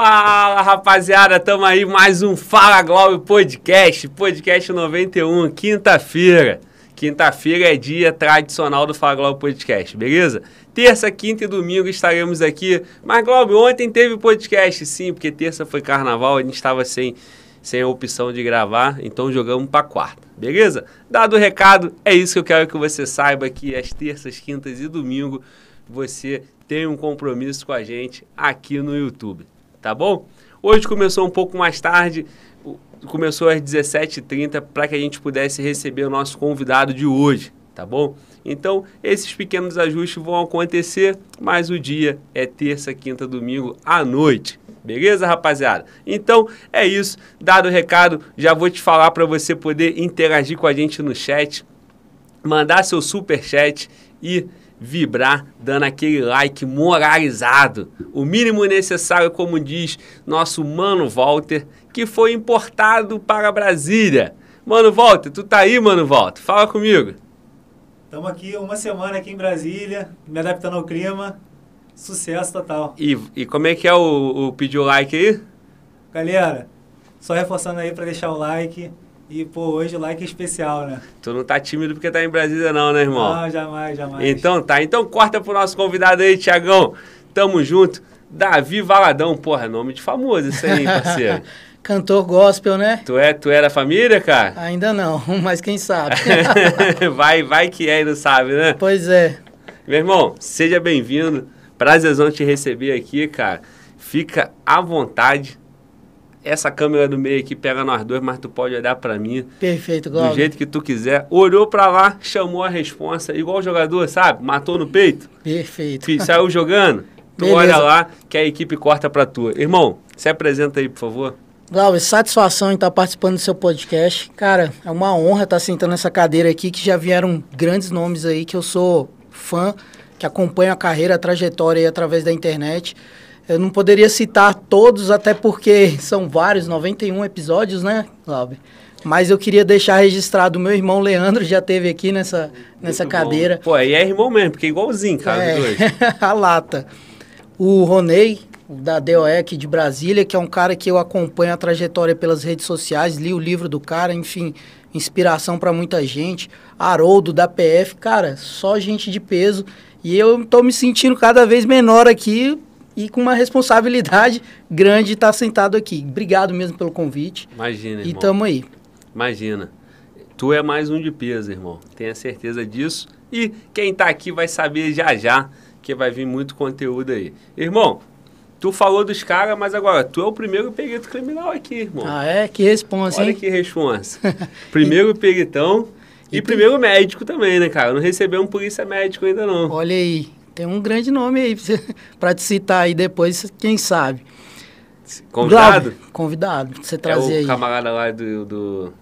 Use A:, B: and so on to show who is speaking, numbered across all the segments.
A: Fala rapaziada, tamo aí mais um Fala Globo Podcast, podcast 91, quinta-feira. Quinta-feira é dia tradicional do Fala Globo Podcast, beleza? Terça, quinta e domingo estaremos aqui. Mas Globo, ontem teve podcast, sim, porque terça foi carnaval, a gente estava sem, sem a opção de gravar, então jogamos para quarta, beleza? Dado o recado, é isso que eu quero que você saiba que as terças, quintas e domingo você tem um compromisso com a gente aqui no YouTube tá bom? Hoje começou um pouco mais tarde, começou às 17h30 para que a gente pudesse receber o nosso convidado de hoje, tá bom? Então, esses pequenos ajustes vão acontecer, mas o dia é terça, quinta, domingo à noite. Beleza, rapaziada? Então, é isso. Dado o recado, já vou te falar para você poder interagir com a gente no chat, mandar seu super chat e vibrar dando aquele like moralizado. O mínimo necessário, como diz nosso mano Walter, que foi importado para Brasília. Mano Walter, tu tá aí, mano Walter? Fala comigo.
B: Estamos aqui uma semana aqui em Brasília, me adaptando ao clima. Sucesso total.
A: E, e como é que é o, o pedir o like aí?
B: Galera, só reforçando aí para deixar o like, e, pô, hoje o like é especial, né?
A: Tu não tá tímido porque tá em Brasília não, né, irmão?
B: Não, jamais, jamais.
A: Então tá. Então corta pro nosso convidado aí, Tiagão. Tamo junto. Davi Valadão, porra, nome de famoso isso aí, parceiro.
C: Cantor gospel, né?
A: Tu é, tu é da família, cara?
C: Ainda não, mas quem sabe.
A: vai, vai que é e não sabe, né?
C: Pois é.
A: Meu irmão, seja bem-vindo. Prazerzão te receber aqui, cara. Fica à vontade essa câmera do meio aqui pega nós dois, mas tu pode olhar para mim.
C: Perfeito, Glauber.
A: Do jeito que tu quiser. Olhou para lá, chamou a responsa, igual o jogador, sabe? Matou no peito.
C: Perfeito.
A: Saiu jogando. Tu Beleza. olha lá que a equipe corta para tu. Irmão, se apresenta aí, por favor.
C: Glauber, satisfação em estar participando do seu podcast. Cara, é uma honra estar sentando nessa cadeira aqui, que já vieram grandes nomes aí, que eu sou fã, que acompanho a carreira, a trajetória aí através da internet. Eu não poderia citar todos, até porque são vários, 91 episódios, né, Cláudio? Mas eu queria deixar registrado, o meu irmão Leandro já teve aqui nessa, nessa cadeira.
A: Pô, aí é irmão mesmo, porque é igualzinho, cara, é, dois.
C: a lata. O Ronei, da DOE aqui de Brasília, que é um cara que eu acompanho a trajetória pelas redes sociais, li o livro do cara, enfim, inspiração para muita gente. Haroldo, da PF, cara, só gente de peso. E eu tô me sentindo cada vez menor aqui e com uma responsabilidade grande estar sentado aqui. Obrigado mesmo pelo convite.
A: Imagina,
C: irmão. E tamo aí.
A: Imagina. Tu é mais um de peso, irmão. Tenha certeza disso. E quem tá aqui vai saber já já que vai vir muito conteúdo aí. Irmão, tu falou dos caras, mas agora tu é o primeiro perito criminal aqui, irmão.
C: Ah, é? Que responsa,
A: Olha
C: hein?
A: que responsa. primeiro peritão e, e primeiro médico também, né, cara? Não recebeu um polícia médico ainda não.
C: Olha aí tem um grande nome aí para te citar aí depois, quem sabe.
A: Convidado?
C: Glauber, convidado, pra você trazer aí. É o
A: aí. camarada lá do, do,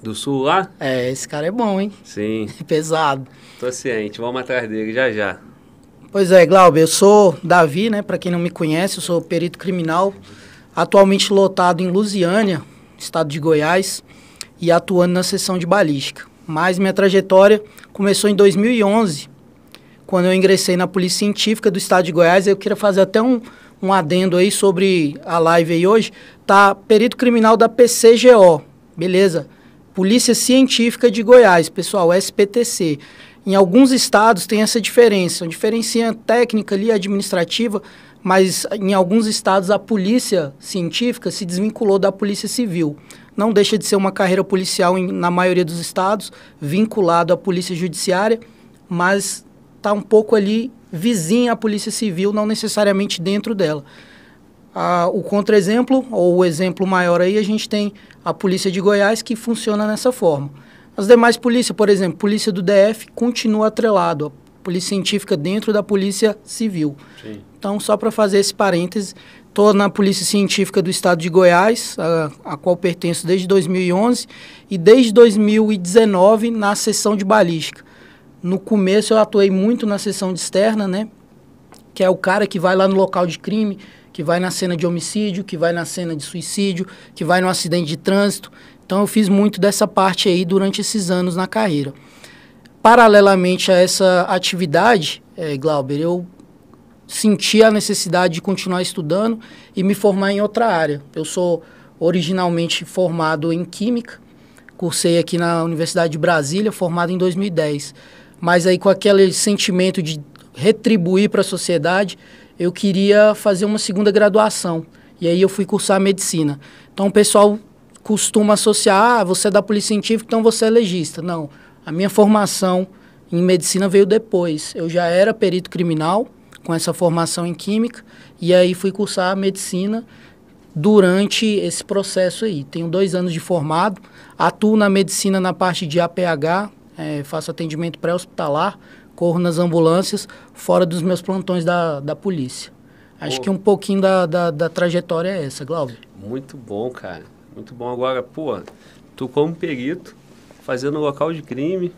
A: do Sul lá?
C: É, esse cara é bom, hein?
A: Sim.
C: Pesado.
A: Tô ciente, vamos atrás dele já já.
C: Pois é, Glauber, eu sou Davi, né? Para quem não me conhece, eu sou perito criminal, atualmente lotado em Lusiânia, estado de Goiás, e atuando na seção de balística. Mas minha trajetória começou em 2011, quando eu ingressei na Polícia Científica do Estado de Goiás, eu queria fazer até um, um adendo aí sobre a live aí hoje, tá? Perito criminal da PCGO, beleza? Polícia Científica de Goiás, pessoal, SPTC. Em alguns estados tem essa diferença, uma diferença técnica ali, administrativa, mas em alguns estados a polícia científica se desvinculou da polícia civil. Não deixa de ser uma carreira policial em, na maioria dos estados, vinculado à polícia judiciária, mas está um pouco ali vizinha à Polícia Civil, não necessariamente dentro dela. Ah, o contra-exemplo, ou o exemplo maior aí, a gente tem a Polícia de Goiás, que funciona nessa forma. As demais polícias, por exemplo, Polícia do DF continua atrelado, a Polícia Científica dentro da Polícia Civil. Sim. Então, só para fazer esse parêntese, estou na Polícia Científica do Estado de Goiás, a, a qual pertenço desde 2011, e desde 2019 na seção de balística. No começo eu atuei muito na sessão de externa, né? Que é o cara que vai lá no local de crime, que vai na cena de homicídio, que vai na cena de suicídio, que vai no acidente de trânsito. Então eu fiz muito dessa parte aí durante esses anos na carreira. Paralelamente a essa atividade, é, Glauber, eu senti a necessidade de continuar estudando e me formar em outra área. Eu sou originalmente formado em Química, cursei aqui na Universidade de Brasília, formado em 2010. Mas aí com aquele sentimento de retribuir para a sociedade, eu queria fazer uma segunda graduação. E aí eu fui cursar medicina. Então o pessoal costuma associar, ah, você é da Polícia Científica, então você é legista. Não, a minha formação em medicina veio depois. Eu já era perito criminal, com essa formação em química, e aí fui cursar medicina durante esse processo aí. Tenho dois anos de formado, atuo na medicina na parte de APH, é, faço atendimento pré-hospitalar, corro nas ambulâncias, fora dos meus plantões da, da polícia. Acho pô. que um pouquinho da, da, da, trajetória é essa, Glauber.
A: Muito bom, cara. Muito bom. Agora, pô, tu como perito, fazendo local de crime,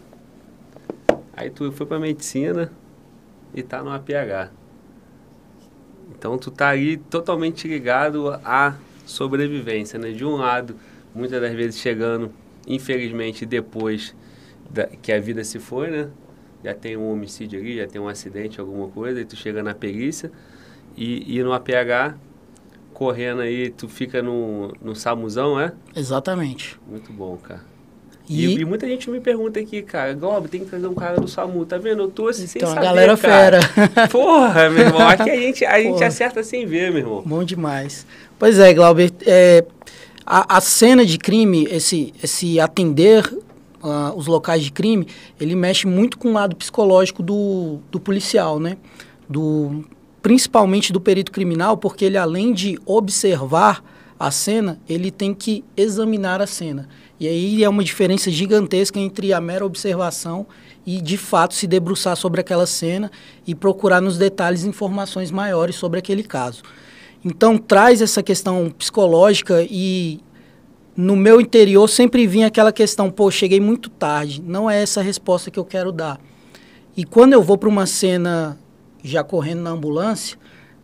A: aí tu foi pra medicina e tá no APH. Então tu tá aí totalmente ligado à sobrevivência, né? De um lado, muitas das vezes chegando, infelizmente, depois da, que a vida se foi, né? Já tem um homicídio ali, já tem um acidente, alguma coisa, e tu chega na perícia e, e no APH correndo aí, tu fica no, no Samuzão, é?
C: Exatamente.
A: Muito bom, cara. E, e, e, muita gente me pergunta aqui, cara, Globo, tem que trazer um cara do SAMU, tá vendo? Eu tô assim, então, sem saber, galera cara. fera. Porra, meu irmão, aqui a gente, a gente acerta sem ver, meu irmão.
C: Bom demais. Pois é, Glauber, é, a, a, cena de crime, esse, esse atender os locais de crime, ele mexe muito com o lado psicológico do, do policial, né? Do, principalmente do perito criminal, porque ele, além de observar a cena, ele tem que examinar a cena. E aí é uma diferença gigantesca entre a mera observação e, de fato, se debruçar sobre aquela cena e procurar nos detalhes informações maiores sobre aquele caso. Então, traz essa questão psicológica e no meu interior sempre vinha aquela questão, pô, cheguei muito tarde, não é essa a resposta que eu quero dar. E quando eu vou para uma cena já correndo na ambulância,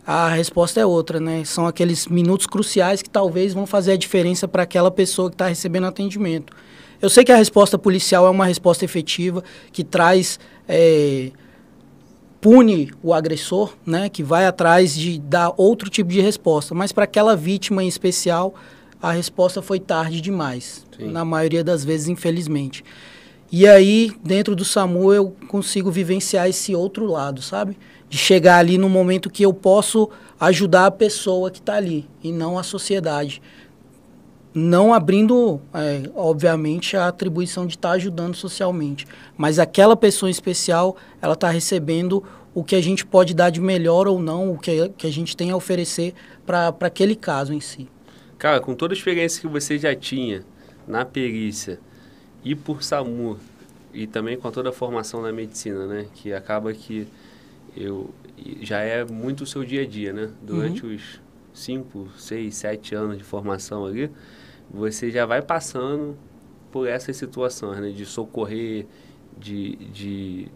C: a resposta é outra, né? São aqueles minutos cruciais que talvez vão fazer a diferença para aquela pessoa que está recebendo atendimento. Eu sei que a resposta policial é uma resposta efetiva, que traz. É, pune o agressor, né? Que vai atrás de dar outro tipo de resposta. Mas para aquela vítima em especial, a resposta foi tarde demais. Sim. Na maioria das vezes, infelizmente. E aí, dentro do SAMU, eu consigo vivenciar esse outro lado, sabe? de chegar ali no momento que eu posso ajudar a pessoa que está ali e não a sociedade. Não abrindo, é, obviamente, a atribuição de estar tá ajudando socialmente, mas aquela pessoa em especial, ela está recebendo o que a gente pode dar de melhor ou não, o que, que a gente tem a oferecer para aquele caso em si.
A: Cara, com toda a experiência que você já tinha na perícia e por SAMU, e também com toda a formação na medicina, né? Que acaba que eu já é muito o seu dia a dia, né? Durante uhum. os 5, 6, 7 anos de formação ali, você já vai passando por essas situações, né? De socorrer, de, de,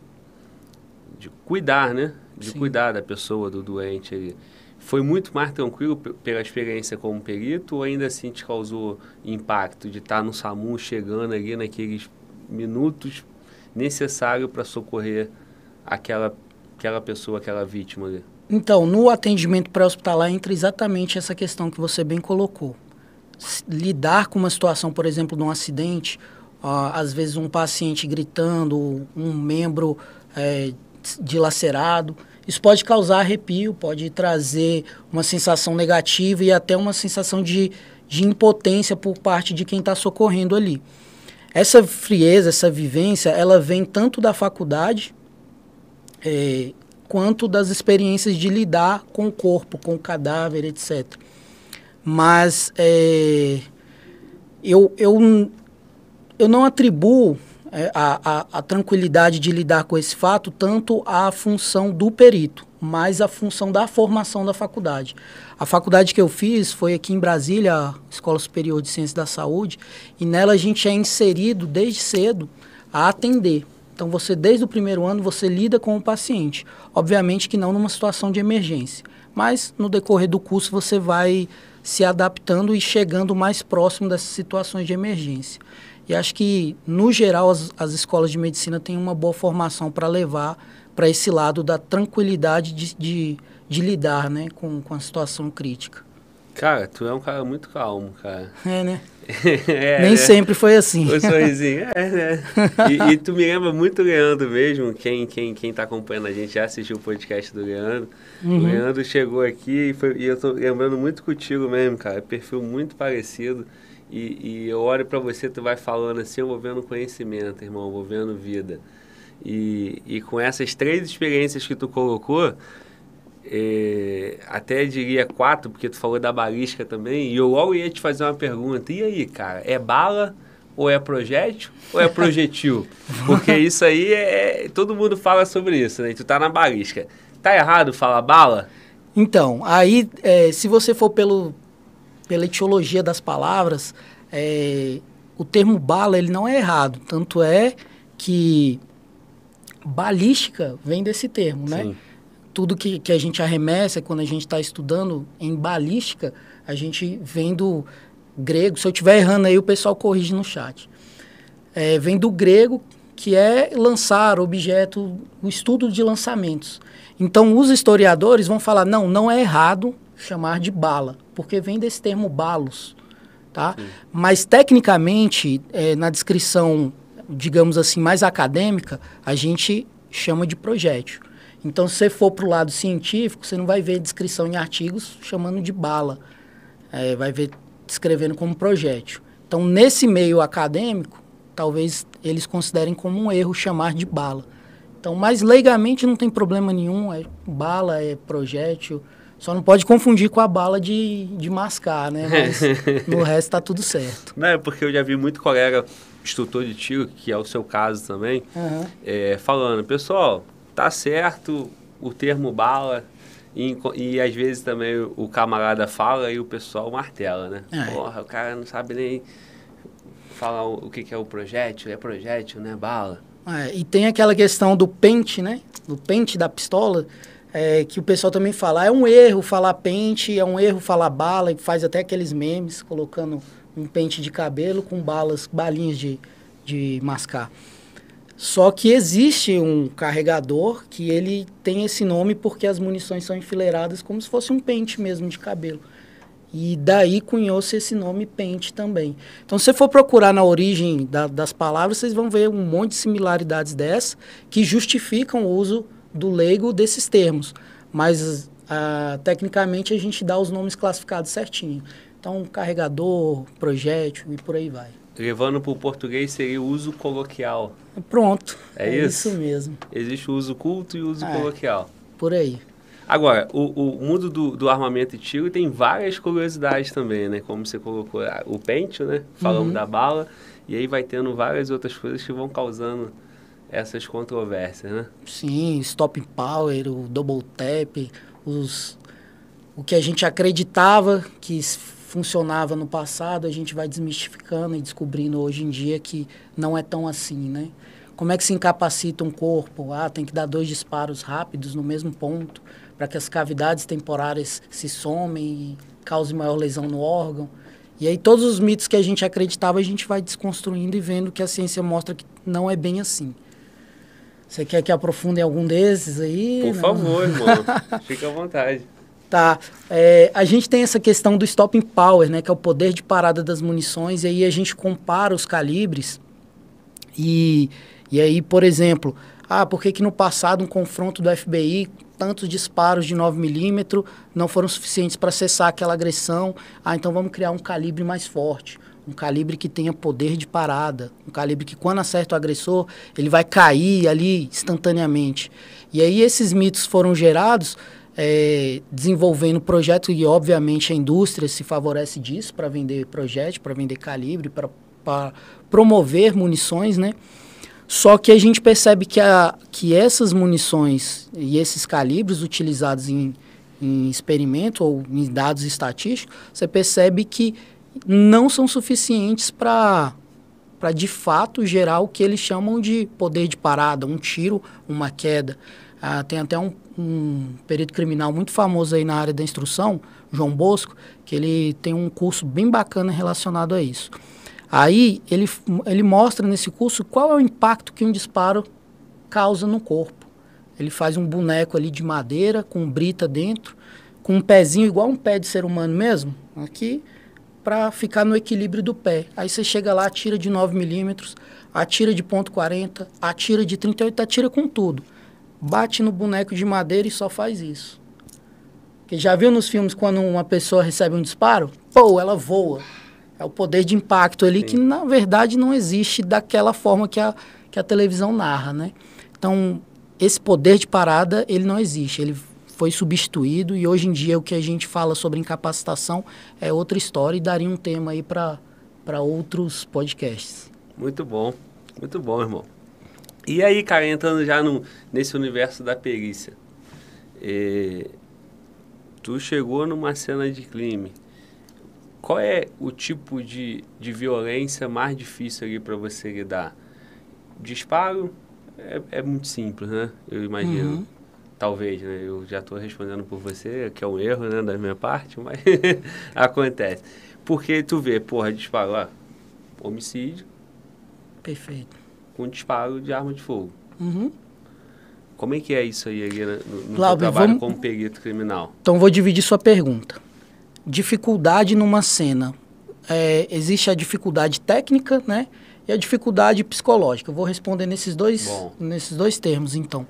A: de cuidar, né? De Sim. cuidar da pessoa, do doente ali. Foi muito mais tranquilo pela experiência como perito ou ainda assim te causou impacto de estar no SAMU chegando ali naqueles minutos necessários para socorrer aquela aquela pessoa, aquela vítima ali?
C: Então, no atendimento pré-hospitalar entra exatamente essa questão que você bem colocou. Lidar com uma situação, por exemplo, de um acidente, uh, às vezes um paciente gritando, um membro é, dilacerado, isso pode causar arrepio, pode trazer uma sensação negativa e até uma sensação de, de impotência por parte de quem está socorrendo ali. Essa frieza, essa vivência, ela vem tanto da faculdade, é, quanto das experiências de lidar com o corpo, com o cadáver, etc. Mas é, eu, eu, eu não atribuo a, a, a, tranquilidade de lidar com esse fato tanto à função do perito, mas à função da formação da faculdade. A faculdade que eu fiz foi aqui em Brasília, a Escola Superior de Ciências da Saúde, e nela a gente é inserido desde cedo a atender. Então você desde o primeiro ano você lida com o paciente, obviamente que não numa situação de emergência, mas no decorrer do curso você vai se adaptando e chegando mais próximo dessas situações de emergência. E acho que no geral as, as escolas de medicina têm uma boa formação para levar para esse lado da tranquilidade de, de, de lidar né, com, com a situação crítica.
A: Cara, tu é um cara muito calmo, cara.
C: É, né? é, Nem é. sempre foi assim.
A: O sorrisinho, é, né? E, e, tu me lembra muito do Leandro mesmo. Quem, quem, quem tá acompanhando a gente já assistiu o podcast do Leandro. Uhum. O Leandro chegou aqui e, foi, e eu tô lembrando muito contigo mesmo, cara. Perfil muito parecido. E, e eu olho para você, tu vai falando assim, eu vou vendo conhecimento, irmão, vou vendo vida. E, e com essas três experiências que tu colocou, é, até diria quatro, porque tu falou da balística também, e eu logo ia te fazer uma pergunta. E aí, cara, é bala ou é projétil ou é projetil? Porque isso aí é. Todo mundo fala sobre isso, né? Tu tá na balística. Tá errado falar bala?
C: Então, aí, é, se você for pelo, pela etiologia das palavras, é, o termo bala ele não é errado. Tanto é que balística vem desse termo, né? Sim tudo que, que a gente arremessa quando a gente está estudando em balística, a gente vem do grego. Se eu estiver errando aí, o pessoal corrige no chat. É, vem do grego, que é lançar objeto, o estudo de lançamentos. Então, os historiadores vão falar: não, não é errado chamar de bala, porque vem desse termo balos. Tá? Mas, tecnicamente, é, na descrição, digamos assim, mais acadêmica, a gente chama de projétil. Então, se você for para o lado científico, você não vai ver descrição em artigos chamando de bala. É, vai ver descrevendo como projétil. Então, nesse meio acadêmico, talvez eles considerem como um erro chamar de bala. Então, mas leigamente não tem problema nenhum, é bala, é projétil. Só não pode confundir com a bala de, de mascar, né? Mas no resto está tudo certo.
A: Não, é porque eu já vi muito colega instrutor de tiro, que é o seu caso também, uhum. é, falando, pessoal, tá certo o termo bala e, e às vezes também o, o camarada fala e o pessoal martela, né? É. Porra, o cara não sabe nem falar o, o que, que é o projétil, é projétil, né? Bala.
C: É, e tem aquela questão do pente, né? Do pente da pistola, é, que o pessoal também fala, ah, é um erro falar pente, é um erro falar bala, e faz até aqueles memes colocando um pente de cabelo com balas, balinhas de, de mascar. Só que existe um carregador que ele tem esse nome porque as munições são enfileiradas como se fosse um pente mesmo de cabelo. E daí cunhou-se esse nome pente também. Então, se você for procurar na origem da, das palavras, vocês vão ver um monte de similaridades dessas que justificam o uso do leigo desses termos. Mas, ah, tecnicamente, a gente dá os nomes classificados certinho. Então, carregador, projétil e por aí vai
A: levando para o português seria o uso coloquial.
C: Pronto.
A: É, é isso?
C: isso mesmo.
A: Existe o uso culto e o uso é, coloquial.
C: Por aí.
A: Agora, o, o mundo do, do, armamento e tiro tem várias curiosidades também, né? Como você colocou o pente, né? Falamos uhum. da bala. E aí vai tendo várias outras coisas que vão causando essas controvérsias, né?
C: Sim, stop power, o double tap, os, o que a gente acreditava que funcionava no passado, a gente vai desmistificando e descobrindo hoje em dia que não é tão assim, né? Como é que se incapacita um corpo? Ah, tem que dar dois disparos rápidos no mesmo ponto para que as cavidades temporárias se somem e cause maior lesão no órgão. E aí todos os mitos que a gente acreditava, a gente vai desconstruindo e vendo que a ciência mostra que não é bem assim. Você quer que aprofunde em algum desses aí?
A: Por não? favor, irmão. Fique à vontade.
C: Tá. É, a gente tem essa questão do stopping power, né, que é o poder de parada das munições, e aí a gente compara os calibres. E, e aí, por exemplo, ah, por que, que no passado um confronto do FBI, tantos disparos de 9mm não foram suficientes para cessar aquela agressão? Ah, então vamos criar um calibre mais forte. Um calibre que tenha poder de parada. Um calibre que, quando acerta o agressor, ele vai cair ali instantaneamente. E aí esses mitos foram gerados é, desenvolvendo projetos e, obviamente, a indústria se favorece disso para vender projetos, para vender calibre, para promover munições, né? Só que a gente percebe que, a, que essas munições e esses calibres utilizados em, em experimento ou em dados estatísticos, você percebe que não são suficientes para para de fato gerar o que eles chamam de poder de parada, um tiro, uma queda. Ah, tem até um, um perito criminal muito famoso aí na área da instrução, João Bosco, que ele tem um curso bem bacana relacionado a isso. Aí ele, ele mostra nesse curso qual é o impacto que um disparo causa no corpo. Ele faz um boneco ali de madeira, com brita dentro, com um pezinho igual um pé de ser humano mesmo, aqui, para ficar no equilíbrio do pé. Aí você chega lá, atira de 9 milímetros, atira de ponto .40, atira de 38, atira com tudo. Bate no boneco de madeira e só faz isso. Que já viu nos filmes quando uma pessoa recebe um disparo? Pô, ela voa. É o poder de impacto ali Sim. que, na verdade, não existe daquela forma que a, que a televisão narra, né? Então, esse poder de parada, ele não existe. Ele foi substituído e hoje em dia o que a gente fala sobre incapacitação é outra história e daria um tema aí para outros podcasts.
A: Muito bom, muito bom, irmão. E aí, cara, entrando já no, nesse universo da perícia, é, tu chegou numa cena de crime. Qual é o tipo de, de violência mais difícil ali para você lidar? Disparo é, é, muito simples, né? Eu imagino. Uhum. Talvez, né? Eu já estou respondendo por você, que é um erro, né, da minha parte, mas acontece. Porque tu vê, porra, disparo, ó, homicídio.
C: Perfeito.
A: Com disparo de arma de fogo.
C: Uhum.
A: Como é que é isso aí ali no, no Cláudio, trabalho vamos... como perito criminal?
C: Então, vou dividir sua pergunta. Dificuldade numa cena. É, existe a dificuldade técnica, né? E a dificuldade psicológica. Eu vou responder nesses dois, nesses dois termos, então.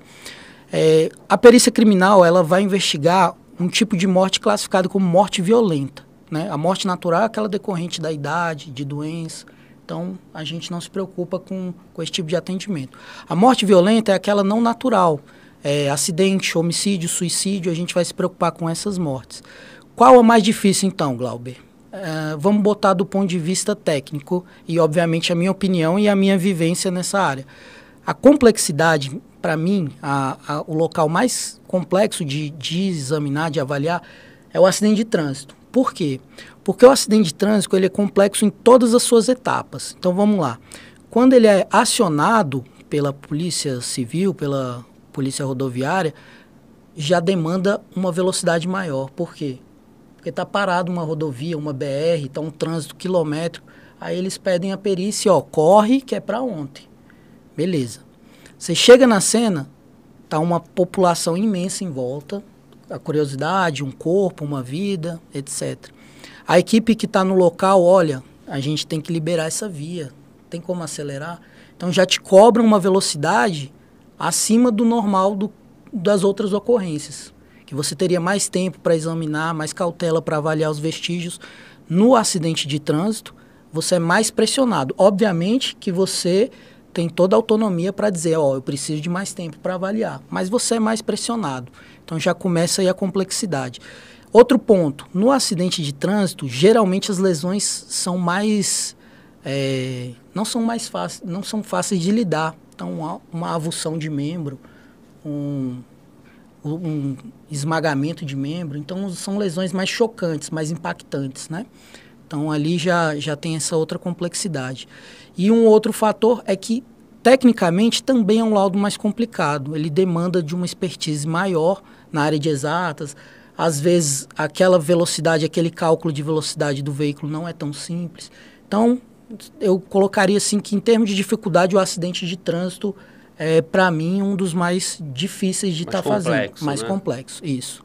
C: É, a perícia criminal ela vai investigar um tipo de morte classificado como morte violenta. Né? A morte natural é aquela decorrente da idade, de doença. Então, a gente não se preocupa com, com esse tipo de atendimento. A morte violenta é aquela não natural. É, acidente, homicídio, suicídio, a gente vai se preocupar com essas mortes. Qual é mais difícil, então, Glauber? É, vamos botar do ponto de vista técnico e, obviamente, a minha opinião e a minha vivência nessa área. A complexidade para mim, a, a, o local mais complexo de, de examinar, de avaliar, é o acidente de trânsito. Por quê? Porque o acidente de trânsito ele é complexo em todas as suas etapas. Então vamos lá. Quando ele é acionado pela Polícia Civil, pela Polícia Rodoviária, já demanda uma velocidade maior. Por quê? Porque está parado uma rodovia, uma BR, está um trânsito quilométrico. Aí eles pedem a perícia, ó, corre que é para ontem. Beleza. Você chega na cena, tá uma população imensa em volta, a curiosidade, um corpo, uma vida, etc. A equipe que está no local, olha, a gente tem que liberar essa via, tem como acelerar. Então já te cobra uma velocidade acima do normal do, das outras ocorrências. Que você teria mais tempo para examinar, mais cautela para avaliar os vestígios. No acidente de trânsito, você é mais pressionado. Obviamente que você tem toda a autonomia para dizer, ó, oh, eu preciso de mais tempo para avaliar, mas você é mais pressionado. Então já começa aí a complexidade. Outro ponto, no acidente de trânsito, geralmente as lesões são mais é, não são mais fáceis, não são fáceis de lidar. Então uma, avulsão de membro, um, um esmagamento de membro, então são lesões mais chocantes, mais impactantes, né? Então ali já, já tem essa outra complexidade. E um outro fator é que, tecnicamente, também é um laudo mais complicado. Ele demanda de uma expertise maior na área de exatas. Às vezes, aquela velocidade, aquele cálculo de velocidade do veículo não é tão simples. Então, eu colocaria assim que, em termos de dificuldade, o acidente de trânsito é, para mim, um dos mais difíceis de estar tá fazendo. Mais né? complexo, isso.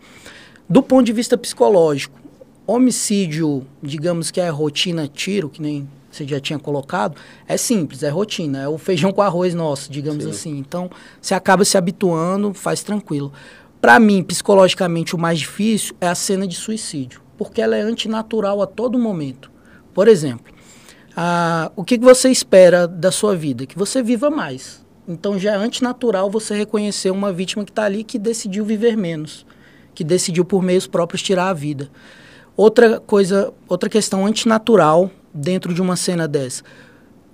C: Do ponto de vista psicológico, homicídio, digamos que é rotina tiro, que nem você já tinha colocado, é simples, é rotina, é o feijão com arroz nosso, digamos Sim. assim. Então, você acaba se habituando, faz tranquilo. Para mim, psicologicamente, o mais difícil é a cena de suicídio, porque ela é antinatural a todo momento. Por exemplo, a, o que, você espera da sua vida? Que você viva mais. Então, já é antinatural você reconhecer uma vítima que está ali que decidiu viver menos, que decidiu por meios próprios tirar a vida. Outra coisa, outra questão antinatural dentro de uma cena dessa.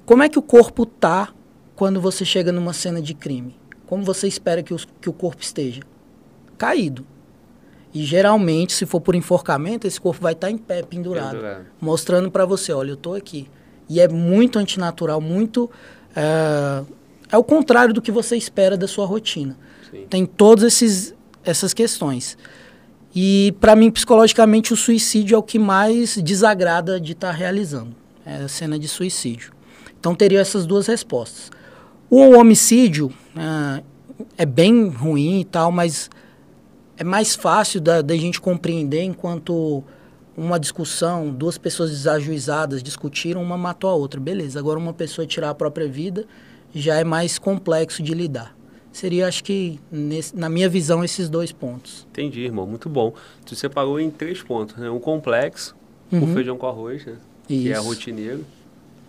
C: Como é que o corpo tá quando você chega numa cena de crime? Como você espera que, os, que o corpo esteja? Caído. E geralmente, se for por enforcamento, esse corpo vai estar tá em pé, pendurado, pendurado. mostrando para você, olha, eu estou aqui. E é muito antinatural, muito é, é o contrário do que você espera da sua rotina. Sim. Tem todas esses essas questões. E para mim, psicologicamente, o suicídio é o que mais desagrada de estar tá realizando. É a cena de suicídio. Então teria essas duas respostas. O homicídio, ah, é bem ruim e tal, mas é mais fácil da, da gente compreender enquanto uma discussão, duas pessoas desajuizadas discutiram, uma matou a outra. Beleza, agora uma pessoa tirar a própria vida já é mais complexo de lidar. Seria, acho que, nesse, na minha visão, esses dois pontos.
A: Entendi, irmão. Muito bom. Tu separou em três pontos, né? Um complexo, uhum. o feijão com arroz, né? Isso. Que é rotineiro,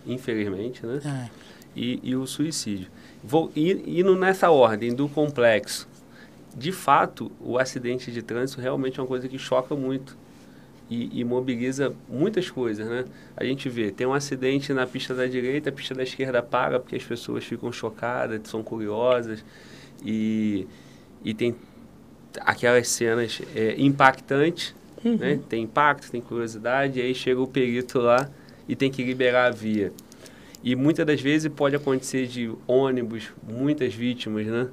A: infelizmente, né? É. E, e, o suicídio. Vou indo nessa ordem do complexo. De fato, o acidente de trânsito realmente é uma coisa que choca muito e, e, mobiliza muitas coisas, né? A gente vê, tem um acidente na pista da direita, a pista da esquerda para porque as pessoas ficam chocadas, são curiosas e, e tem aquelas cenas é, impactantes, uhum. né? Tem impacto, tem curiosidade, e aí chega o perito lá e tem que liberar a via. E muitas das vezes pode acontecer de ônibus, muitas vítimas, né?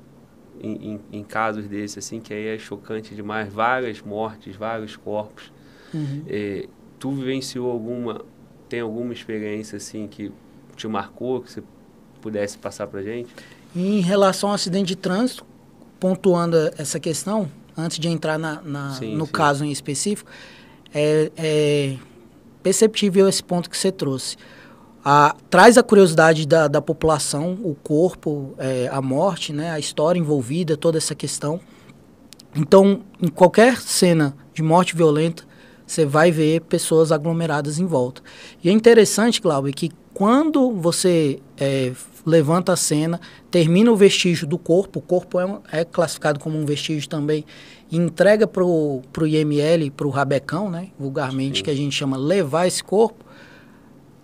A: Em, em, em casos desses, assim, que aí é chocante demais, várias mortes, vários corpos. Uhum. É, tu vivenciou alguma, tem alguma experiência assim que te marcou, que você pudesse passar para gente?
C: Em relação ao acidente de trânsito, pontuando essa questão, antes de entrar na, na sim, no sim. caso em específico, é, é, perceptível esse ponto que você trouxe. A, traz a curiosidade da, da população, o corpo, é, a morte, né, a história envolvida, toda essa questão. Então, em qualquer cena de morte violenta, você vai ver pessoas aglomeradas em volta. E é interessante, Glauber, que quando você é, levanta a cena, termina o vestígio do corpo, o corpo é, é classificado como um vestígio também, entrega para o IML, para o rabecão, né, vulgarmente, Sim. que a gente chama levar esse corpo,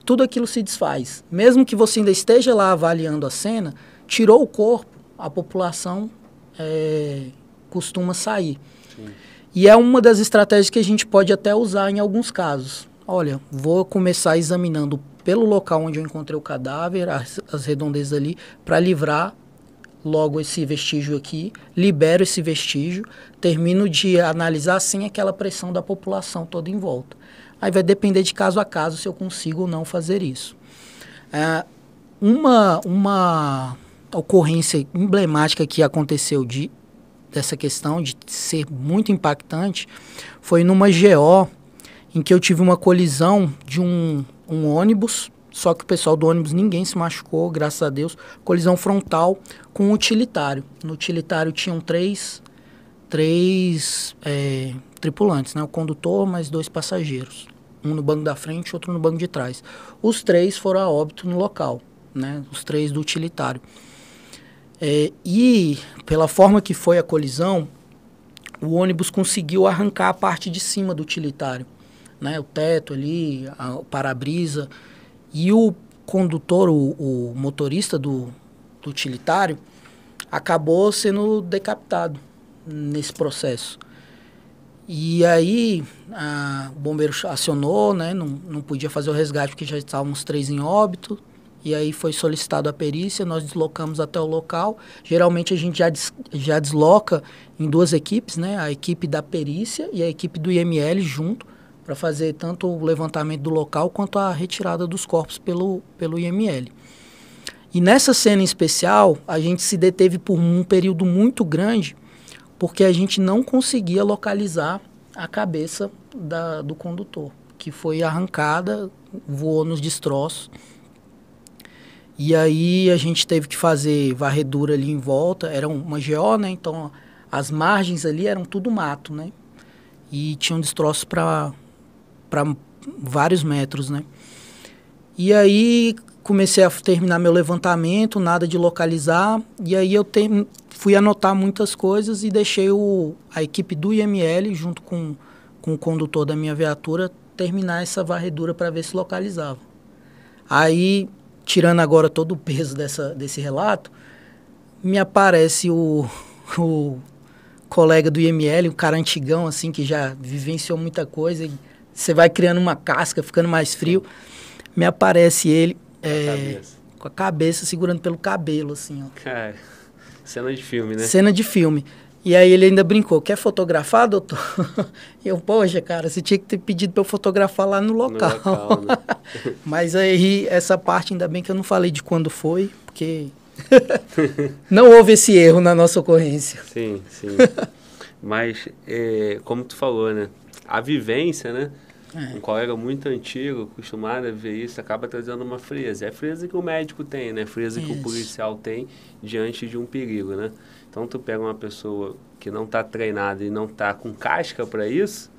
C: tudo aquilo se desfaz. Mesmo que você ainda esteja lá avaliando a cena, tirou o corpo, a população é, costuma sair. Sim. E é uma das estratégias que a gente pode até usar em alguns casos. Olha, vou começar examinando pelo local onde eu encontrei o cadáver, as, as redondezas ali, para livrar logo esse vestígio aqui, libero esse vestígio, termino de analisar sem aquela pressão da população toda em volta. Aí vai depender de caso a caso se eu consigo ou não fazer isso. É, uma, uma ocorrência emblemática que aconteceu de dessa questão de ser muito impactante foi numa GO em que eu tive uma colisão de um, um ônibus, só que o pessoal do ônibus ninguém se machucou, graças a Deus, colisão frontal com um utilitário. No utilitário tinham três, três é, tripulantes, né? o condutor mais dois passageiros, um no banco da frente, outro no banco de trás. Os três foram a óbito no local, né? os três do utilitário. É, e pela forma que foi a colisão, o ônibus conseguiu arrancar a parte de cima do utilitário, né? O teto ali, a, o para-brisa. E o condutor, o, o motorista do, do utilitário, acabou sendo decapitado nesse processo. E aí a, o bombeiro acionou, né? Não, não podia fazer o resgate porque já estávamos três em óbito. E aí foi solicitado a perícia, nós deslocamos até o local. Geralmente a gente já, des, já desloca em duas equipes, né? A equipe da perícia e a equipe do IML junto, para fazer tanto o levantamento do local quanto a retirada dos corpos pelo, pelo IML. E nessa cena em especial, a gente se deteve por um período muito grande, porque a gente não conseguia localizar a cabeça da, do condutor, que foi arrancada, voou nos destroços. E aí a gente teve que fazer varredura ali em volta, era uma GO, né? Então as margens ali eram tudo mato, né? E tinham destroços para vários metros, né? E aí comecei a terminar meu levantamento, nada de localizar, e aí eu te, fui anotar muitas coisas e deixei o, a equipe do IML, junto com, com o condutor da minha viatura, terminar essa varredura para ver se localizava. Aí tirando agora todo o peso dessa, desse relato, me aparece o, o colega do IML, um cara antigão, assim, que já vivenciou muita coisa, você vai criando uma casca, ficando mais frio. Me aparece ele é, com a cabeça segurando pelo cabelo, assim, ó.
A: Cara, cena de filme, né?
C: Cena de filme. E aí ele ainda brincou, quer fotografar, doutor? eu, poxa, cara, você tinha que ter pedido para eu fotografar lá no local. No local né? Mas aí, essa parte, ainda bem que eu não falei de quando foi, porque não houve esse erro na nossa ocorrência.
A: Sim, sim. Mas, é, como tu falou, né? A vivência, né? É. Um colega muito antigo, acostumado a ver isso, acaba trazendo uma frieza. É a frieza que o médico tem, né? A frieza isso. que o policial tem diante de um perigo, né? Então, tu pega uma pessoa que não está treinada e não está com casca para isso,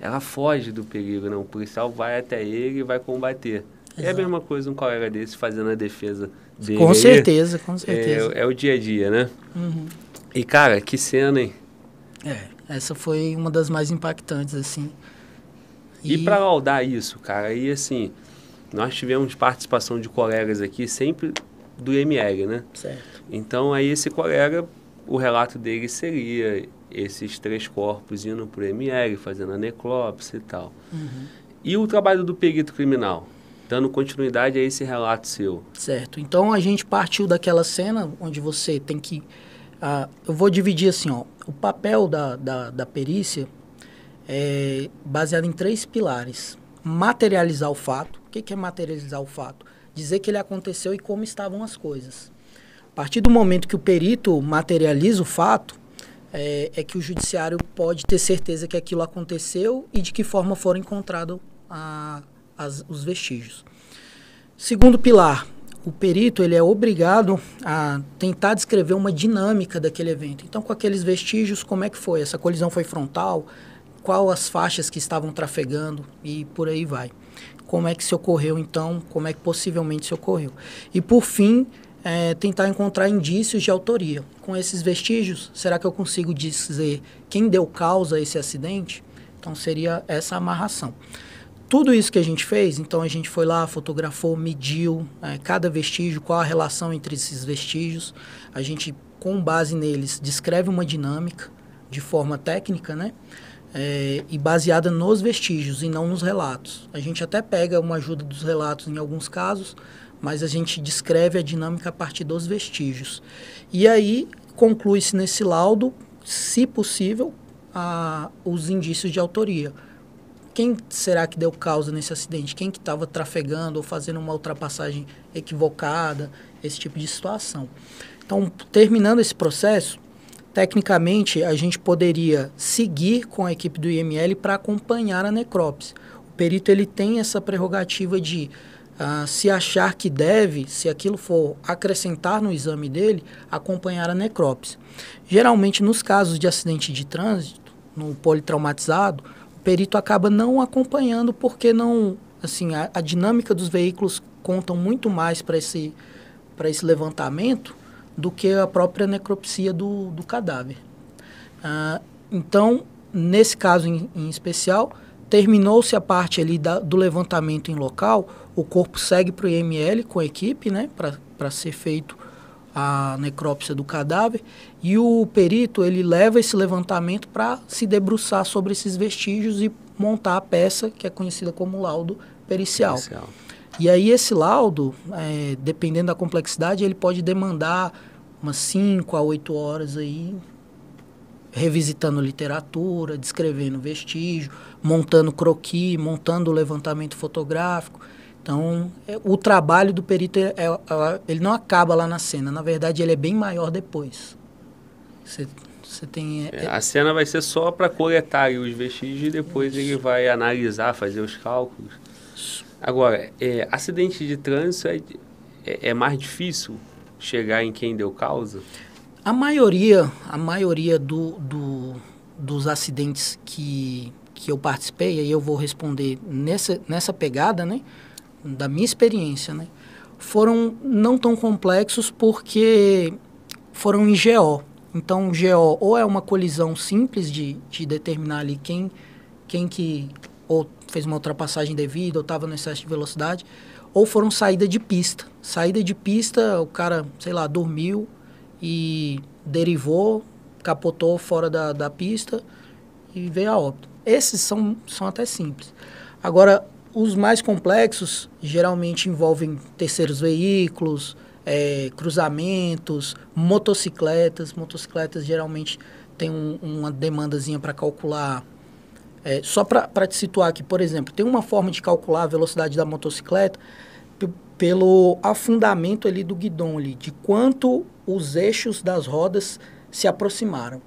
A: ela foge do perigo, né? O policial vai até ele e vai combater. Exato. É a mesma coisa um colega desse fazendo a defesa dele.
C: Com certeza, com certeza.
A: É, é o dia a dia, né? Uhum. E, cara, que cena, hein?
C: É, essa foi uma das mais impactantes, assim.
A: E, e para laudar isso, cara, aí assim, nós tivemos participação de colegas aqui, sempre do ML, né?
C: Certo.
A: Então, aí esse colega, o relato dele seria esses três corpos indo para o ML, fazendo a necrópsia e tal. Uhum. E o trabalho do perito criminal? Dando continuidade a esse relato seu.
C: Certo. Então, a gente partiu daquela cena onde você tem que... Uh, eu vou dividir assim, ó. O papel da, da, da perícia é baseado em três pilares. Materializar o fato. O que, é materializar o fato? Dizer que ele aconteceu e como estavam as coisas. A partir do momento que o perito materializa o fato, é, é, que o judiciário pode ter certeza que aquilo aconteceu e de que forma foram encontrados os vestígios. Segundo pilar, o perito ele é obrigado a tentar descrever uma dinâmica daquele evento. Então, com aqueles vestígios, como é que foi? Essa colisão foi frontal? Qual as faixas que estavam trafegando e por aí vai. Como é que se ocorreu então, como é que possivelmente se ocorreu. E por fim, é, tentar encontrar indícios de autoria. Com esses vestígios, será que eu consigo dizer quem deu causa a esse acidente? Então seria essa amarração. Tudo isso que a gente fez, então a gente foi lá, fotografou, mediu é, cada vestígio, qual a relação entre esses vestígios. A gente, com base neles, descreve uma dinâmica de forma técnica, né? É, e baseada nos vestígios e não nos relatos. A gente até pega uma ajuda dos relatos em alguns casos, mas a gente descreve a dinâmica a partir dos vestígios. E aí conclui-se nesse laudo, se possível, a, os indícios de autoria. Quem será que deu causa nesse acidente? Quem que estava trafegando ou fazendo uma ultrapassagem equivocada? Esse tipo de situação. Então, terminando esse processo, Tecnicamente, a gente poderia seguir com a equipe do IML para acompanhar a necrópsia. O perito ele tem essa prerrogativa de, uh, se achar que deve, se aquilo for acrescentar no exame dele, acompanhar a necrópsia. Geralmente, nos casos de acidente de trânsito, no politraumatizado, o perito acaba não acompanhando porque não, assim, a, a dinâmica dos veículos contam muito mais para esse, esse levantamento do que a própria necropsia do, do cadáver. Ah, então, nesse caso em, em especial, terminou-se a parte ali da, do levantamento em local, o corpo segue para o IML com a equipe, né, para ser feito a necrópsia do cadáver, e o perito ele leva esse levantamento para se debruçar sobre esses vestígios e montar a peça que é conhecida como laudo pericial. pericial. E aí esse laudo, é, dependendo da complexidade, ele pode demandar umas 5 a 8 horas aí revisitando literatura, descrevendo vestígio, montando croquis, montando o levantamento fotográfico. Então, é, o trabalho do perito é, é, é, ele não acaba lá na cena. Na verdade, ele é bem maior depois. Você, você tem.
A: É, é a cena vai ser só para coletar os vestígios e depois Isso. ele vai analisar, fazer os cálculos. Agora, acidente de trânsito é mais difícil chegar em quem deu causa?
C: A maioria, a maioria do, do, dos acidentes que, que eu participei, aí eu vou responder nessa, nessa pegada, né? Da minha experiência, né? Foram não tão complexos porque foram em GO. Então, GO ou é uma colisão simples de, de determinar ali quem, quem que ou fez uma ultrapassagem devida ou estava no excesso de velocidade, ou foram saída de pista. Saída de pista, o cara, sei lá, dormiu e derivou, capotou fora da, da pista e veio a óbito. Esses são, são até simples. Agora, os mais complexos geralmente envolvem terceiros veículos, é, cruzamentos, motocicletas. Motocicletas geralmente tem um, uma demandazinha para calcular é, só para te situar aqui, por exemplo, tem uma forma de calcular a velocidade da motocicleta pelo afundamento ali do guidão ali, de quanto os eixos das rodas se aproximaram.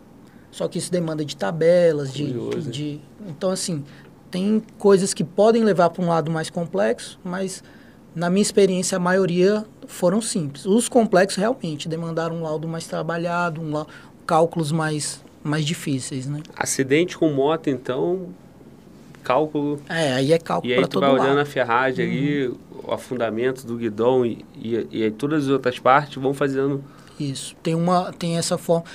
C: Só que isso demanda de tabelas, de,
A: Curioso,
C: de então assim tem coisas que podem levar para um lado mais complexo, mas na minha experiência a maioria foram simples. Os complexos realmente demandaram um laudo mais trabalhado, um lau- cálculos mais mais difíceis, né?
A: Acidente com moto, então, cálculo.
C: É, aí é cálculo
A: E aí tu vai olhando a
C: lado. Uhum.
A: ferragem ali, o afundamento do guidão e, e, e aí todas as outras partes vão fazendo.
C: Isso. Tem uma tem essa forma.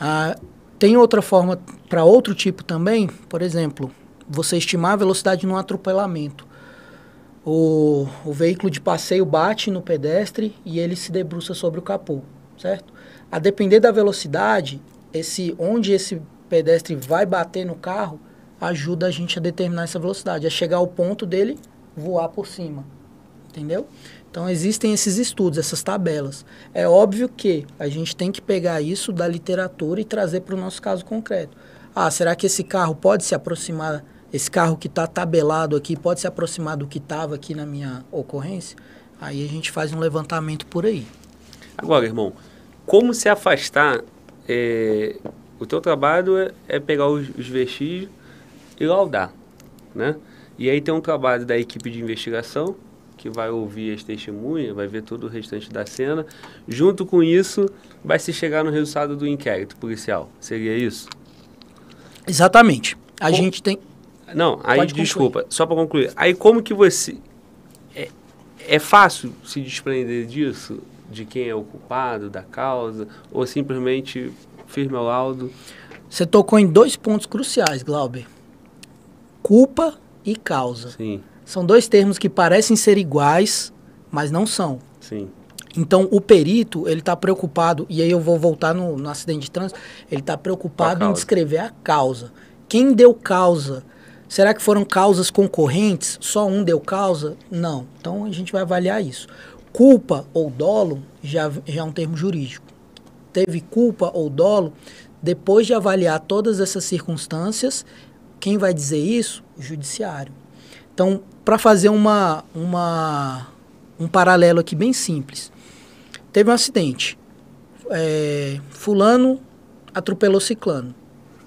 C: Ah, tem outra forma para outro tipo também, por exemplo, você estimar a velocidade num atropelamento. O, o veículo de passeio bate no pedestre e ele se debruça sobre o capô, certo? A depender da velocidade, esse onde esse pedestre vai bater no carro ajuda a gente a determinar essa velocidade, a chegar ao ponto dele voar por cima, entendeu? Então existem esses estudos, essas tabelas. É óbvio que a gente tem que pegar isso da literatura e trazer para o nosso caso concreto. Ah, será que esse carro pode se aproximar, esse carro que está tabelado aqui, pode se aproximar do que estava aqui na minha ocorrência? Aí a gente faz um levantamento por aí.
A: Agora, irmão, como se afastar? é, o teu trabalho é, é pegar os, os vestígios e laudar, né? E aí tem um trabalho da equipe de investigação que vai ouvir as testemunhas, vai ver todo o restante da cena. Junto com isso, vai se chegar no resultado do inquérito policial. Seria isso?
C: Exatamente. A
A: Com-
C: gente tem.
A: Não, aí
C: Pode concluir.
A: desculpa, só para concluir. Aí como que você é, é fácil se desprender disso, de quem é o culpado da causa, ou simplesmente firme ao laudo?
C: Você tocou em dois pontos cruciais, Glauber: culpa e causa.
A: Sim,
C: São dois termos que parecem ser iguais, mas não são.
A: sim,
C: Então, o perito, ele está preocupado, e aí eu vou voltar no, no acidente de trânsito, ele está preocupado em descrever a causa. Quem deu causa? Será que foram causas concorrentes? Só um deu causa? Não. Então, a gente vai avaliar isso. Culpa ou dolo já, já é um termo jurídico. Teve culpa ou dolo, depois de avaliar todas essas circunstâncias, quem vai dizer isso? O judiciário. Então, para fazer uma, uma, um paralelo aqui bem simples. Teve um acidente. É, fulano atropelou ciclano.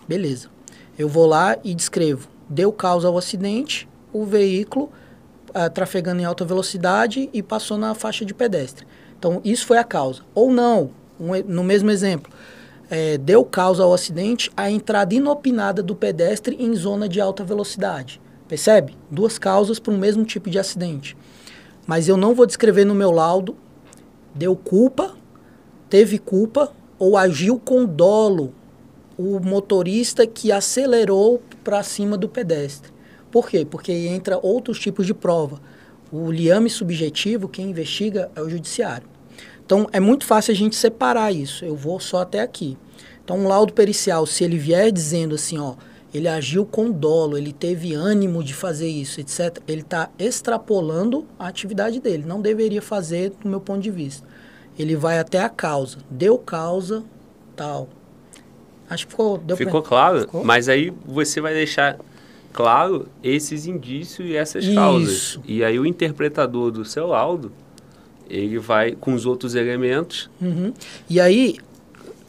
C: Beleza. Eu vou lá e descrevo. Deu causa ao acidente, o veículo ah, trafegando em alta velocidade e passou na faixa de pedestre. Então, isso foi a causa. Ou não, um no mesmo exemplo, é, deu causa ao acidente a entrada inopinada do pedestre em zona de alta velocidade. Percebe? Duas causas para o mesmo tipo de acidente. Mas eu não vou descrever no meu laudo deu culpa, teve culpa ou agiu com dolo o motorista que acelerou para cima do pedestre. Por quê? Porque entra outros tipos de prova. O liame subjetivo, quem investiga é o judiciário. Então é muito fácil a gente separar isso. Eu vou só até aqui. Então um laudo pericial, se ele vier dizendo assim, ó, ele agiu com dolo, ele teve ânimo de fazer isso, etc. Ele está extrapolando a atividade dele. Não deveria fazer, do meu ponto de vista. Ele vai até a causa. Deu causa, tal. Acho que ficou. Deu pra-
A: Ficou claro?
C: Ficou?
A: Mas aí você vai deixar claro esses indícios e essas
C: Isso.
A: causas. E aí o interpretador do seu laudo, ele vai com os outros elementos.
C: Uhum. E aí,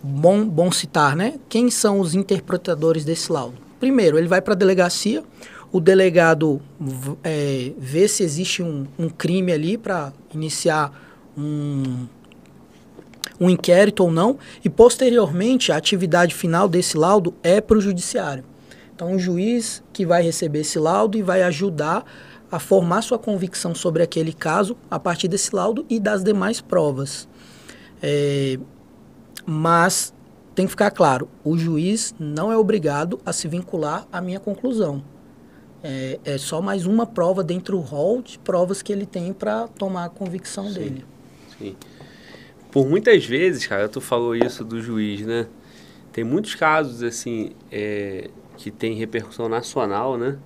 C: bom, bom citar, né? Quem são os interpretadores desse laudo? Primeiro, ele vai para a delegacia, o delegado é, vê se existe um, um crime ali para iniciar um, um inquérito ou não, e posteriormente a atividade final desse laudo é para o judiciário. Então, o juiz que vai receber esse laudo e vai ajudar a formar sua convicção sobre aquele caso a partir desse laudo e das demais provas. É, mas tem que ficar claro, o juiz não é obrigado a se vincular à minha conclusão. É, é só mais uma prova dentro do rol de provas que ele tem para tomar a convicção
A: Sim.
C: dele.
A: Sim. Por muitas vezes, cara, tu falou isso do juiz, né? Tem muitos casos, assim, é, que tem repercussão nacional, né?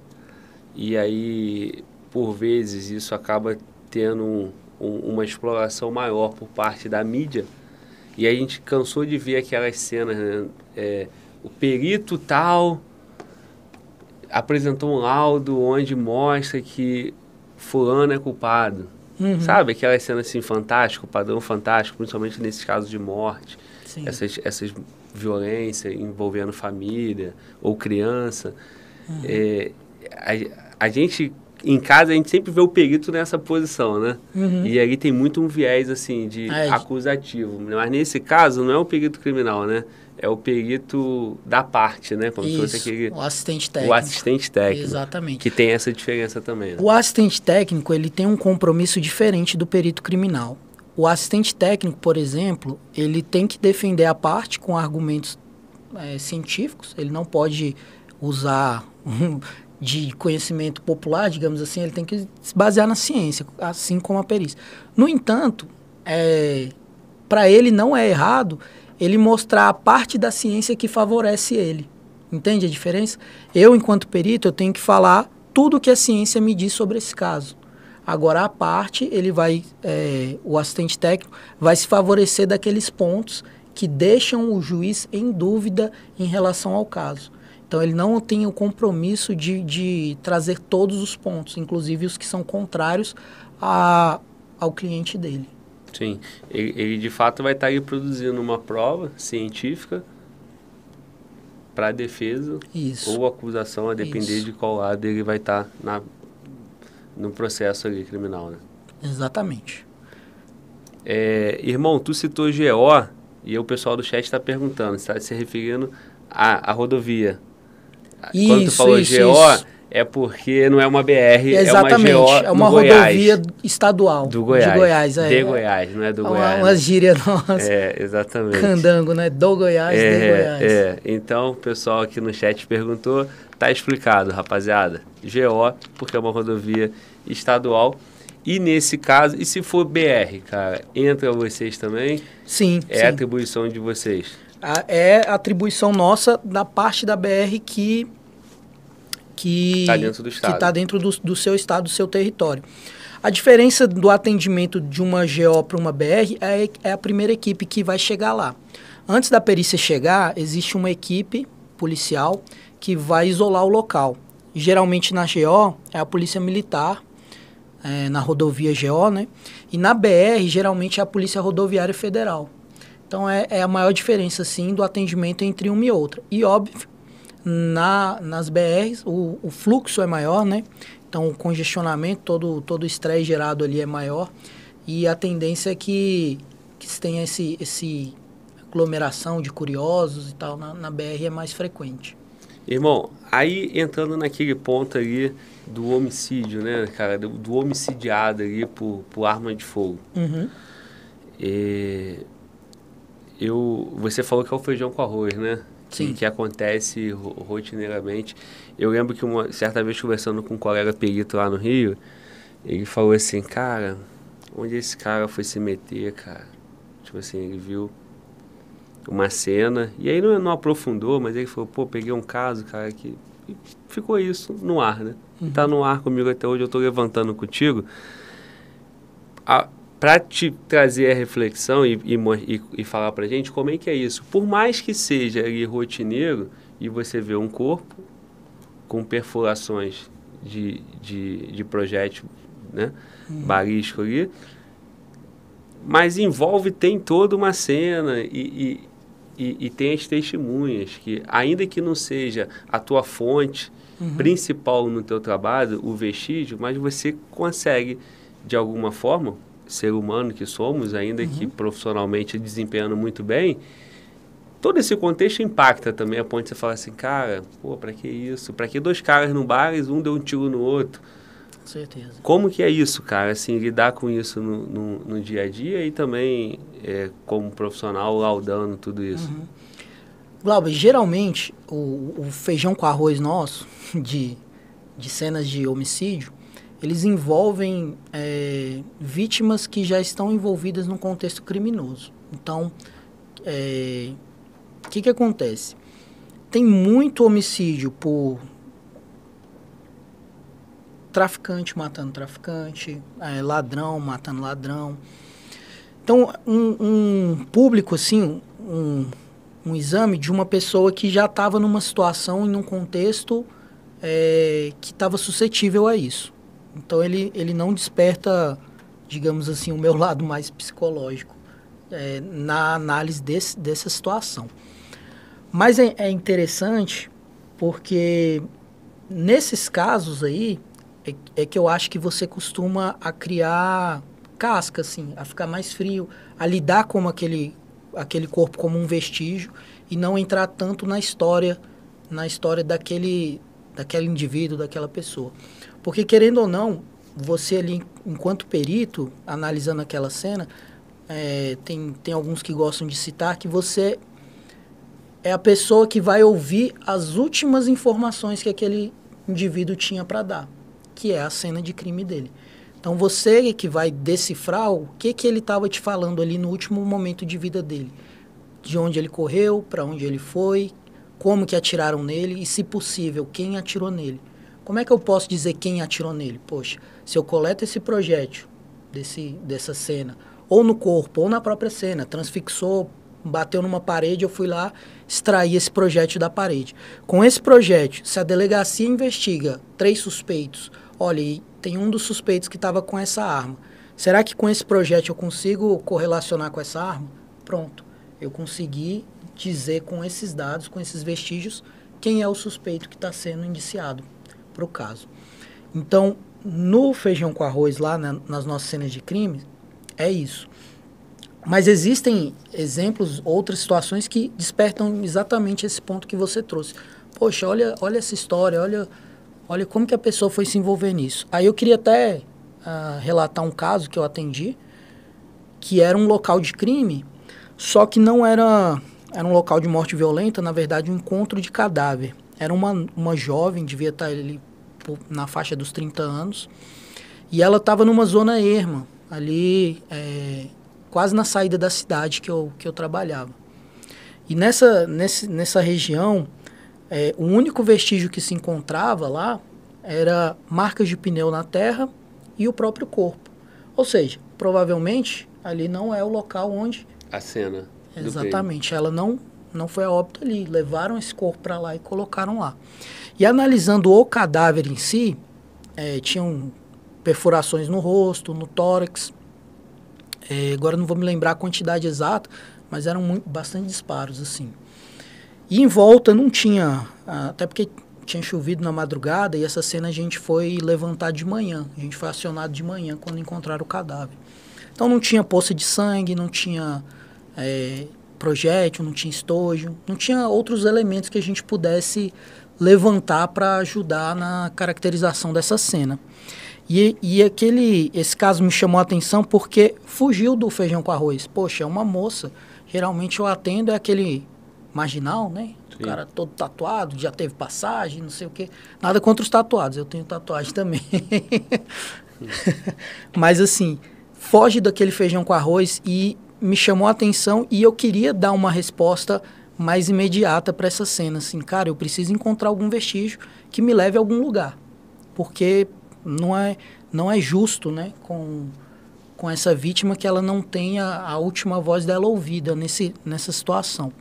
A: E aí, por vezes, isso acaba tendo um- um- uma exploração maior por parte da mídia. E a gente cansou de ver aquelas cenas, né? É, o perito tal apresentou um laudo onde mostra que fulano é culpado.
C: Uhum.
A: Sabe? Aquela cena assim, fantástico, padrão fantástico, principalmente nesses casos de morte.
C: Sim.
A: Essas, essas violências envolvendo família ou criança.
C: Uhum.
A: É, a, a gente em casa a gente sempre vê o perito nessa posição, né?
C: Uhum.
A: E ali tem muito um viés assim de
C: É, de-
A: acusativo. Mas nesse caso não é o perito criminal, né? É o perito da parte, né? Como
C: Isso,
A: aquele
C: o assistente
A: o
C: técnico.
A: assistente técnico.
C: Exatamente.
A: Que tem essa diferença também. Né?
C: O assistente técnico ele tem um compromisso diferente do perito criminal. O assistente técnico, por exemplo, ele tem que defender a parte com argumentos eh, científicos. Ele não pode usar de conhecimento popular, digamos assim. Ele tem que se basear na ciência, assim como a perícia. No entanto, para ele não é errado ele mostrar a parte da ciência que favorece ele. Entende a diferença? Eu, enquanto perito, eu tenho que falar tudo que a ciência me diz sobre esse caso. Agora, a parte, ele vai, é, o assistente técnico vai se favorecer daqueles pontos que deixam o juiz em dúvida em relação ao caso. Então, ele não tem o compromisso de, de trazer todos os pontos, inclusive os que são contrários a, ao cliente dele.
A: Sim, ele, ele, de fato vai estar aí produzindo uma prova científica para defesa
C: Isso.
A: ou acusação, a depender
C: Isso.
A: de qual lado ele vai estar na, no processo ali criminal, né?
C: Exatamente.
A: É, irmão, tu citou GO e o pessoal do chat está perguntando, está se referindo à, à rodovia.
C: Isso,
A: Quando tu falou
C: isso,
A: GO,
C: isso.
A: é porque não é uma BR,
C: Exatamente.
A: é uma GO
C: é uma rodovia
A: Goiás,
C: estadual.
A: do Goiás.
C: De Goiás, é.
A: De Goiás, não é do
C: é
A: Goiás.
C: Uma, uma
A: né?
C: gíria nossa.
A: É, exatamente.
C: Candango, né? Do Goiás, de Goiás.
A: É, é. Então, o pessoal aqui no chat perguntou, tá explicado, rapaziada. GO, porque é uma rodovia estadual. E nesse caso, e se for BR, cara, entra vocês também?
C: Sim,
A: É
C: sim.
A: atribuição de vocês.
C: A- é atribuição nossa da parte da BR que que
A: Tá dentro do estado.
C: está dentro do, do seu estado, do seu território. A diferença do atendimento de uma GO para uma BR é, é a primeira equipe que vai chegar lá. Antes da perícia chegar, existe uma equipe policial que vai isolar o local. Geralmente na GO é a polícia militar, é, na rodovia GO, né? E na BR, geralmente é a Polícia Rodoviária Federal. Então é, é a maior diferença, sim, do atendimento entre uma e outra. E óbvio, na, nas BRs o, o fluxo é maior, né? Então o congestionamento, todo, todo o estresse gerado ali é maior. E a tendência é que, que se tenha esse, esse aglomeração de curiosos e tal, na, na BR é mais frequente.
A: Irmão, aí entrando naquele ponto ali do homicídio, né, cara? Do, do homicidiado ali por, por arma de fogo.
C: Uhum.
A: É, eu, você falou que é o feijão com arroz, né? Que,
C: Sim.
A: que acontece ro- rotineiramente. Eu lembro que uma certa vez conversando com um colega perito lá no Rio, ele falou assim, cara, onde esse cara foi se meter, cara? Tipo assim, ele viu uma cena, e aí não, não aprofundou, mas ele falou, pô, peguei um caso, cara, que e ficou isso no ar, né? E Tá no ar comigo até hoje, eu tô levantando contigo. A, para te trazer a reflexão e, e, e, falar pra gente como é que é isso. Por mais que seja ali rotineiro e você vê um corpo com perfurações de, de, de projétil né, ali, mas envolve, tem toda uma cena e, e, e, e tem as testemunhas que, ainda que não seja a tua fonte principal no teu trabalho, o vestígio, mas você consegue, de alguma forma, ser humano que somos, ainda que profissionalmente desempenhando muito bem, todo esse contexto impacta também a ponto de você falar assim, cara, pô, pra que isso? Pra que dois caras no bar, e um deu um tiro no outro?
C: Com certeza.
A: Como que é isso, cara? Assim, lidar com isso no, no, no dia a dia e também é, como profissional laudando tudo isso.
C: Glauber, geralmente o, o feijão com arroz nosso, de, de cenas de homicídio, eles envolvem é, vítimas que já estão envolvidas num contexto criminoso. Então, é, o que, que acontece? Tem muito homicídio por traficante matando traficante, é, ladrão matando ladrão. Então, um, um público assim, um, um exame de uma pessoa que já estava numa situação e num contexto é, que estava suscetível a isso. Então ele, ele não desperta digamos assim, o meu lado mais psicológico é, na análise desse, dessa situação. Mas é, é interessante porque nesses casos aí é, é, que eu acho que você costuma a criar casca, assim, a ficar mais frio, a lidar com aquele, aquele corpo como um vestígio e não entrar tanto na história, na história daquele, daquele indivíduo, daquela pessoa. Porque querendo ou não, você ali, enquanto perito, analisando aquela cena, é, tem, tem alguns que gostam de citar que você é a pessoa que vai ouvir as últimas informações que aquele indivíduo tinha para dar, que é a cena de crime dele. Então você que vai decifrar o que que ele estava te falando ali no último momento de vida dele, de onde ele correu, para onde ele foi, como que atiraram nele e, se possível, quem atirou nele. Como é que eu posso dizer quem atirou nele? Poxa, se eu coleto esse projétil desse, dessa cena, ou no corpo, ou na própria cena, transfixou, bateu numa parede, eu fui lá extrair esse projétil da parede. Com esse projétil, se a delegacia investiga três suspeitos, olha, tem um dos suspeitos que estava com essa arma. Será que com esse projétil eu consigo correlacionar com essa arma? Pronto, eu consegui dizer com esses dados, com esses vestígios, quem é o suspeito que está sendo indiciado para o caso. Então, no feijão com arroz, lá né, nas nossas cenas de crime, é isso. Mas existem exemplos, outras situações que despertam exatamente esse ponto que você trouxe. Poxa, olha, olha essa história, olha, olha como que a pessoa foi se envolver nisso. Aí eu queria até uh, relatar um caso que eu atendi, que era um local de crime, só que não era, era um local de morte violenta, na verdade um encontro de cadáver. Era uma, uma jovem, devia estar ali na faixa dos 30 anos, e ela estava numa zona erma, ali é, quase na saída da cidade que eu, que eu trabalhava. E nessa, nesse, nessa região, é, o único vestígio que se encontrava lá era marcas de pneu na terra e o próprio corpo. Ou seja, provavelmente ali não é o local onde.
A: A cena.
C: Exatamente. Ela não, não foi a óbito ali. Levaram esse corpo para lá e colocaram lá. E analisando o cadáver em si, é, tinham perfurações no rosto, no tórax, é, agora não vou me lembrar a quantidade exata, mas eram muito, bastante disparos, assim. E em volta não tinha, até porque tinha chovido na madrugada e essa cena a gente foi levantar de manhã. A gente foi acionado de manhã quando encontraram o cadáver. Então não tinha poça de sangue, não tinha é, projétil, não tinha estojo, não tinha outros elementos que a gente pudesse levantar para ajudar na caracterização dessa cena. E, e aquele, esse caso me chamou a atenção porque fugiu do feijão com arroz. Poxa, é uma moça. Geralmente eu atendo é aquele marginal, né? Sim. O cara todo tatuado, já teve passagem, não sei o quê. Nada contra os tatuados, eu tenho tatuagem também. Mas assim, foge daquele feijão com arroz e me chamou a atenção e eu queria dar uma resposta mais imediata para essa cena. Assim, cara, eu preciso encontrar algum vestígio que me leve a algum lugar. Porque não é, não é justo né, com, com essa vítima que ela não tenha a última voz dela ouvida nesse, nessa situação.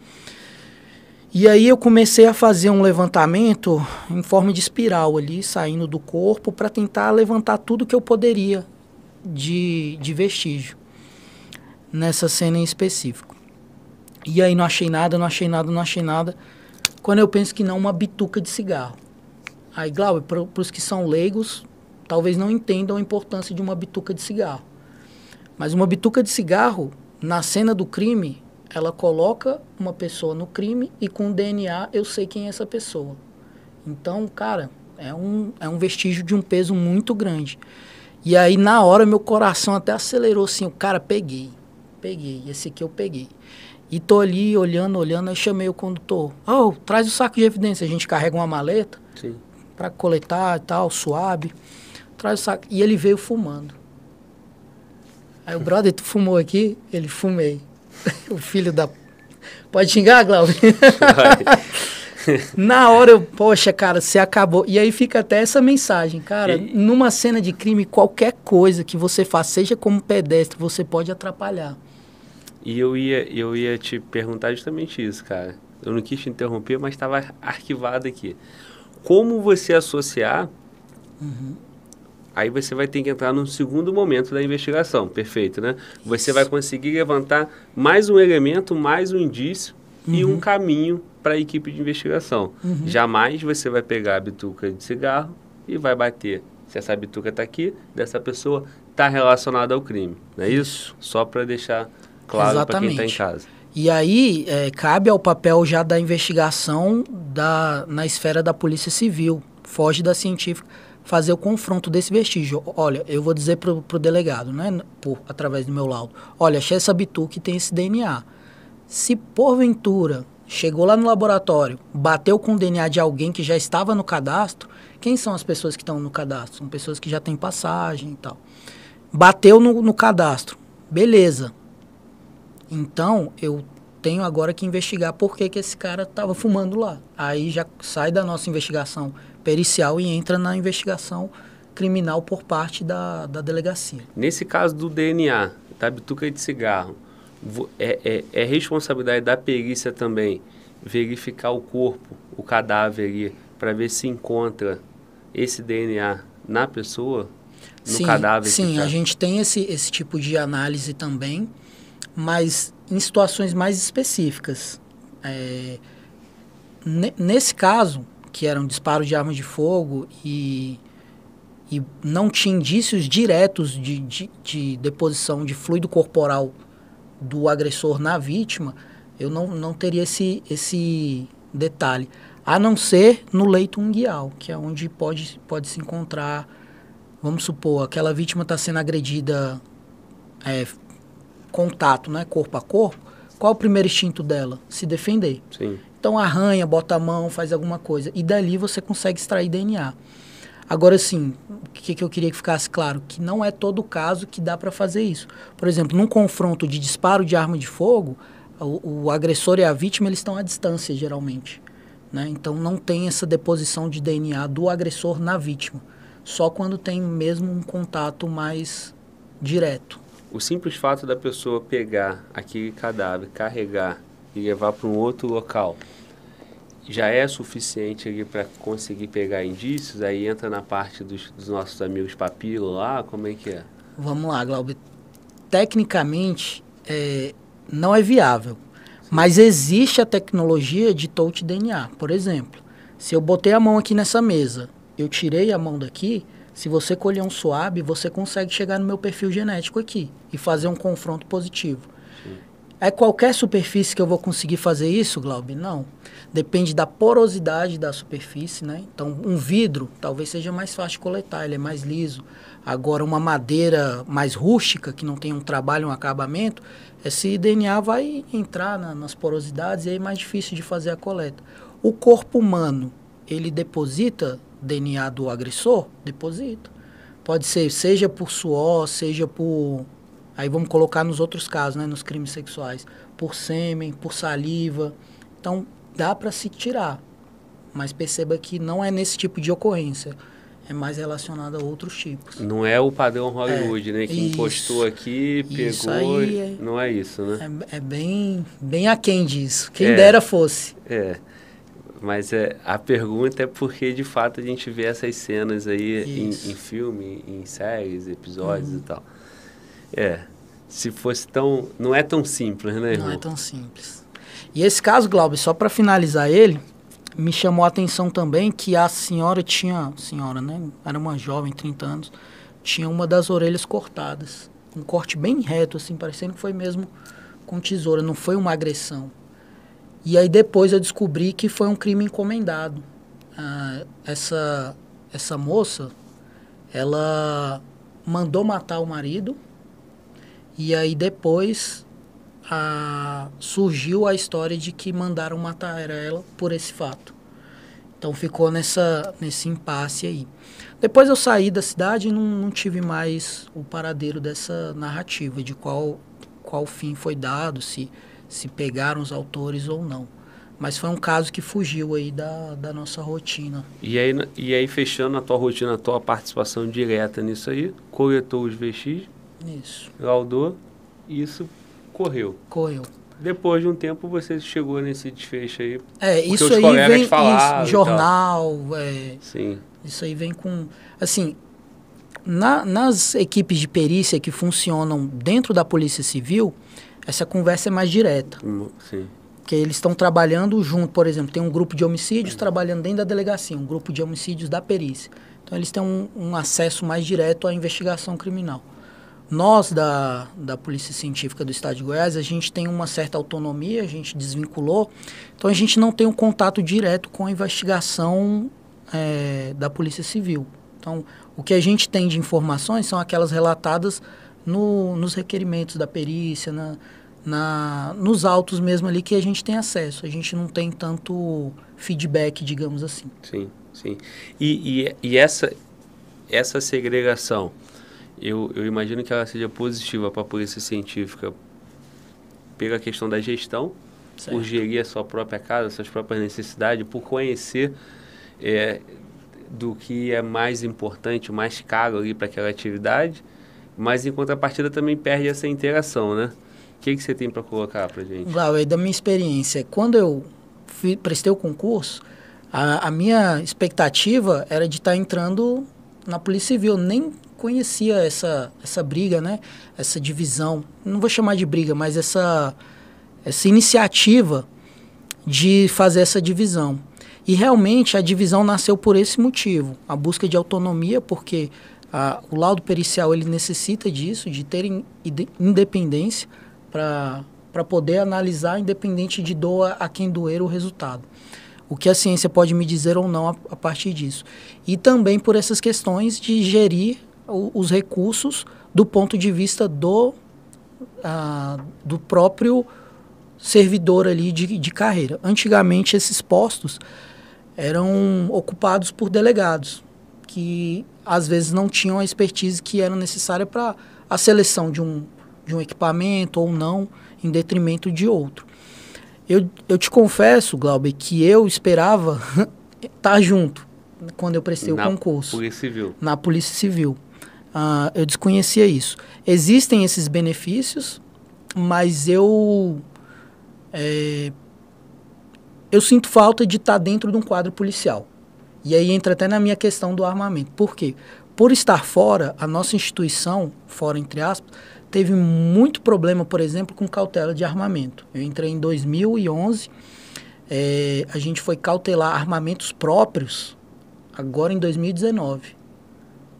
C: E aí eu comecei a fazer um levantamento em forma de espiral ali, saindo do corpo, para tentar levantar tudo que eu poderia de, de vestígio nessa cena em específico. E aí não achei nada, não achei nada, não achei nada. Quando eu penso que não, uma bituca de cigarro. Aí, Glauber, para os que são leigos, talvez não entendam a importância de uma bituca de cigarro. Mas uma bituca de cigarro, na cena do crime, ela coloca uma pessoa no crime e com o DNA eu sei quem é essa pessoa. Então, cara, é um, é um vestígio de um peso muito grande. E aí, na hora, meu coração até acelerou assim, o cara, peguei, peguei, esse aqui eu peguei. E tô ali olhando, olhando, aí chamei o condutor. Oh, traz o saco de evidência. A gente carrega uma maleta para coletar e tal, suave traz o saco. E ele veio fumando. Aí o brother, tu fumou aqui? Ele fumei. o filho da. Pode xingar, Glauber? Na hora eu, poxa, cara, você acabou. E aí fica até essa mensagem, cara. E... Numa cena de crime, qualquer coisa que você faça, seja como pedestre, você pode atrapalhar.
A: E eu ia, eu ia te perguntar justamente isso, cara. Eu não quis te interromper, mas estava arquivado aqui. Como você associar uhum Aí você vai ter que entrar no segundo momento da investigação, perfeito, né? Você vai conseguir levantar mais um elemento, mais um indício uhum. e um caminho para a equipe de investigação. Uhum. Jamais você vai pegar a bituca de cigarro e vai bater se essa bituca está aqui, dessa pessoa está relacionada ao crime. Não é isso? Só para deixar claro para quem está em casa.
C: E aí é, cabe ao papel já da investigação da, na esfera da Polícia Civil, foge da científica, fazer o confronto desse vestígio. Olha, eu vou dizer para o delegado, né, por, através do meu laudo, olha, achei essa bituca e tem esse DNA. Se porventura chegou lá no laboratório, bateu com o DNA de alguém que já estava no cadastro, quem são as pessoas que estão no cadastro? São pessoas que já têm passagem e tal. Bateu no, no cadastro, beleza. Então, eu tenho agora que investigar por que, que esse cara estava fumando lá. Aí já sai da nossa investigação pericial e entra na investigação criminal por parte da, da delegacia.
A: Nesse caso do DNA, da bituca de cigarro, é, é, é responsabilidade da perícia também verificar o corpo, o cadáver para ver se encontra esse DNA na pessoa, no
C: sim,
A: cadáver?
C: Sim, tá... a gente tem esse, esse tipo de análise também, mas em situações mais específicas. É, nesse caso, que era um disparo de arma de fogo e, e não tinha indícios diretos de, de, de deposição de fluido corporal do agressor na vítima, eu não, não teria esse, esse detalhe. A não ser no leito unguial, que é onde pode, pode se encontrar, vamos supor, aquela vítima está sendo agredida é, contato, né, corpo a corpo, qual o primeiro instinto dela? Se defender.
A: Sim.
C: Então arranha, bota a mão, faz alguma coisa. E dali você consegue extrair DNA. Agora, sim, o que, que eu queria que ficasse claro? Que não é todo caso que dá para fazer isso. Por exemplo, num confronto de disparo de arma de fogo, o, o agressor e a vítima eles estão à distância, geralmente. Né? Então, não tem essa deposição de DNA do agressor na vítima. Só quando tem mesmo um contato mais direto.
A: O simples fato da pessoa pegar aquele cadáver, carregar e levar para um outro local já é suficiente para conseguir pegar indícios? Aí entra na parte dos, dos, nossos amigos papilo lá, como é que é?
C: Vamos lá, Glauber. Tecnicamente, é, não é viável. Mas existe a tecnologia de touch DNA. Por exemplo, se eu botei a mão aqui nessa mesa, eu tirei a mão daqui, se você colher um suave, você consegue chegar no meu perfil genético aqui e fazer um confronto positivo. É qualquer superfície que eu vou conseguir fazer isso, Glauber? Não. Depende da porosidade da superfície, né? Então, um vidro talvez seja mais fácil de coletar, ele é mais liso. Agora, uma madeira mais rústica, que não tem um trabalho, um acabamento, esse DNA vai entrar na, nas porosidades e aí é mais difícil de fazer a coleta. O corpo humano, ele deposita DNA do agressor? Deposita. Pode ser, seja por suor, seja por Aí vamos colocar nos outros casos, né, nos crimes sexuais, por sêmen, por saliva. Então, dá para se tirar. Mas perceba que não é nesse tipo de ocorrência. É mais relacionado a outros tipos.
A: Não é o padrão Hollywood, é, né? Que isso, encostou aqui, pegou. É, não é isso, né?
C: É, é, bem, bem aquém disso. Quem é, dera fosse.
A: É. Mas é, a pergunta é porque, de fato, a gente vê essas cenas aí em, em, filme, em séries, episódios uhum. e tal. É se fosse tão. Não é tão simples, né,
C: irmão? Não é tão simples. E esse caso, Glauber, só para finalizar ele, me chamou a atenção também que a senhora tinha. Senhora, né? Era uma jovem, 30 anos, tinha uma das orelhas cortadas. Um corte bem reto, assim, parecendo que foi mesmo com tesoura, não foi uma agressão. E aí depois eu descobri que foi um crime encomendado. Ah, essa, essa moça, ela mandou matar o marido e aí depois a, surgiu a história de que mandaram matar ela por esse fato. Então ficou nessa, nesse impasse aí. Depois eu saí da cidade e não, não tive mais o paradeiro dessa narrativa, de qual, qual fim foi dado, se, se pegaram os autores ou não. Mas foi um caso que fugiu aí da, da nossa rotina.
A: E aí, e aí, fechando a tua rotina, a tua participação direta nisso aí, coletou os vestígios,
C: isso.
A: Laudou, isso correu.
C: Correu.
A: Depois de um tempo você chegou nesse desfecho aí.
C: É, isso aí vem isso, jornal, é,
A: Sim.
C: Isso aí vem com assim, na, nas equipes de perícia que funcionam dentro da Polícia Civil, essa conversa é mais direta.
A: Hum, Sim.
C: Porque eles estão trabalhando junto, por exemplo, tem um grupo de homicídios trabalhando dentro da delegacia, um grupo de homicídios da perícia. Então eles têm um, um acesso mais direto à investigação criminal. Nós, da, da Polícia Científica do Estado de Goiás, a gente tem uma certa autonomia, a gente desvinculou, então a gente não tem um contato direto com a investigação é, da Polícia Civil. Então, o que a gente tem de informações são aquelas relatadas no, nos requerimentos da perícia, na, na, nos autos mesmo ali que a gente tem acesso. A gente não tem tanto feedback, digamos assim.
A: Sim, sim. E, e, e essa, essa segregação, eu, eu imagino que ela seja positiva para a polícia científica pela questão da gestão,
C: Certo.
A: por gerir a sua própria casa, suas próprias necessidades, por conhecer é, do que é mais importante, mais caro ali para aquela atividade, mas em contrapartida também perde essa interação, né? O que, que você tem para colocar para gente?
C: Glauber, da minha experiência, quando eu fui, prestei o concurso, a, a minha expectativa era de estar entrando na Polícia Civil. Nem conhecia essa, essa briga, né? Essa divisão. Não vou chamar de briga, mas essa, essa iniciativa de fazer essa divisão. E realmente a divisão nasceu por esse motivo, a busca de autonomia, porque a, o laudo pericial ele necessita disso, de ter in- independência para poder analisar, independente de doa a quem doer o resultado. O que a ciência pode me dizer ou não a, a partir disso. E também por essas questões de gerir o- os recursos do ponto de vista do, ah, do próprio servidor ali de, de carreira. Antigamente, esses postos eram ocupados por delegados, que às vezes não tinham a expertise que era necessária para a seleção de um, de um equipamento ou não, em detrimento de outro. Eu, eu te confesso, Glauber, que eu esperava estar junto quando eu prestei
A: Na
C: o concurso
A: Polícia Civil.
C: na Polícia Civil. Ah, eu desconhecia isso. Existem esses benefícios, mas eu é, eu sinto falta de estar dentro de um quadro policial. E aí entra até na minha questão do armamento. Por quê? Por estar fora, a nossa instituição, fora entre aspas, teve muito problema, por exemplo, com cautela de armamento. Eu entrei em 2011, é, a gente foi cautelar armamentos próprios agora em 2019.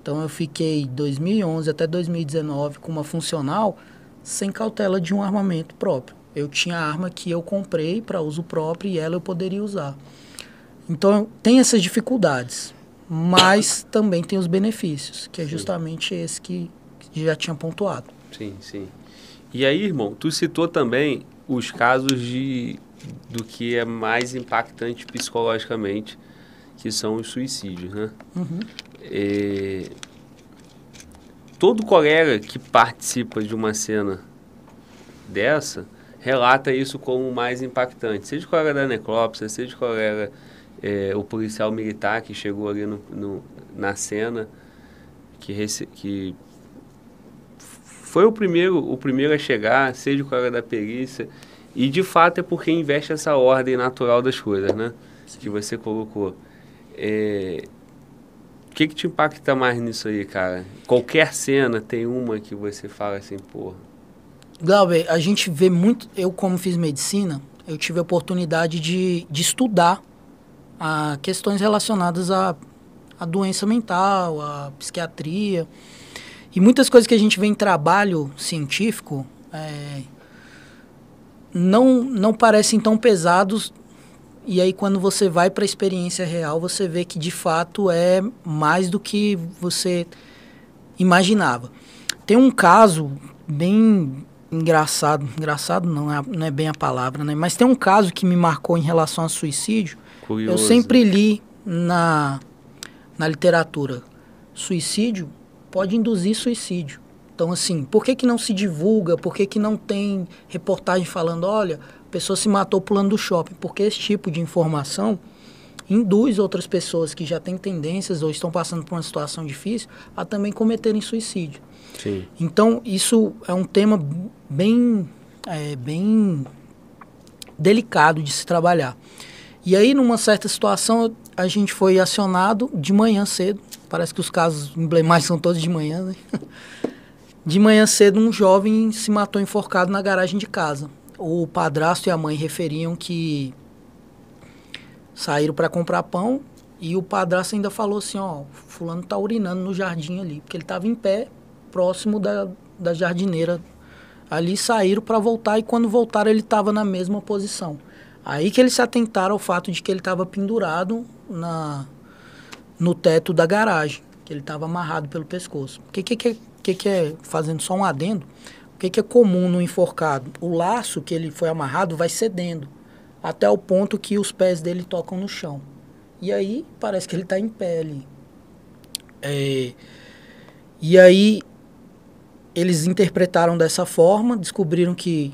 C: Então eu fiquei 2011 até 2019 com uma funcional sem cautela de um armamento próprio. Eu tinha a arma que eu comprei para uso próprio e ela eu poderia usar. Então tem essas dificuldades, mas também tem os benefícios, que é
A: Sim.
C: justamente esse que que já tinha pontuado.
A: Sim, sim. E aí, irmão, tu citou também os casos de do que é mais impactante psicologicamente, que são os suicídios, né?
C: Uhum.
A: É, Todo colega que participa de uma cena dessa relata isso como mais impactante. Seja colega da necrópsia, seja colega, é, o policial militar que chegou ali no, no- na cena, que, rece- que foi o primeiro, o primeiro a chegar, seja o colega da perícia. E de fato é porque investe essa ordem natural das coisas, né? Que você colocou. É, o que, que te impacta mais nisso aí, cara? Qualquer cena tem uma que você fala assim, porra.
C: Glauber, a gente vê muito. Eu, como fiz medicina, eu tive a oportunidade de, de estudar a questões relacionadas à, à doença mental, à psiquiatria. E muitas coisas que a gente vê em trabalho científico é, não, não parecem tão pesados. E aí, quando você vai para a experiência real, você vê que de fato é mais do que você imaginava. Tem um caso bem engraçado, engraçado não é, não é bem a palavra, né? Mas tem um caso que me marcou em relação a suicídio.
A: Curioso.
C: Eu sempre li na, na literatura, suicídio pode induzir suicídio. Então, assim, por que, que não se divulga? Por que, que não tem reportagem falando, olha, a pessoa se matou pulando do shopping? Porque esse tipo de informação induz outras pessoas que já têm tendências ou estão passando por uma situação difícil a também cometerem suicídio.
A: Sim.
C: Então, isso é um tema bem, é, bem delicado de se trabalhar. E aí, numa certa situação, a gente foi acionado de manhã cedo. Parece que os casos emblemáticos são todos de manhã, né? De manhã cedo, um jovem se matou enforcado na garagem de casa. O padrasto e a mãe referiam que saíram para comprar pão e o padrasto ainda falou assim, ó, fulano tá urinando no jardim ali, porque ele estava em pé, próximo da, da jardineira. Ali saíram para voltar e quando voltaram ele estava na mesma posição. Aí que eles se atentaram ao fato de que ele estava pendurado na, no teto da garagem, que ele estava amarrado pelo pescoço. O que, que, que, que, que é, fazendo só um adendo, o que, que é comum no enforcado? O laço que ele foi amarrado vai cedendo, até o ponto que os pés dele tocam no chão. E aí parece que ele está em ali. É, e aí eles interpretaram dessa forma, descobriram que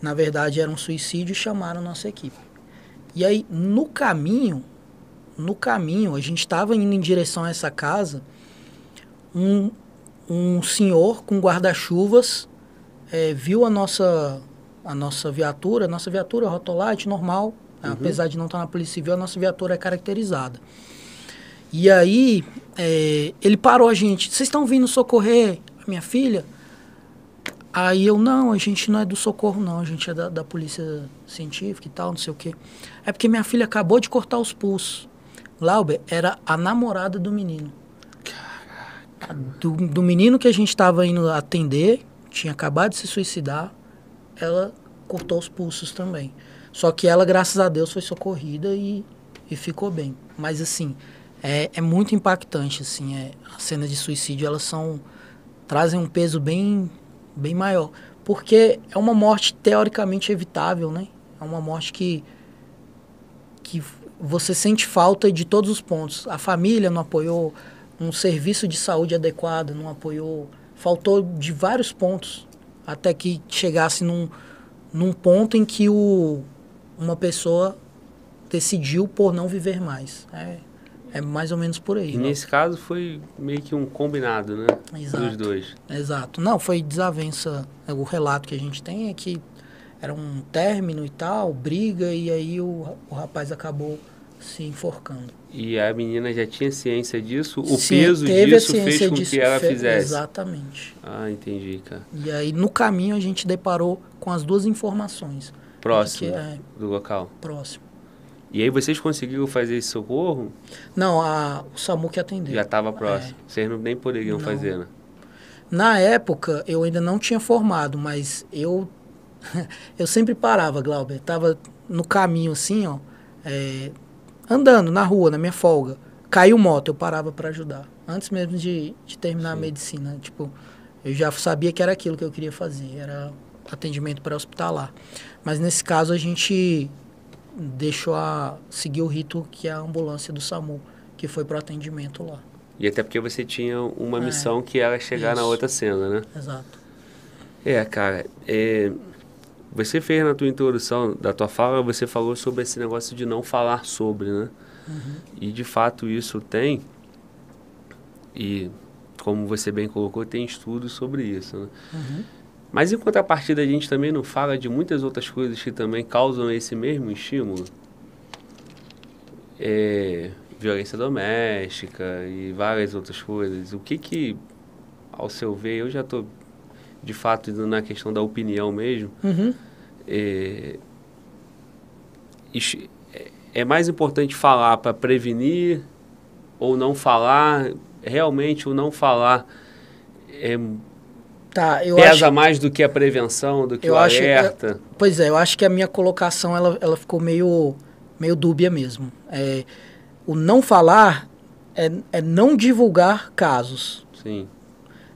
C: na verdade era um suicídio e chamaram nossa equipe. E aí no caminho, no caminho, a gente estava indo em direção a essa casa, um, um senhor com guarda-chuvas é, viu a nossa, a nossa viatura, a nossa viatura rotolite normal, uhum. apesar de não estar na Polícia Civil, a nossa viatura é caracterizada. E aí é, ele parou a gente, vocês estão vindo socorrer a minha filha? Aí eu, não, a gente não é do socorro, não, a gente é da, da polícia científica e tal, não sei o quê. É porque minha filha acabou de cortar os pulsos. Lauber era a namorada do menino. Do, do menino que a gente estava indo atender, tinha acabado de se suicidar, ela cortou os pulsos também. Só que ela, graças a Deus, foi socorrida e, e ficou bem. Mas, assim, é, é muito impactante, assim, é, as cenas de suicídio, elas são... trazem um peso bem, bem maior. Porque é uma morte teoricamente evitável, né? É uma morte que, que você sente falta de todos os pontos. A família não apoiou, um serviço de saúde adequado não apoiou, faltou de vários pontos até que chegasse num, num ponto em que o, uma pessoa decidiu por não viver mais. É, é mais ou menos por aí.
A: E nesse caso foi meio que um combinado, né?
C: Exato.
A: Dos dois.
C: Exato. Não, foi desavença. O relato que a gente tem é que era um término e tal, briga, e aí o, o rapaz acabou se enforcando.
A: E a menina já tinha ciência disso? O Sim, peso disso fez com disso, que ela fizesse?
C: Exatamente.
A: Ah, entendi, cara.
C: E aí no caminho a gente deparou com as duas informações.
A: Próximo é, do local?
C: Próximo.
A: E aí vocês conseguiram fazer esse socorro?
C: Não, a, o SAMU que atendeu.
A: Já estava próximo. É. Vocês não, nem poderiam não. fazer, né?
C: Na época, eu ainda não tinha formado, mas eu eu sempre parava, Glauber. Tava no caminho assim, ó, é, andando na rua, na minha folga. Caiu moto, eu parava para ajudar. Antes mesmo de, de terminar Sim. a medicina. Tipo, eu já sabia que era aquilo que eu queria fazer. Era atendimento pré-hospitalar. Mas nesse caso a gente deixou a seguir o rito que é a ambulância do SAMU, que foi para atendimento lá.
A: E até porque você tinha uma é, missão que era chegar isso. na outra cena, né?
C: Exato.
A: É, cara, é, você fez na tua introdução da tua fala, você falou sobre esse negócio de não falar sobre, né? Uhum. E de fato isso tem, e como você bem colocou, tem estudos sobre isso, né? Uhum. Mas em contrapartida a gente também não fala de muitas outras coisas que também causam esse mesmo estímulo. É, violência doméstica e várias outras coisas. O que que, ao seu ver, eu já estou de fato na questão da opinião mesmo, uhum. é, é mais importante falar para prevenir ou não falar? Realmente o não falar é,
C: tá,
A: pesa acho, mais do que a prevenção, do que o acho, alerta?
C: É, pois é, eu acho que a minha colocação ela, ela ficou meio, meio dúbia mesmo. É, o não falar é, é não divulgar casos.
A: Sim.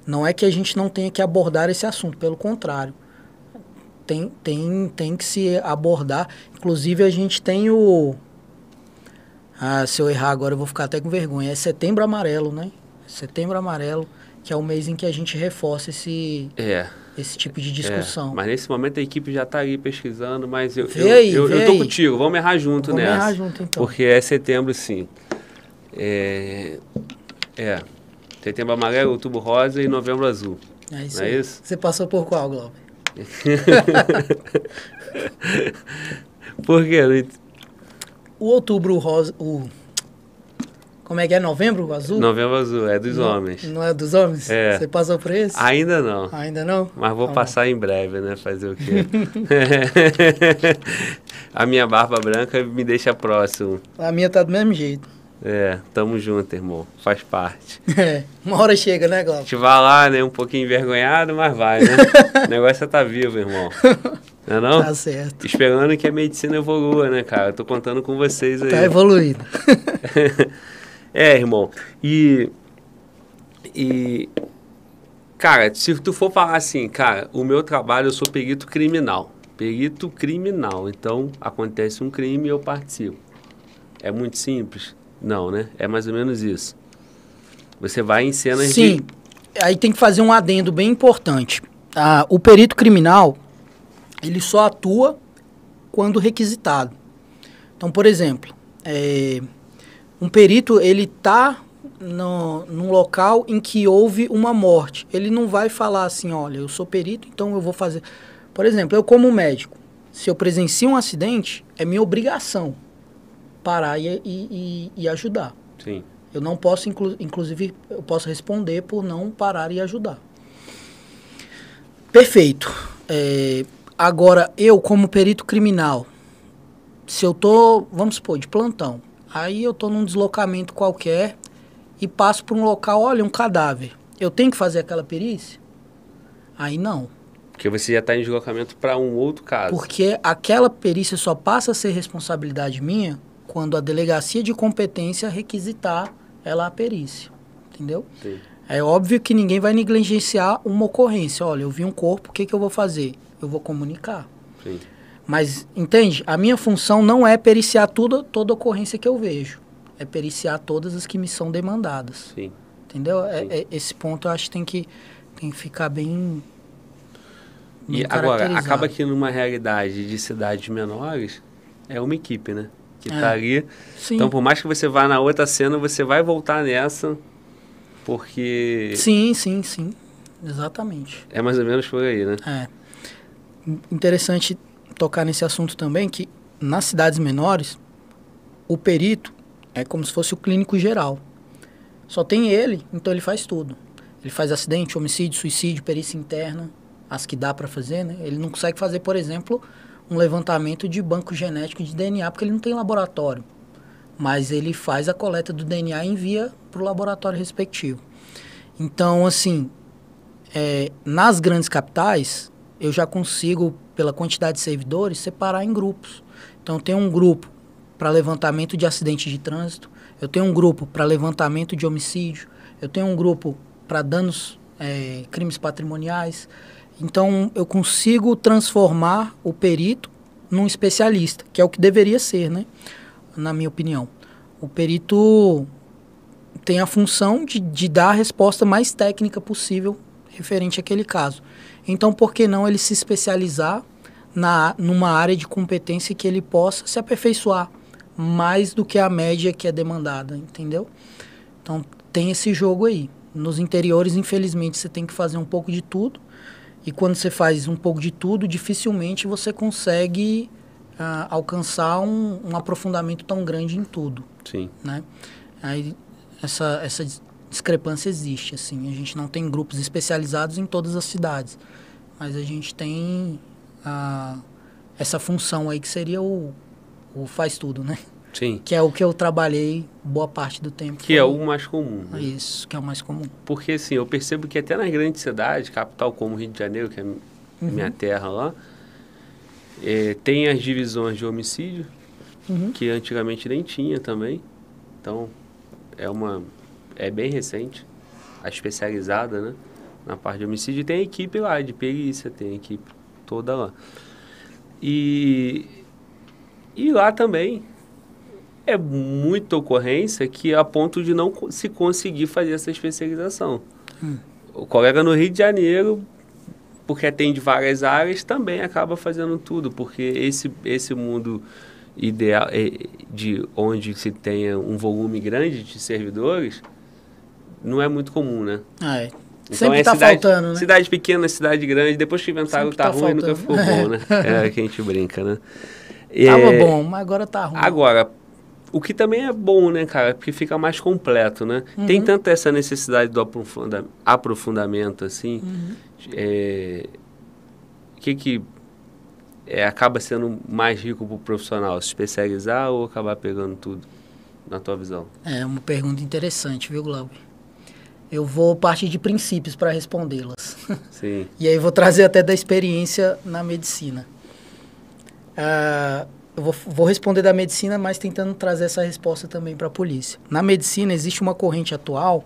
C: Não é que a gente não tenha que abordar esse assunto, pelo contrário. Tem, tem, tem que se abordar. Inclusive, a gente tem o. Ah, se eu errar agora, eu vou ficar até com vergonha. É setembro amarelo, né? Setembro amarelo, que é o mês em que a gente reforça esse.
A: É
C: esse tipo de discussão.
A: É, mas nesse momento a equipe já está aí pesquisando, mas eu, eu, aí, eu, eu tô aí. contigo, vamos errar junto vamos nessa. Vamos errar junto então. Porque é setembro sim. É, é. Setembro amarelo, outubro rosa e novembro azul.
C: É isso. Não é isso? Você passou por qual, Glauber?
A: por quê?
C: o outubro rosa, o como é que é? Novembro azul?
A: Novembro azul, é dos
C: não,
A: homens.
C: Não é dos homens?
A: É.
C: Você passou por esse?
A: Ainda não.
C: Ainda não?
A: Mas vou
C: Tá
A: passar em breve, né? Fazer o quê? a minha barba branca me deixa próximo.
C: A minha tá do mesmo jeito.
A: É, tamo junto, irmão. Faz parte.
C: É, uma hora chega, né,
A: A
C: Glauco?
A: gente vai lá, né? Um pouquinho envergonhado, mas vai, né? o negócio é tá vivo, irmão. Não é não?
C: Tá certo.
A: Esperando que a medicina evolua, né, cara? Eu tô contando com vocês aí.
C: Tá evoluindo.
A: É, irmão. E. E. Cara, se tu for falar assim, cara, o meu trabalho, eu sou perito criminal. Perito criminal. Então, acontece um crime e eu participo. É muito simples? Não, né? É mais ou menos isso. Você vai em cenas
C: Sim,
A: de.
C: aí tem que fazer um adendo bem importante. Ah, o perito criminal, ele só atua quando requisitado. Então, por exemplo, é, um perito, ele tá no, num local em que houve uma morte. Ele não vai falar assim, olha, eu sou perito, então eu vou fazer... Por exemplo, eu como médico, se eu presencio um acidente, é minha obrigação parar e, e- e- ajudar.
A: Sim.
C: Eu não posso, inclu- inclusive, eu posso responder por não parar e ajudar. Perfeito. É, agora, eu como perito criminal, se eu tô, vamos supor, de plantão, aí eu tô num deslocamento qualquer e passo por um local, olha, um cadáver. Eu tenho que fazer aquela perícia? Aí não.
A: Porque você já está em deslocamento para um outro caso.
C: Porque aquela perícia só passa a ser responsabilidade minha quando a delegacia de competência requisitar ela a perícia. Entendeu?
A: Sim.
C: É óbvio que ninguém vai negligenciar uma ocorrência. Olha, eu vi um corpo, o que, que eu vou fazer? Eu vou comunicar.
A: Sim.
C: Mas, entende? A minha função não é periciar tudo, toda ocorrência que eu vejo. É periciar todas as que me são demandadas.
A: Sim.
C: Entendeu? É-
A: Sim.
C: é- esse ponto eu acho que tem que, tem que ficar bem. bem
A: E agora, acaba que numa realidade de cidades menores, é uma equipe, né? Que
C: É.
A: tá ali.
C: Sim.
A: Então, por mais que você vá na outra cena, você vai voltar nessa, porque
C: Sim, sim, sim. Exatamente.
A: é mais ou menos por aí, né?
C: É. Interessante tocar nesse assunto também que nas cidades menores o perito é como se fosse o clínico geral. Só tem ele, então ele faz tudo. Ele faz acidente, homicídio, suicídio, perícia interna, as que dá para fazer, né? Ele não consegue fazer, por exemplo, um levantamento de banco genético de DNA porque ele não tem laboratório. Mas ele faz a coleta do DNA e envia para o laboratório respectivo. Então, assim, é, nas grandes capitais, eu já consigo, pela quantidade de servidores, separar em grupos. Então, eu tenho um grupo para levantamento de acidente de trânsito, eu tenho um grupo para levantamento de homicídio, eu tenho um grupo para danos, é, crimes patrimoniais. Então, eu consigo transformar o perito num especialista, que é o que deveria ser, né? Na minha opinião. O perito tem a função de, de dar a resposta mais técnica possível referente àquele caso. Então, por que não ele se especializar na, numa área de competência que ele possa se aperfeiçoar mais do que a média que é demandada, entendeu? Então, tem esse jogo aí. Nos interiores, infelizmente, você tem que fazer um pouco de tudo. E quando você faz um pouco de tudo, dificilmente você consegue ah, alcançar um, um aprofundamento tão grande em tudo
A: Sim.
C: né? Aí essa, essa discrepância existe, assim. A gente não tem grupos especializados em todas as cidades, mas a gente tem a, essa função aí que seria o, o faz tudo, né?
A: Sim.
C: Que é o que eu trabalhei boa parte do tempo.
A: Que é o mais comum. né?
C: Isso, que é o mais comum.
A: Porque assim, eu percebo que até nas grandes cidades, capital como Rio de Janeiro, que é
C: Uhum.
A: minha terra lá, eh, tem as divisões de homicídio,
C: Uhum.
A: que antigamente nem tinha também. Então, é uma é bem recente, a especializada, né, na parte de homicídio. E tem a equipe lá de perícia, tem a equipe toda lá. E e lá também é muita ocorrência que é a ponto de não se conseguir fazer essa especialização. O colega no Rio de Janeiro, porque atende várias áreas, também acaba fazendo tudo, porque esse, esse mundo ideal é, de onde se tenha um volume grande de servidores não é muito comum, né?
C: Ah, é.
A: Então
C: Sempre
A: é
C: tá
A: cidade,
C: faltando, né?
A: Cidade pequena, cidade grande, depois que inventaram tá,
C: tá
A: ruim, nunca
C: faltando.
A: ficou bom, né? É que a gente brinca, né?
C: Tava
A: É,
C: bom, mas agora tá ruim.
A: Agora, O que também é bom, né, cara? Porque fica mais completo, né? Uhum. Tem tanto essa necessidade do aprofunda aprofundamento, assim. Uhum. É, que que é, acaba sendo mais rico para o profissional? Se especializar ou acabar pegando tudo, na tua visão?
C: É uma pergunta interessante, viu, Glauber? Eu vou partir de princípios para respondê-las.
A: Sim.
C: e aí vou trazer até da experiência na medicina. Uh, eu vou, vou, responder da medicina, mas tentando trazer essa resposta também para a polícia. Na medicina existe uma corrente atual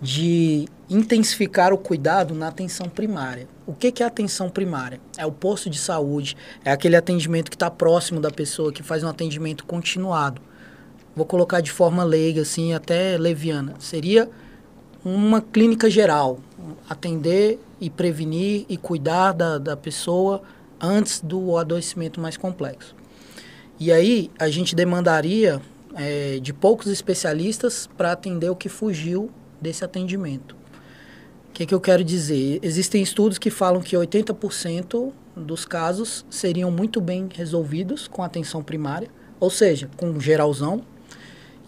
C: de intensificar o cuidado na atenção primária. O que, que é atenção primária? É o posto de saúde, é aquele atendimento que está próximo da pessoa, que faz um atendimento continuado. Vou colocar de forma leiga, assim, até leviana. Seria uma clínica geral, atender e prevenir e cuidar da, da pessoa antes do adoecimento mais complexo. E aí a gente demandaria é, de poucos especialistas para atender o que fugiu desse atendimento. O que, que eu quero dizer? Existem estudos que falam que 80% dos casos seriam muito bem resolvidos com atenção primária, ou seja, com geralzão.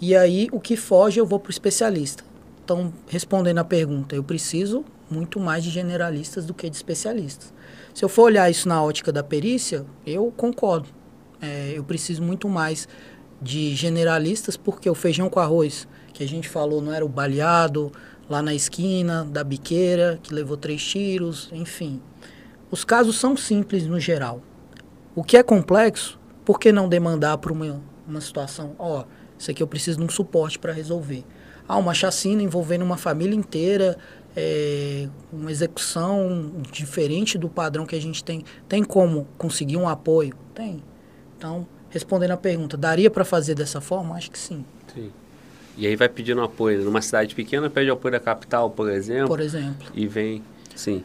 C: E aí o que foge eu vou para o especialista. Então, respondendo a pergunta, eu preciso muito mais de generalistas do que de especialistas. Se eu for olhar isso na ótica da perícia, eu concordo. É, eu preciso muito mais de generalistas, porque o feijão com arroz que a gente falou não era o baleado lá na esquina da biqueira, que levou três tiros, enfim. Os casos são simples no geral. O que é complexo, por que não demandar para uma, uma situação? Ó, oh, isso aqui eu preciso de um suporte para resolver. Ah, uma chacina envolvendo uma família inteira, é, uma execução diferente do padrão que a gente tem. Tem como conseguir um apoio? Tem. Então, respondendo a pergunta, daria para fazer dessa forma? Acho que sim.
A: Sim. E aí vai pedindo apoio. Numa cidade pequena, pede apoio da capital, por exemplo.
C: Por exemplo.
A: E vem, sim.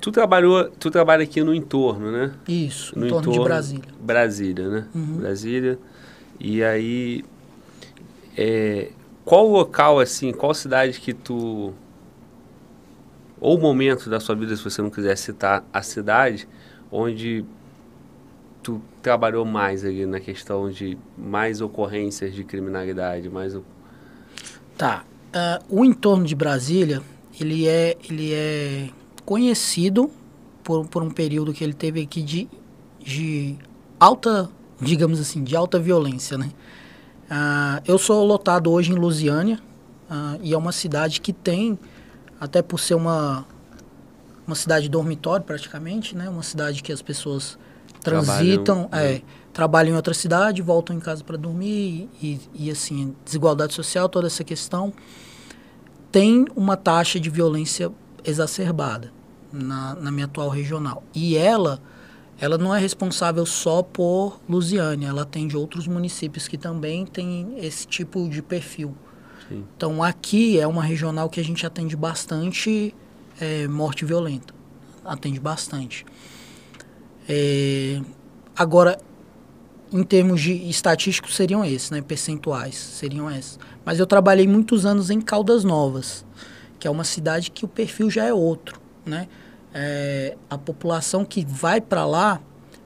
A: Tu trabalhou, tu trabalha aqui no entorno, né?
C: Isso, no entorno, entorno de Brasília.
A: Brasília, né? Uhum. Brasília. E aí, é, qual local, assim, qual cidade que tu... Ou momento da sua vida, se você não quiser citar a cidade, onde tu trabalhou mais ali na questão de mais ocorrências de criminalidade, mais
C: Tá. Uh, o entorno de Brasília, ele é, ele é conhecido por, por um período que ele teve aqui de, de alta, digamos assim, de alta violência, né? Uh, eu sou lotado hoje em Lusiânia uh, e é uma cidade que tem, até por ser uma, uma cidade dormitório praticamente, né? Uma cidade que as pessoas transitam, Trabalham, é, né? trabalham em outra cidade, voltam em casa para dormir e, e, assim, desigualdade social, toda essa questão, tem uma taxa de violência exacerbada na, na minha atual regional. E ela, ela não é responsável só por Lusiânia, ela atende outros municípios que também têm esse tipo de perfil. Sim. Então aqui é uma regional que a gente atende bastante é, morte violenta, atende bastante. É, agora, em termos de estatísticos seriam esses, né? Percentuais seriam esses. Mas eu trabalhei muitos anos em Caldas Novas, que é uma cidade que o perfil já é outro, né? É, a população que vai para lá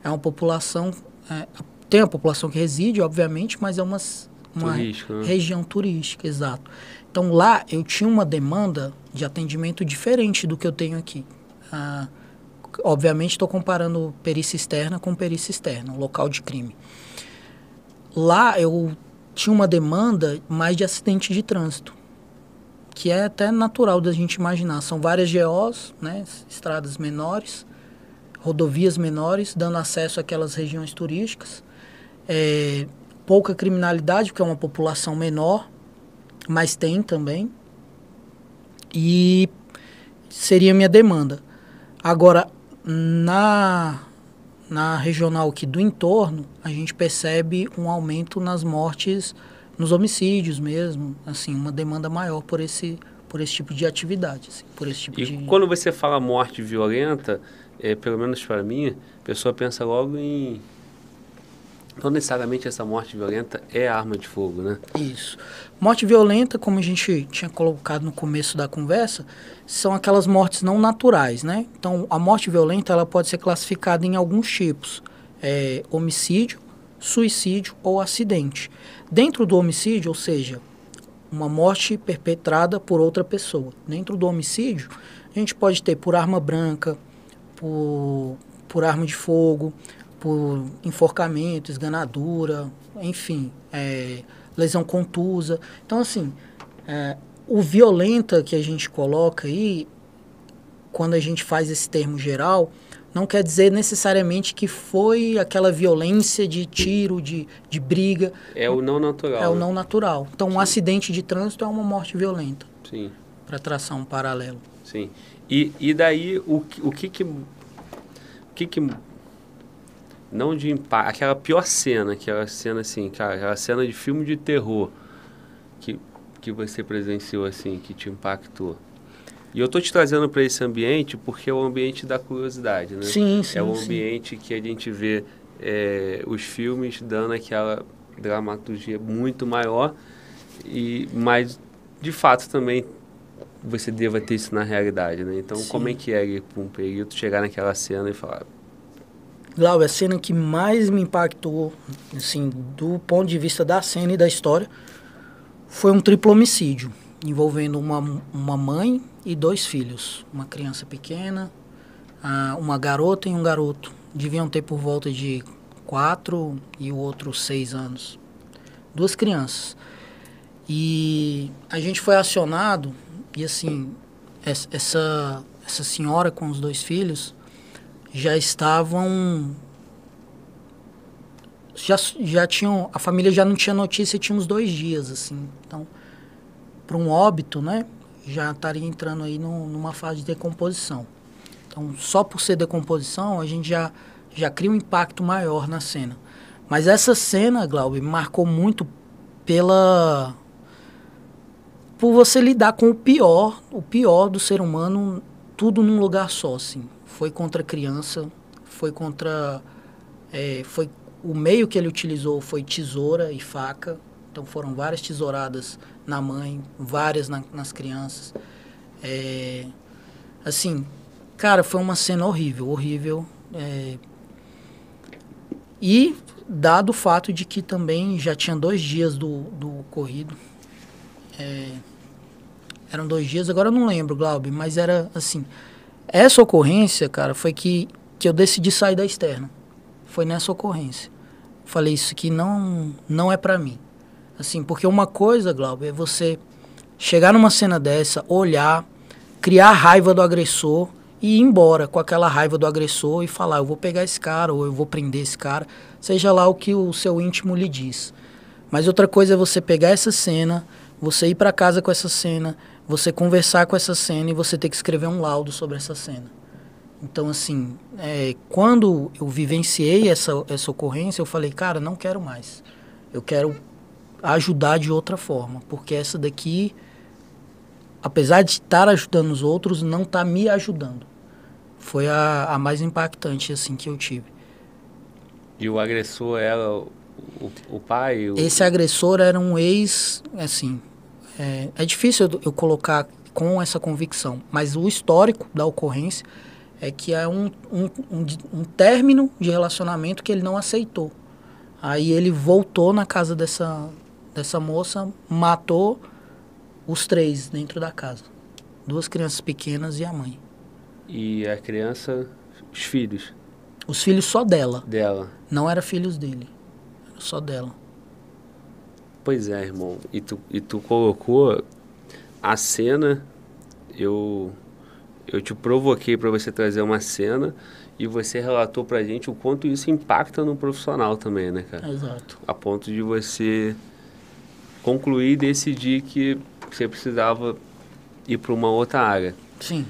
C: é uma população é, tem a população que reside, obviamente, mas é uma, né? região turística, exato. Então lá eu tinha uma demanda de atendimento diferente do que eu tenho aqui. Ah, obviamente estou comparando perícia externa com perícia externa, local de crime. Lá eu tinha uma demanda mais de acidente de trânsito, que é até natural da gente imaginar. São várias GOs, né, estradas menores, rodovias menores, dando acesso àquelas regiões turísticas. É, pouca criminalidade, porque é uma população menor, mas tem também. E seria minha demanda. Agora, na, na regional aqui do entorno, a gente percebe um aumento nas mortes, nos homicídios mesmo, assim, uma demanda maior por esse, por esse tipo de atividade, assim, por esse tipo
A: e
C: de...
A: quando você fala morte violenta, é, pelo menos para mim, a pessoa pensa logo em não necessariamente essa morte violenta é arma de fogo, né?
C: Isso. Morte violenta, como a gente tinha colocado no começo da conversa, são aquelas mortes não naturais, né? Então, a morte violenta ela pode ser classificada em alguns tipos. É, homicídio, suicídio ou acidente. Dentro do homicídio, ou seja, uma morte perpetrada por outra pessoa. Dentro do homicídio, a gente pode ter por arma branca, por, por arma de fogo, por enforcamento, esganadura, enfim, é, lesão contusa. Então, assim, é, o violenta que a gente coloca aí, quando a gente faz esse termo geral, não quer dizer necessariamente que foi aquela violência de tiro, de, de briga.
A: É o não natural.
C: É
A: né?
C: o não natural. Então, um Sim. acidente de trânsito é uma morte violenta.
A: Sim.
C: Para traçar um paralelo.
A: Sim. E, e daí, o, o que que... O que que... Não de impacto... Aquela pior cena, aquela cena assim, cara, aquela cena de filme de terror que, que você presenciou assim, que te impactou. E eu tô te trazendo para esse ambiente porque é o ambiente da curiosidade, né?
C: Sim, sim.
A: É o
C: sim.
A: ambiente que a gente vê é, os filmes dando aquela dramaturgia muito maior e mas de fato também você deva ter isso na realidade, né? Então, Sim. como é que é ir para um perito chegar naquela cena e falar?
C: Glauber, a cena que mais me impactou, assim, do ponto de vista da cena e da história, foi um triplo homicídio envolvendo uma, uma mãe e dois filhos, uma criança pequena, uma garota e um garoto. Deviam ter por volta de quatro e o outro seis anos. Duas crianças. E a gente foi acionado e assim, essa, essa senhora com os dois filhos já estavam. Já, já tinham. A família já não tinha notícia, tinha uns dois dias, assim. Então, para um óbito, né? Já estaria entrando aí numa fase de decomposição. Então, só por ser decomposição, a gente já, já cria um impacto maior na cena. Mas essa cena, Glauber, me marcou muito pela por você lidar com o pior, o pior do ser humano, tudo num lugar só, assim. Foi contra criança, foi contra... É, foi o meio que ele utilizou foi tesoura e faca. Então foram várias tesouradas na mãe, várias na, nas crianças. É, assim, cara, foi uma cena horrível, horrível. É, e dado o fato de que também já tinha dois dias do, do ocorrido, é, eram dois dias, agora eu não lembro, Glaube, mas era assim. Essa ocorrência, cara, foi que, que eu decidi sair da externa. Foi nessa ocorrência. Falei, isso aqui não, não é para mim. Assim, porque uma coisa, Glaube, é você chegar numa cena dessa, olhar, criar raiva do agressor e ir embora com aquela raiva do agressor e falar, eu vou pegar esse cara ou eu vou prender esse cara, seja lá o que o seu íntimo lhe diz. Mas outra coisa é você pegar essa cena, você ir para casa com essa cena, você conversar com essa cena e você ter que escrever um laudo sobre essa cena. Então, assim, é, quando eu vivenciei essa, essa ocorrência, eu falei, cara, não quero mais. Eu quero ajudar de outra forma, porque essa daqui, apesar de estar ajudando os outros, não está me ajudando. Foi a, a mais impactante, assim, que eu tive.
A: E o agressor era o, o pai? O...
C: Esse agressor era um ex, assim, é, é difícil eu, eu, colocar com essa convicção, mas o histórico da ocorrência é que é um, um, um, um término de relacionamento que ele não aceitou. Aí ele voltou na casa dessa, dessa moça, matou os três dentro da casa. Duas crianças pequenas e a mãe.
A: E a criança, os filhos?
C: Os filhos só dela.
A: Dela.
C: Não eram filhos dele. Só dela.
A: Pois é, irmão. E tu, e tu colocou a cena, eu, eu te provoquei para você trazer uma cena e você relatou pra gente o quanto isso impacta no profissional também, né, cara?
C: Exato.
A: A ponto de você concluir e decidir que você precisava ir para uma outra área.
C: Sim.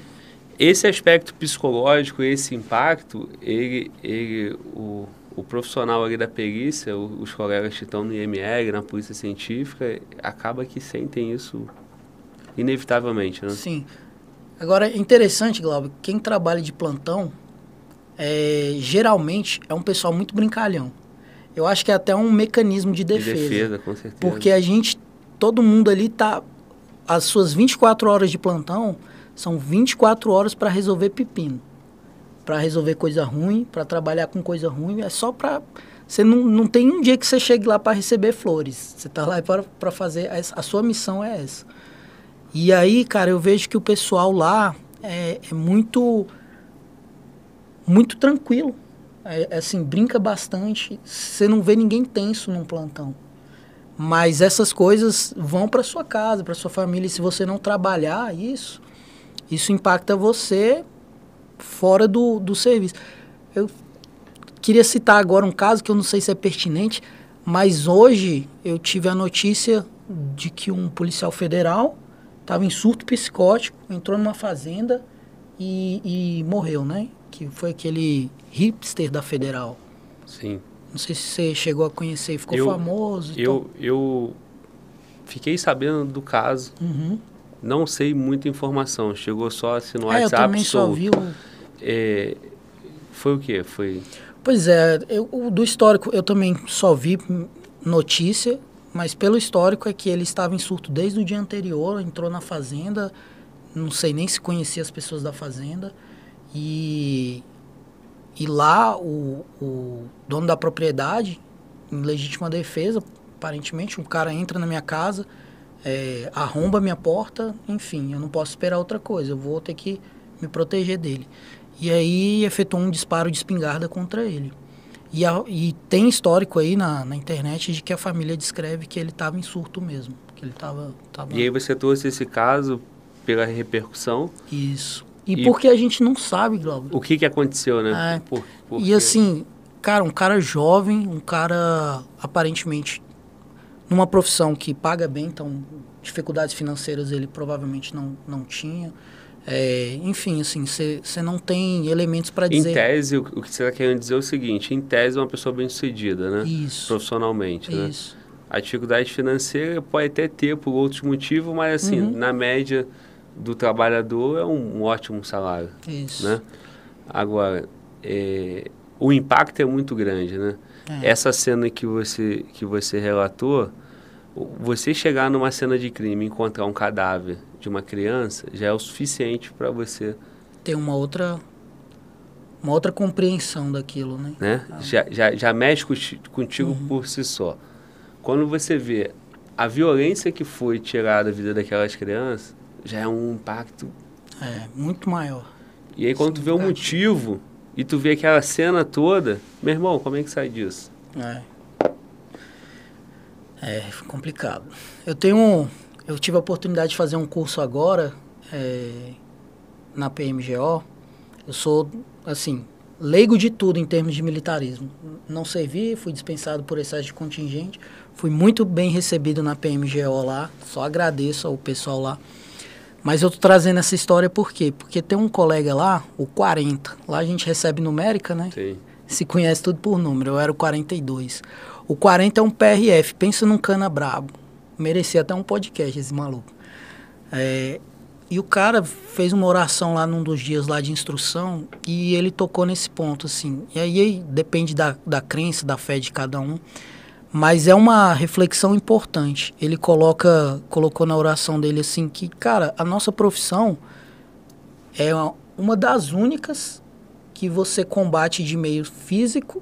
A: Esse aspecto psicológico, esse impacto, ele, ele o, o profissional ali da perícia, os colegas que estão no IML, na polícia científica, acaba que sentem isso inevitavelmente, né?
C: Sim. Agora, é interessante, Glauber, quem trabalha de plantão, é, geralmente é um pessoal muito brincalhão. Eu acho que é até um mecanismo de defesa.
A: De defesa, com certeza.
C: Porque a gente, todo mundo ali tá, as suas 24 horas de plantão são 24 horas para resolver pepino para resolver coisa ruim, para trabalhar com coisa ruim, é só para você não, não tem um dia que você chegue lá para receber flores. Você tá lá para fazer. A, a, sua missão é essa. E aí, cara, eu vejo que o pessoal lá é, é muito. Muito tranquilo. É, é, assim, brinca bastante. Você não vê ninguém tenso num plantão. Mas essas coisas vão para sua casa, para sua família. E se você não trabalhar isso, isso impacta você fora do, do serviço. Eu Queria citar agora um caso que eu não sei se é pertinente, mas hoje eu tive a notícia de que um policial federal estava em surto psicótico, entrou numa fazenda e, e, morreu, né? Que foi aquele hipster da federal.
A: Sim.
C: Não sei se você chegou a conhecer, ficou eu, famoso.
A: Eu, eu fiquei sabendo do caso.
C: Uhum.
A: Não sei muita informação. Chegou só assim no é, WhatsApp.
C: Eu também só vi o...
A: É, foi o quê? Foi...
C: Pois é, eu, do histórico eu também só vi notícia, mas pelo histórico é que ele estava em surto desde o dia anterior, entrou na fazenda, não sei nem se conhecia as pessoas da fazenda, e, e lá o, o dono da propriedade, em legítima defesa, aparentemente, um cara entra na minha casa, é, arromba minha porta, enfim, eu não posso esperar outra coisa, eu vou ter que me proteger dele. E aí efetuou um disparo de espingarda contra ele. E, a, e tem histórico aí na, na internet de que a família descreve que ele estava em surto mesmo. Que ele tava, tava...
A: E aí você trouxe esse caso pela repercussão.
C: Isso. E, e porque a gente não sabe, Glauber.
A: O que, que aconteceu, né?
C: É. Por, por e assim, cara, um cara jovem, um cara aparentemente numa profissão que paga bem, então dificuldades financeiras ele provavelmente não, não tinha. É, enfim, assim, você não tem elementos para dizer.
A: Em tese, o, o que você está querendo dizer é o seguinte: em tese, é uma pessoa bem sucedida, né?
C: Isso.
A: Profissionalmente, né?
C: Isso.
A: A dificuldade financeira pode até ter por outros motivos, mas, assim, uhum. na média do trabalhador é um, um, ótimo salário.
C: Isso.
A: Né? Agora, é, o impacto é muito grande, né? É. Essa cena que você, que você relatou, você chegar numa cena de crime e encontrar um cadáver de uma criança já é o suficiente para você
C: ter uma outra uma outra compreensão daquilo, né?
A: né? Ah. Já, já, já mexe contigo uhum. por si só. Quando você vê a violência que foi tirada da vida daquelas crianças, já é um impacto...
C: É, muito maior.
A: E aí quando Sim, tu vê o motivo e tu vê aquela cena toda, meu irmão, como é que sai disso?
C: É. É complicado. Eu tenho eu tive a oportunidade de fazer um curso agora é, na PMGO. Eu sou, assim, leigo de tudo em termos de militarismo. Não servi, fui dispensado por excesso de contingente. Fui muito bem recebido na PMGO lá. Só agradeço ao pessoal lá. Mas eu tô trazendo essa história por quê? Porque tem um colega lá, o 40. Lá a gente recebe numérica, né?
A: Sim.
C: Se conhece tudo por número. Eu era o 42. O 40 é um PRF. Pensa num cana brabo merecia até um podcast esse maluco. É, e o cara fez uma oração lá num dos dias lá de instrução e ele tocou nesse ponto, assim. E aí depende da, da crença, da fé de cada um. Mas é uma reflexão importante. Ele coloca, colocou na oração dele assim que, cara, a nossa profissão é uma das únicas que você combate de meio físico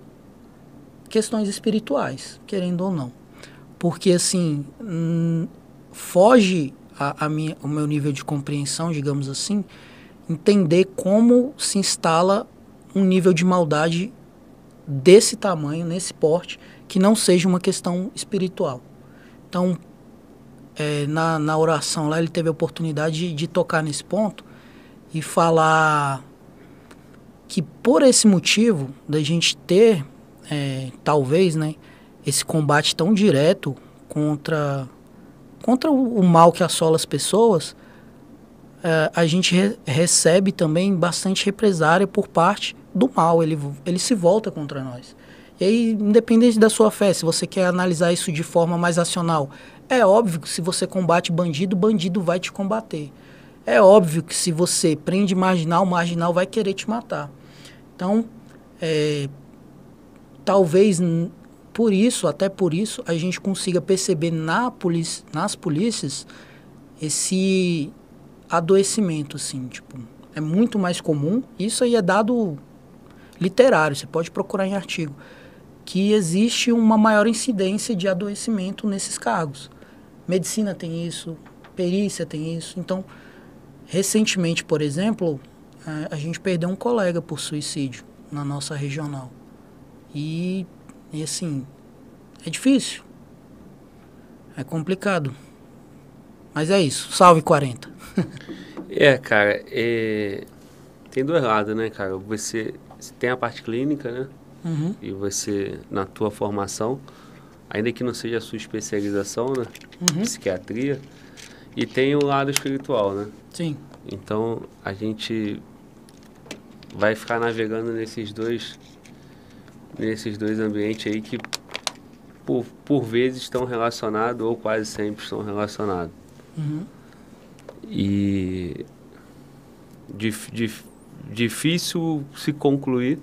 C: questões espirituais, querendo ou não porque assim hum, foge a, a minha, o meu nível de compreensão, digamos assim, entender como se instala um nível de maldade desse tamanho, nesse porte, que não seja uma questão espiritual. Então, é, na, na oração lá, ele teve a oportunidade de, de tocar nesse ponto e falar que por esse motivo da gente ter, é, talvez, né, esse combate tão direto contra, contra o, mal que assola as pessoas, é, a gente re recebe também bastante represária por parte do mal. Ele, ele se volta contra nós. E aí, independente da sua fé, se você quer analisar isso de forma mais racional, é óbvio que se você combate bandido, bandido vai te combater. É óbvio que se você prende marginal, marginal vai querer te matar. Então, é, talvez por isso, até por isso, a gente consiga perceber na polícia, nas polícias esse adoecimento, assim, tipo, é muito mais comum. Isso aí é dado literário, você pode procurar em artigo. Que existe uma maior incidência de adoecimento nesses cargos. Medicina tem isso, perícia tem isso. Então, recentemente, por exemplo, a gente perdeu um colega por suicídio na nossa regional. E, e assim, é difícil. É complicado. Mas é isso. Salve 40.
A: é, cara, é... tem dois lados, né, cara? Você, você tem a parte clínica, né?
C: Uhum.
A: E você, na tua formação, ainda que não seja a sua especialização, né?
C: Uhum.
A: Psiquiatria. E tem o lado espiritual, né?
C: Sim.
A: Então, a gente vai ficar navegando nesses dois nesses dois ambientes aí que por, por vezes estão relacionados ou quase sempre estão relacionados.
C: Uhum.
A: E dif, dif, difícil se concluir.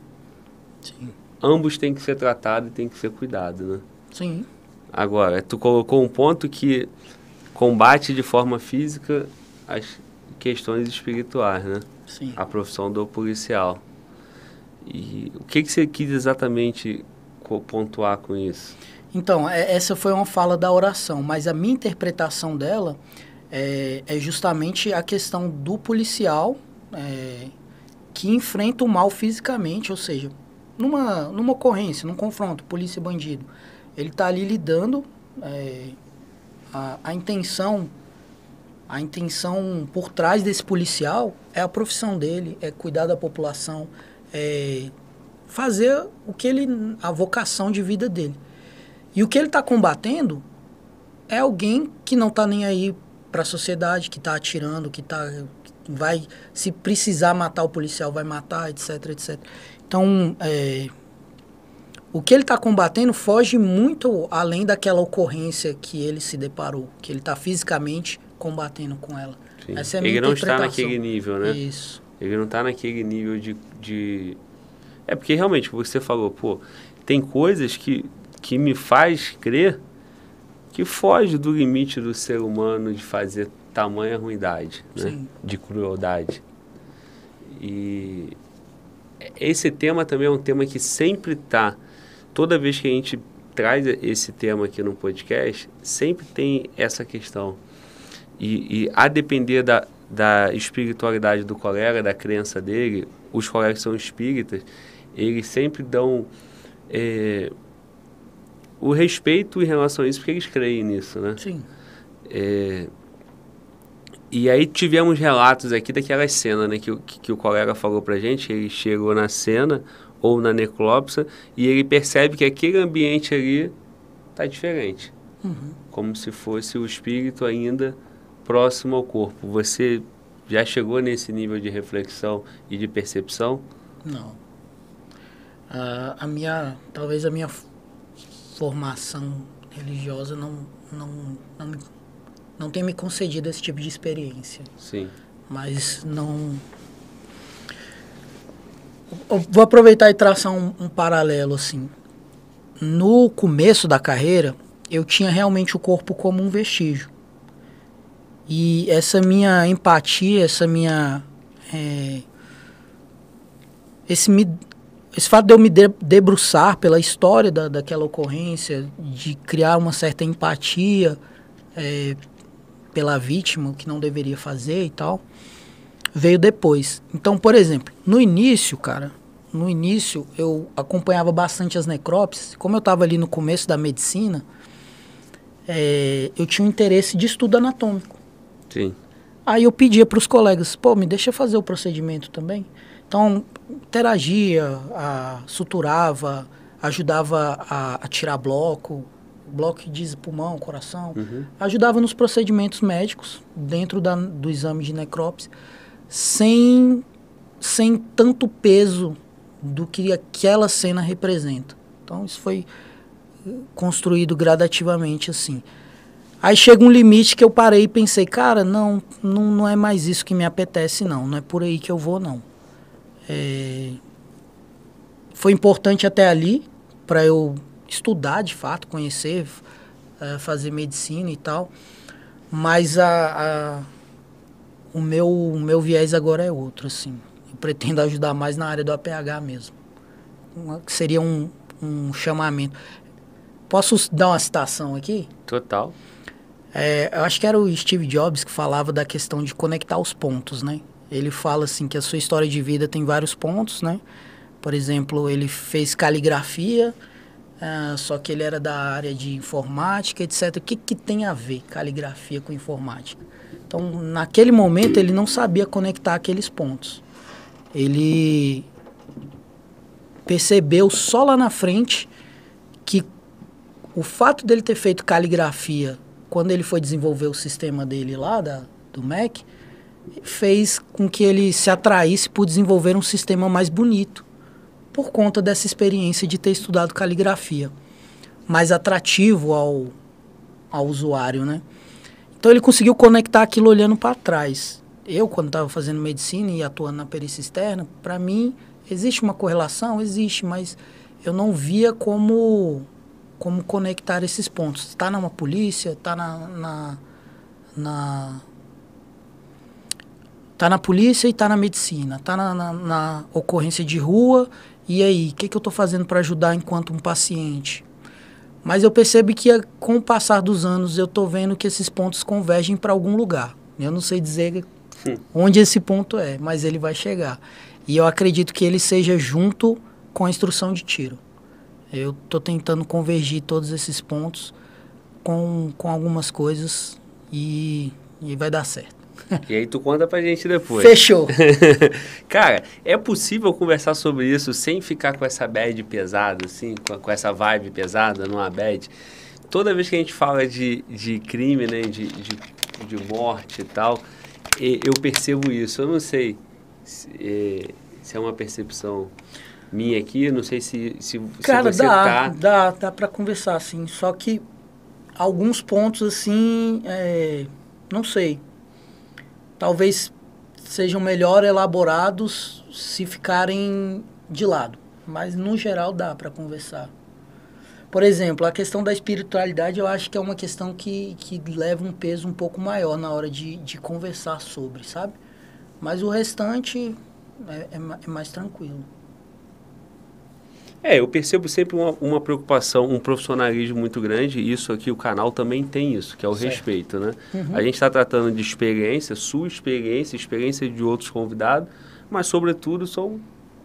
C: Sim.
A: Ambos têm que ser tratados e têm que ser cuidados, né?
C: Sim.
A: Agora, tu colocou um ponto que combate de forma física as questões espirituais, né?
C: Sim.
A: A profissão do policial. E o que, que você quis exatamente pontuar com isso?
C: Então, é, essa foi uma fala da oração, mas a minha interpretação dela é, é justamente a questão do policial é, que enfrenta o mal fisicamente, ou seja, numa, numa ocorrência, num confronto, polícia e bandido. Ele está ali lidando, é, a, a intenção a intenção por trás desse policial é a profissão dele, é cuidar da população, é fazer o que ele a vocação de vida dele. E o que ele está combatendo é alguém que não está nem aí para a sociedade, que está atirando, que tá que vai se precisar matar o policial vai matar, etc, etc. Então, é, o que ele está combatendo foge muito além daquela ocorrência que ele se deparou, que ele está fisicamente combatendo com ela.
A: Sim.
C: Essa é a minha
A: ele não está naquele nível, né?
C: Isso.
A: Ele não está naquele nível de, de... É porque realmente, você falou, pô, tem coisas que, que me faz crer que foge do limite do ser humano de fazer tamanha ruindade, né?
C: Sim.
A: De crueldade. E esse tema também é um tema que sempre está, toda vez que a gente traz esse tema aqui no podcast, sempre tem essa questão e, e a depender da, da espiritualidade do colega, da crença dele, os colegas que são espíritas, eles sempre dão é, o respeito em relação a isso, porque eles creem nisso, né?
C: Sim.
A: É, e aí tivemos relatos aqui daquelas cenas, né? Que, que, que o colega falou pra gente, ele chegou na cena ou na necrópsia e ele percebe que aquele ambiente ali tá diferente.
C: Uhum.
A: Como se fosse o espírito ainda próximo ao corpo. Você já chegou nesse nível de reflexão e de percepção?
C: Não. Uh, a minha, talvez a minha formação religiosa não, não, não, me, não tenha me concedido esse tipo de experiência.
A: Sim.
C: Mas não. Eu vou aproveitar e traçar um, um paralelo assim. No começo da carreira, eu tinha realmente o corpo como um vestígio. E essa minha empatia, essa minha. É, esse, me, esse fato de eu me de, debruçar pela história da, daquela ocorrência, de criar uma certa empatia é, pela vítima, o que não deveria fazer e tal, veio depois. Então, por exemplo, no início, cara, no início eu acompanhava bastante as necrópsias. Como eu estava ali no começo da medicina, é, eu tinha um interesse de estudo anatômico.
A: Sim.
C: Aí eu pedia para os colegas, pô, me deixa fazer o procedimento também. Então, interagia, a, suturava, ajudava a, a, tirar bloco, bloco diz pulmão, coração.
A: Uhum.
C: Ajudava nos procedimentos médicos, dentro da, do exame de necrópsia, sem, sem tanto peso do que aquela cena representa. Então, isso foi construído gradativamente assim. Aí chega um limite que eu parei e pensei, cara, não, não, não é mais isso que me apetece, não. Não é por aí que eu vou, não. É... Foi importante até ali para eu estudar de fato, conhecer, é, fazer medicina e tal. Mas a, a, o, meu, o meu viés agora é outro, assim. Eu pretendo ajudar mais na área do APH mesmo. Uma, seria um, um chamamento. Posso dar uma citação aqui?
A: Total.
C: É, eu acho que era o Steve Jobs que falava da questão de conectar os pontos, né? Ele fala assim que a sua história de vida tem vários pontos, né? Por exemplo, ele fez caligrafia, uh, só que ele era da área de informática, etc. O que, que tem a ver caligrafia com informática? Então, naquele momento, ele não sabia conectar aqueles pontos. Ele percebeu só lá na frente que o fato dele ter feito caligrafia quando ele foi desenvolver o sistema dele lá da, do Mac, fez com que ele se atraísse por desenvolver um sistema mais bonito, por conta dessa experiência de ter estudado caligrafia, mais atrativo ao, ao usuário, né? Então ele conseguiu conectar aquilo olhando para trás. Eu, quando estava fazendo medicina e atuando na perícia externa, para mim existe uma correlação, existe, mas eu não via como como conectar esses pontos. Está numa polícia, está na, na, na Tá na polícia e tá na medicina, tá na, na, na ocorrência de rua. E aí, o que, que eu estou fazendo para ajudar enquanto um paciente? Mas eu percebo que com o passar dos anos eu estou vendo que esses pontos convergem para algum lugar. Eu não sei dizer Sim. onde esse ponto é, mas ele vai chegar. E eu acredito que ele seja junto com a instrução de tiro. Eu estou tentando convergir todos esses pontos com, com algumas coisas e, e vai dar certo.
A: E aí tu conta pra gente depois.
C: Fechou.
A: Cara, é possível conversar sobre isso sem ficar com essa bad pesada, assim, com, com essa vibe pesada numa bad? Toda vez que a gente fala de, de crime, né, de, de, de morte e tal, eu percebo isso. Eu não sei se, é, se é uma percepção minha aqui, não sei se, se,
C: Cara,
A: se
C: você dá,
A: tá...
C: dá, dá pra conversar, assim, só que alguns pontos, assim, é, não sei talvez sejam melhor elaborados se ficarem de lado. Mas no geral dá para conversar. Por exemplo, a questão da espiritualidade eu acho que é uma questão que, que leva um peso um pouco maior na hora de, de conversar sobre, sabe? Mas o restante é, é, é mais tranquilo.
A: É, eu percebo sempre uma, uma, preocupação, um profissionalismo muito grande, e isso aqui, o canal também tem isso, que é o certo. respeito, né? Uhum. A gente está tratando de experiência, sua experiência, experiência de outros convidados, mas, sobretudo, são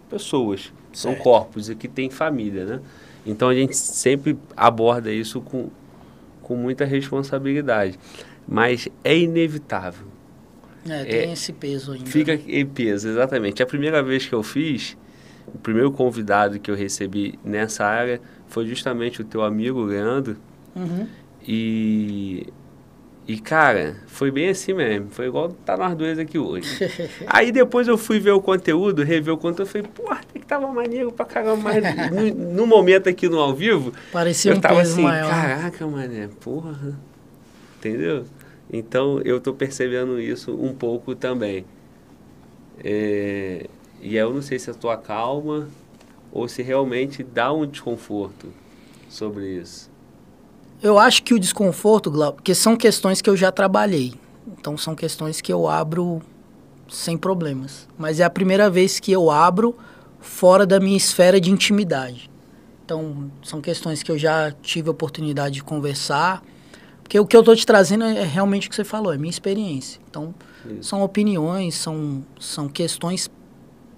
A: pessoas, são certo. corpos, e que tem família, né? Então, a gente sempre aborda isso com, com muita responsabilidade. Mas é inevitável.
C: É, tem é, esse peso ainda.
A: Fica né? em peso, exatamente. A primeira vez que eu fiz o primeiro convidado que eu recebi nessa área foi justamente o teu amigo Leandro. Uhum. E, e, cara, foi bem assim mesmo. Foi igual tá nós dois aqui hoje. Aí depois eu fui ver o conteúdo, rever o conteúdo. Eu falei, porra, tem que tava maneiro pra caramba. Mas no, no, momento aqui no ao vivo,
C: Parecia
A: eu
C: um
A: tava assim,
C: maior.
A: caraca, mané, porra. Entendeu? Então eu tô percebendo isso um pouco também. É, e eu não sei se a tua calma ou se realmente dá um desconforto sobre isso.
C: Eu acho que o desconforto, Glauco, porque são questões que eu já trabalhei. Então são questões que eu abro sem problemas. Mas é a primeira vez que eu abro fora da minha esfera de intimidade. Então são questões que eu já tive a oportunidade de conversar. Porque o que eu estou te trazendo é realmente o que você falou, é minha experiência. Então Isso. são opiniões, são, são questões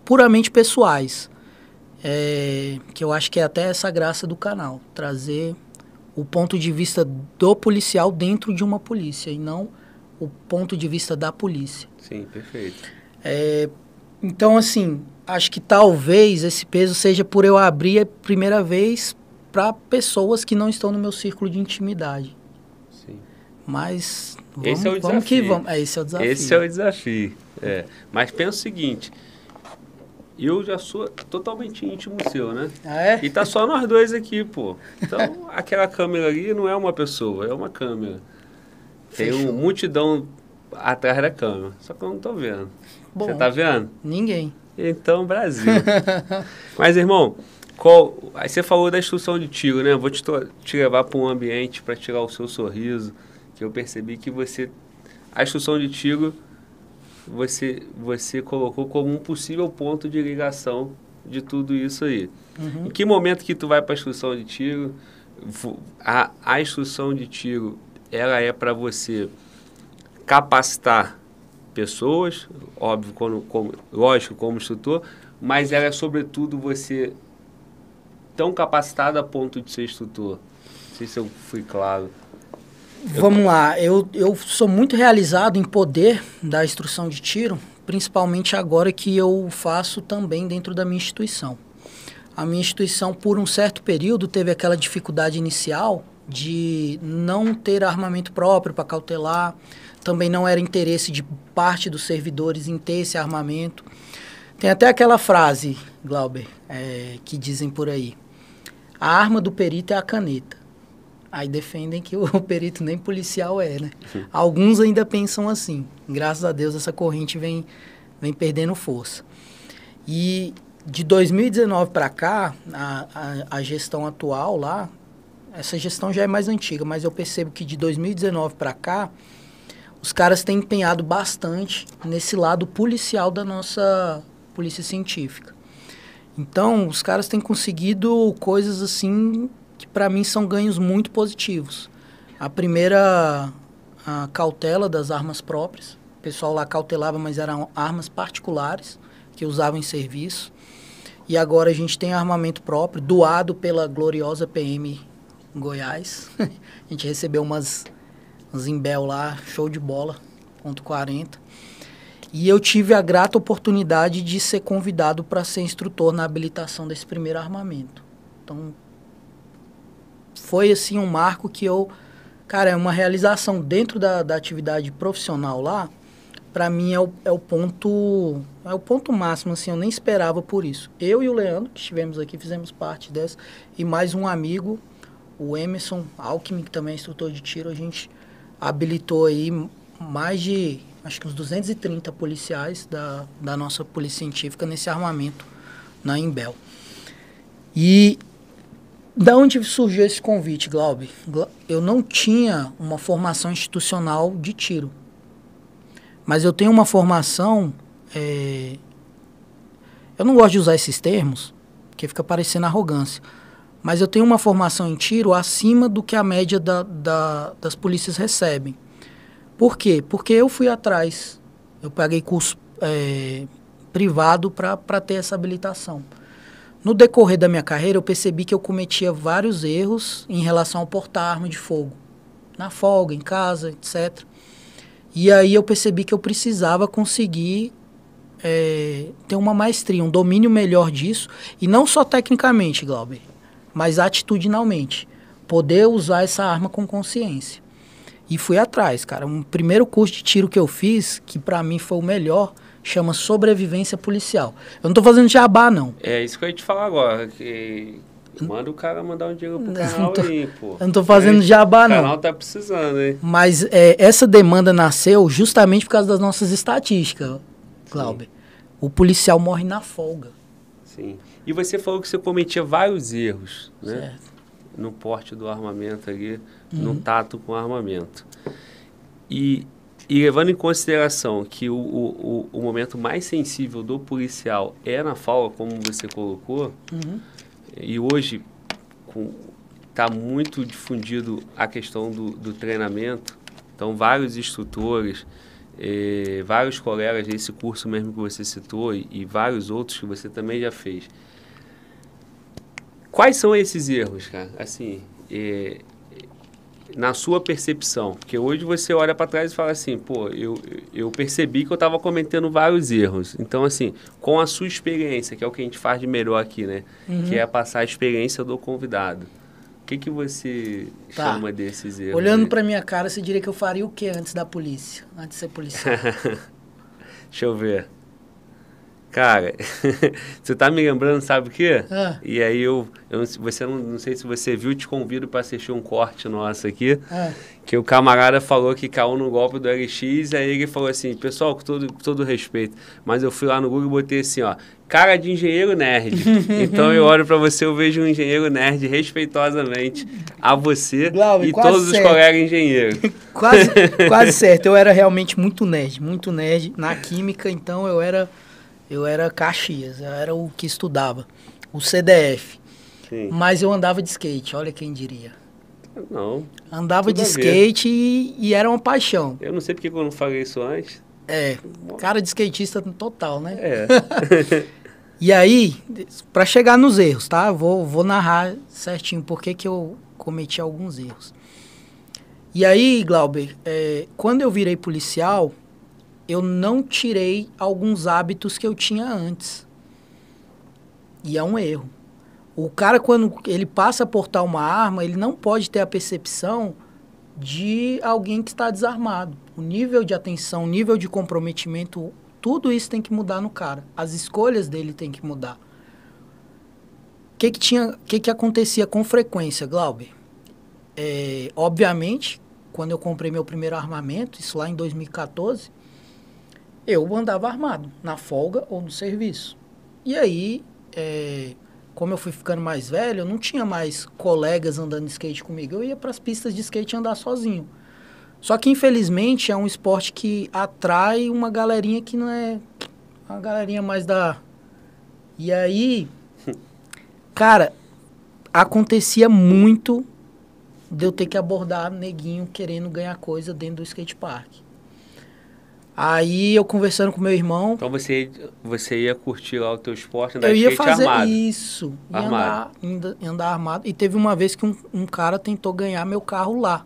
C: puramente pessoais. É, que eu acho que é até essa graça do canal, trazer o ponto de vista do policial dentro de uma polícia e não o ponto de vista da polícia.
A: Sim, perfeito.
C: É, então, assim, acho que talvez esse peso seja por eu abrir a primeira vez para pessoas que não estão no meu círculo de intimidade.
A: Sim.
C: Mas vamos, esse é o desafio. vamos que vamos. É, esse é o desafio.
A: Esse é o desafio. É. Mas pensa o seguinte, eu já sou totalmente íntimo seu, né?
C: Ah, é?
A: E tá só nós dois aqui, pô. Então, aquela câmera ali não é uma pessoa, é uma câmera. Tem uma multidão atrás da câmera, só que eu não tô vendo. Bom, Você tá vendo?
C: Ninguém.
A: Então, Brasil. Mas, irmão, qual, aí você falou da instrução de tiro, né? Vou te, te levar para um ambiente para tirar o seu sorriso, que eu percebi que você... A instrução de tiro você, você colocou como um possível ponto de ligação de tudo isso aí. Uhum. Em que momento que tu vai para a instrução de tiro? A, a instrução de tiro, ela é para você capacitar pessoas, óbvio, como, como, lógico, como instrutor, mas ela é sobretudo você tão capacitado a ponto de ser instrutor. Não sei se eu fui claro.
C: Vamos lá, eu, eu sou muito realizado em poder da instrução de tiro, principalmente agora que eu faço também dentro da minha instituição. A minha instituição, por um certo período, teve aquela dificuldade inicial de não ter armamento próprio para cautelar, também não era interesse de parte dos servidores em ter esse armamento. Tem até aquela frase, Glauber, é, que dizem por aí: a arma do perito é a caneta. Aí defendem que o perito nem policial é, né? Alguns ainda pensam assim. Graças a Deus essa corrente vem, vem perdendo força. E de 2019 para cá, a, a, a, gestão atual lá, essa gestão já é mais antiga, mas eu percebo que de 2019 para cá, os caras têm empenhado bastante nesse lado policial da nossa polícia científica. Então, os caras têm conseguido coisas assim que para mim são ganhos muito positivos. A primeira a cautela das armas próprias. O pessoal lá cautelava, mas eram armas particulares que usavam em serviço. E agora a gente tem armamento próprio, doado pela gloriosa PM Goiás. a gente recebeu umas Zimbel lá, show de bola, ponto 40. E eu tive a grata oportunidade de ser convidado para ser instrutor na habilitação desse primeiro armamento. Então, foi assim um marco que eu, cara, é uma realização dentro da, da atividade profissional lá. Para mim é o, é o ponto é o ponto máximo assim, eu nem esperava por isso. Eu e o Leandro, que estivemos aqui, fizemos parte dessa e mais um amigo, o Emerson Alckmin, que também é instrutor de tiro, a gente habilitou aí mais de, acho que uns 230 policiais da, da nossa polícia científica nesse armamento na Imbel. E da onde surgiu esse convite, Glaube? Eu não tinha uma formação institucional de tiro, mas eu tenho uma formação. É... Eu não gosto de usar esses termos, porque fica parecendo arrogância mas eu tenho uma formação em tiro acima do que a média da, da, das polícias recebem. Por quê? Porque eu fui atrás. Eu paguei curso é, privado para ter essa habilitação. No decorrer da minha carreira, eu percebi que eu cometia vários erros em relação ao portar arma de fogo. Na folga, em casa, etc. E aí eu percebi que eu precisava conseguir é, ter uma maestria, um domínio melhor disso. E não só tecnicamente, Glauber mas atitudinalmente. Poder usar essa arma com consciência. E fui atrás, cara. Um primeiro curso de tiro que eu fiz, que para mim foi o melhor, chama Sobrevivência Policial. Eu não tô fazendo jabá, não.
A: É isso que eu ia te falar agora. Que manda o cara mandar um dinheiro pro canal tô, aí, pô.
C: Eu não tô fazendo é, jabá, não. O
A: canal tá precisando, hein?
C: Mas é, essa demanda nasceu justamente por causa das nossas estatísticas, Glauber. O policial morre na folga.
A: Sim. E você falou que você cometia vários erros, né? Certo. No porte do armamento ali, uhum. no tato com o armamento. E, e levando em consideração que o, o, o, momento mais sensível do policial é na fala, como você colocou, uhum. e hoje está muito difundido a questão do, do treinamento, então vários instrutores, eh, vários colegas desse curso mesmo que você citou e, e, vários outros que você também já fez, Quais são esses erros, cara? Assim, é, na sua percepção, porque hoje você olha para trás e fala assim, pô, eu, eu percebi que eu estava cometendo vários erros. Então, assim, com a sua experiência, que é o que a gente faz de melhor aqui, né? Uhum. Que é passar a experiência do convidado. O que, que você tá. chama desses erros?
C: Olhando para minha cara, você diria que eu faria o que antes da polícia? Antes de ser policial?
A: Deixa eu ver. Cara, você tá me lembrando, sabe o quê? Ah. E aí eu, eu você não, não sei se você viu, te convido para assistir um corte nosso aqui. Ah. Que o camarada falou que caiu no golpe do LX, aí ele falou assim, pessoal, com todo, todo respeito, mas eu fui lá no Google e botei assim, ó, cara de engenheiro nerd. então eu olho para você, eu vejo um engenheiro nerd respeitosamente a você Glauber, e todos certo. os colegas engenheiros.
C: quase, quase certo, eu era realmente muito nerd, muito nerd na química, então eu era Eu era Caxias, eu era o que estudava, o CDF.
A: Sim.
C: Mas eu andava de skate, olha quem diria.
A: Não,
C: Andava de skate e, e era uma paixão.
A: eu não sei porque que eu não falei isso antes.
C: É, cara de skatista total, né?
A: É.
C: E aí, pra chegar nos erros, tá? Vou, vou narrar certinho por que que eu cometi alguns erros. E aí, Glauber, é, quando eu virei policial, eu não tirei alguns hábitos que eu tinha antes. E é um erro. O cara, quando ele passa a portar uma arma, ele não pode ter a percepção de alguém que está desarmado. O nível de atenção, o nível de comprometimento, tudo isso tem que mudar no cara. As escolhas dele tem que mudar. O que que tinha, que que acontecia com frequência, Glauber? É, obviamente, quando eu comprei meu primeiro armamento, isso lá em 2014, eu andava armado, na folga ou no serviço. E aí, é, como eu fui ficando mais velho, eu não tinha mais colegas andando de skate comigo. Eu ia para as pistas de skate andar sozinho. Só que, infelizmente, é um esporte que atrai uma galerinha que não é uma galerinha mais da. E aí, cara, acontecia muito de eu ter que abordar neguinho querendo ganhar coisa dentro do skate park. Aí eu conversando com meu irmão,
A: Então você, você ia curtir lá o teu esporte, andar
C: eu ia
A: skate
C: fazer
A: armado.
C: isso. Ia
A: Armado.
C: andar, andar armado. E teve uma vez que um, um cara tentou ganhar meu carro lá,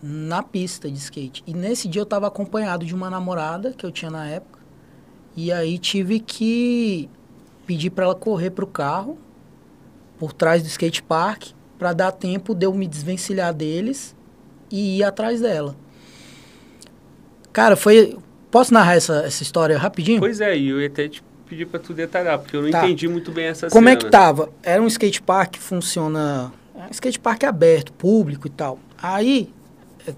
C: na pista de skate. E nesse dia eu tava acompanhado de uma namorada que eu tinha na época. E aí tive que pedir para ela correr pro carro, por trás do skate park, para dar tempo de eu me desvencilhar deles e ir atrás dela. Cara, foi. Posso narrar essa, essa história rapidinho?
A: Pois é, e eu ia até te pedir pra tu detalhar, porque eu não
C: Tá.
A: entendi muito bem essa
C: Como
A: cena.
C: é que tava? Era um skate park que funciona. É um skate park aberto, público e tal. Aí, eh,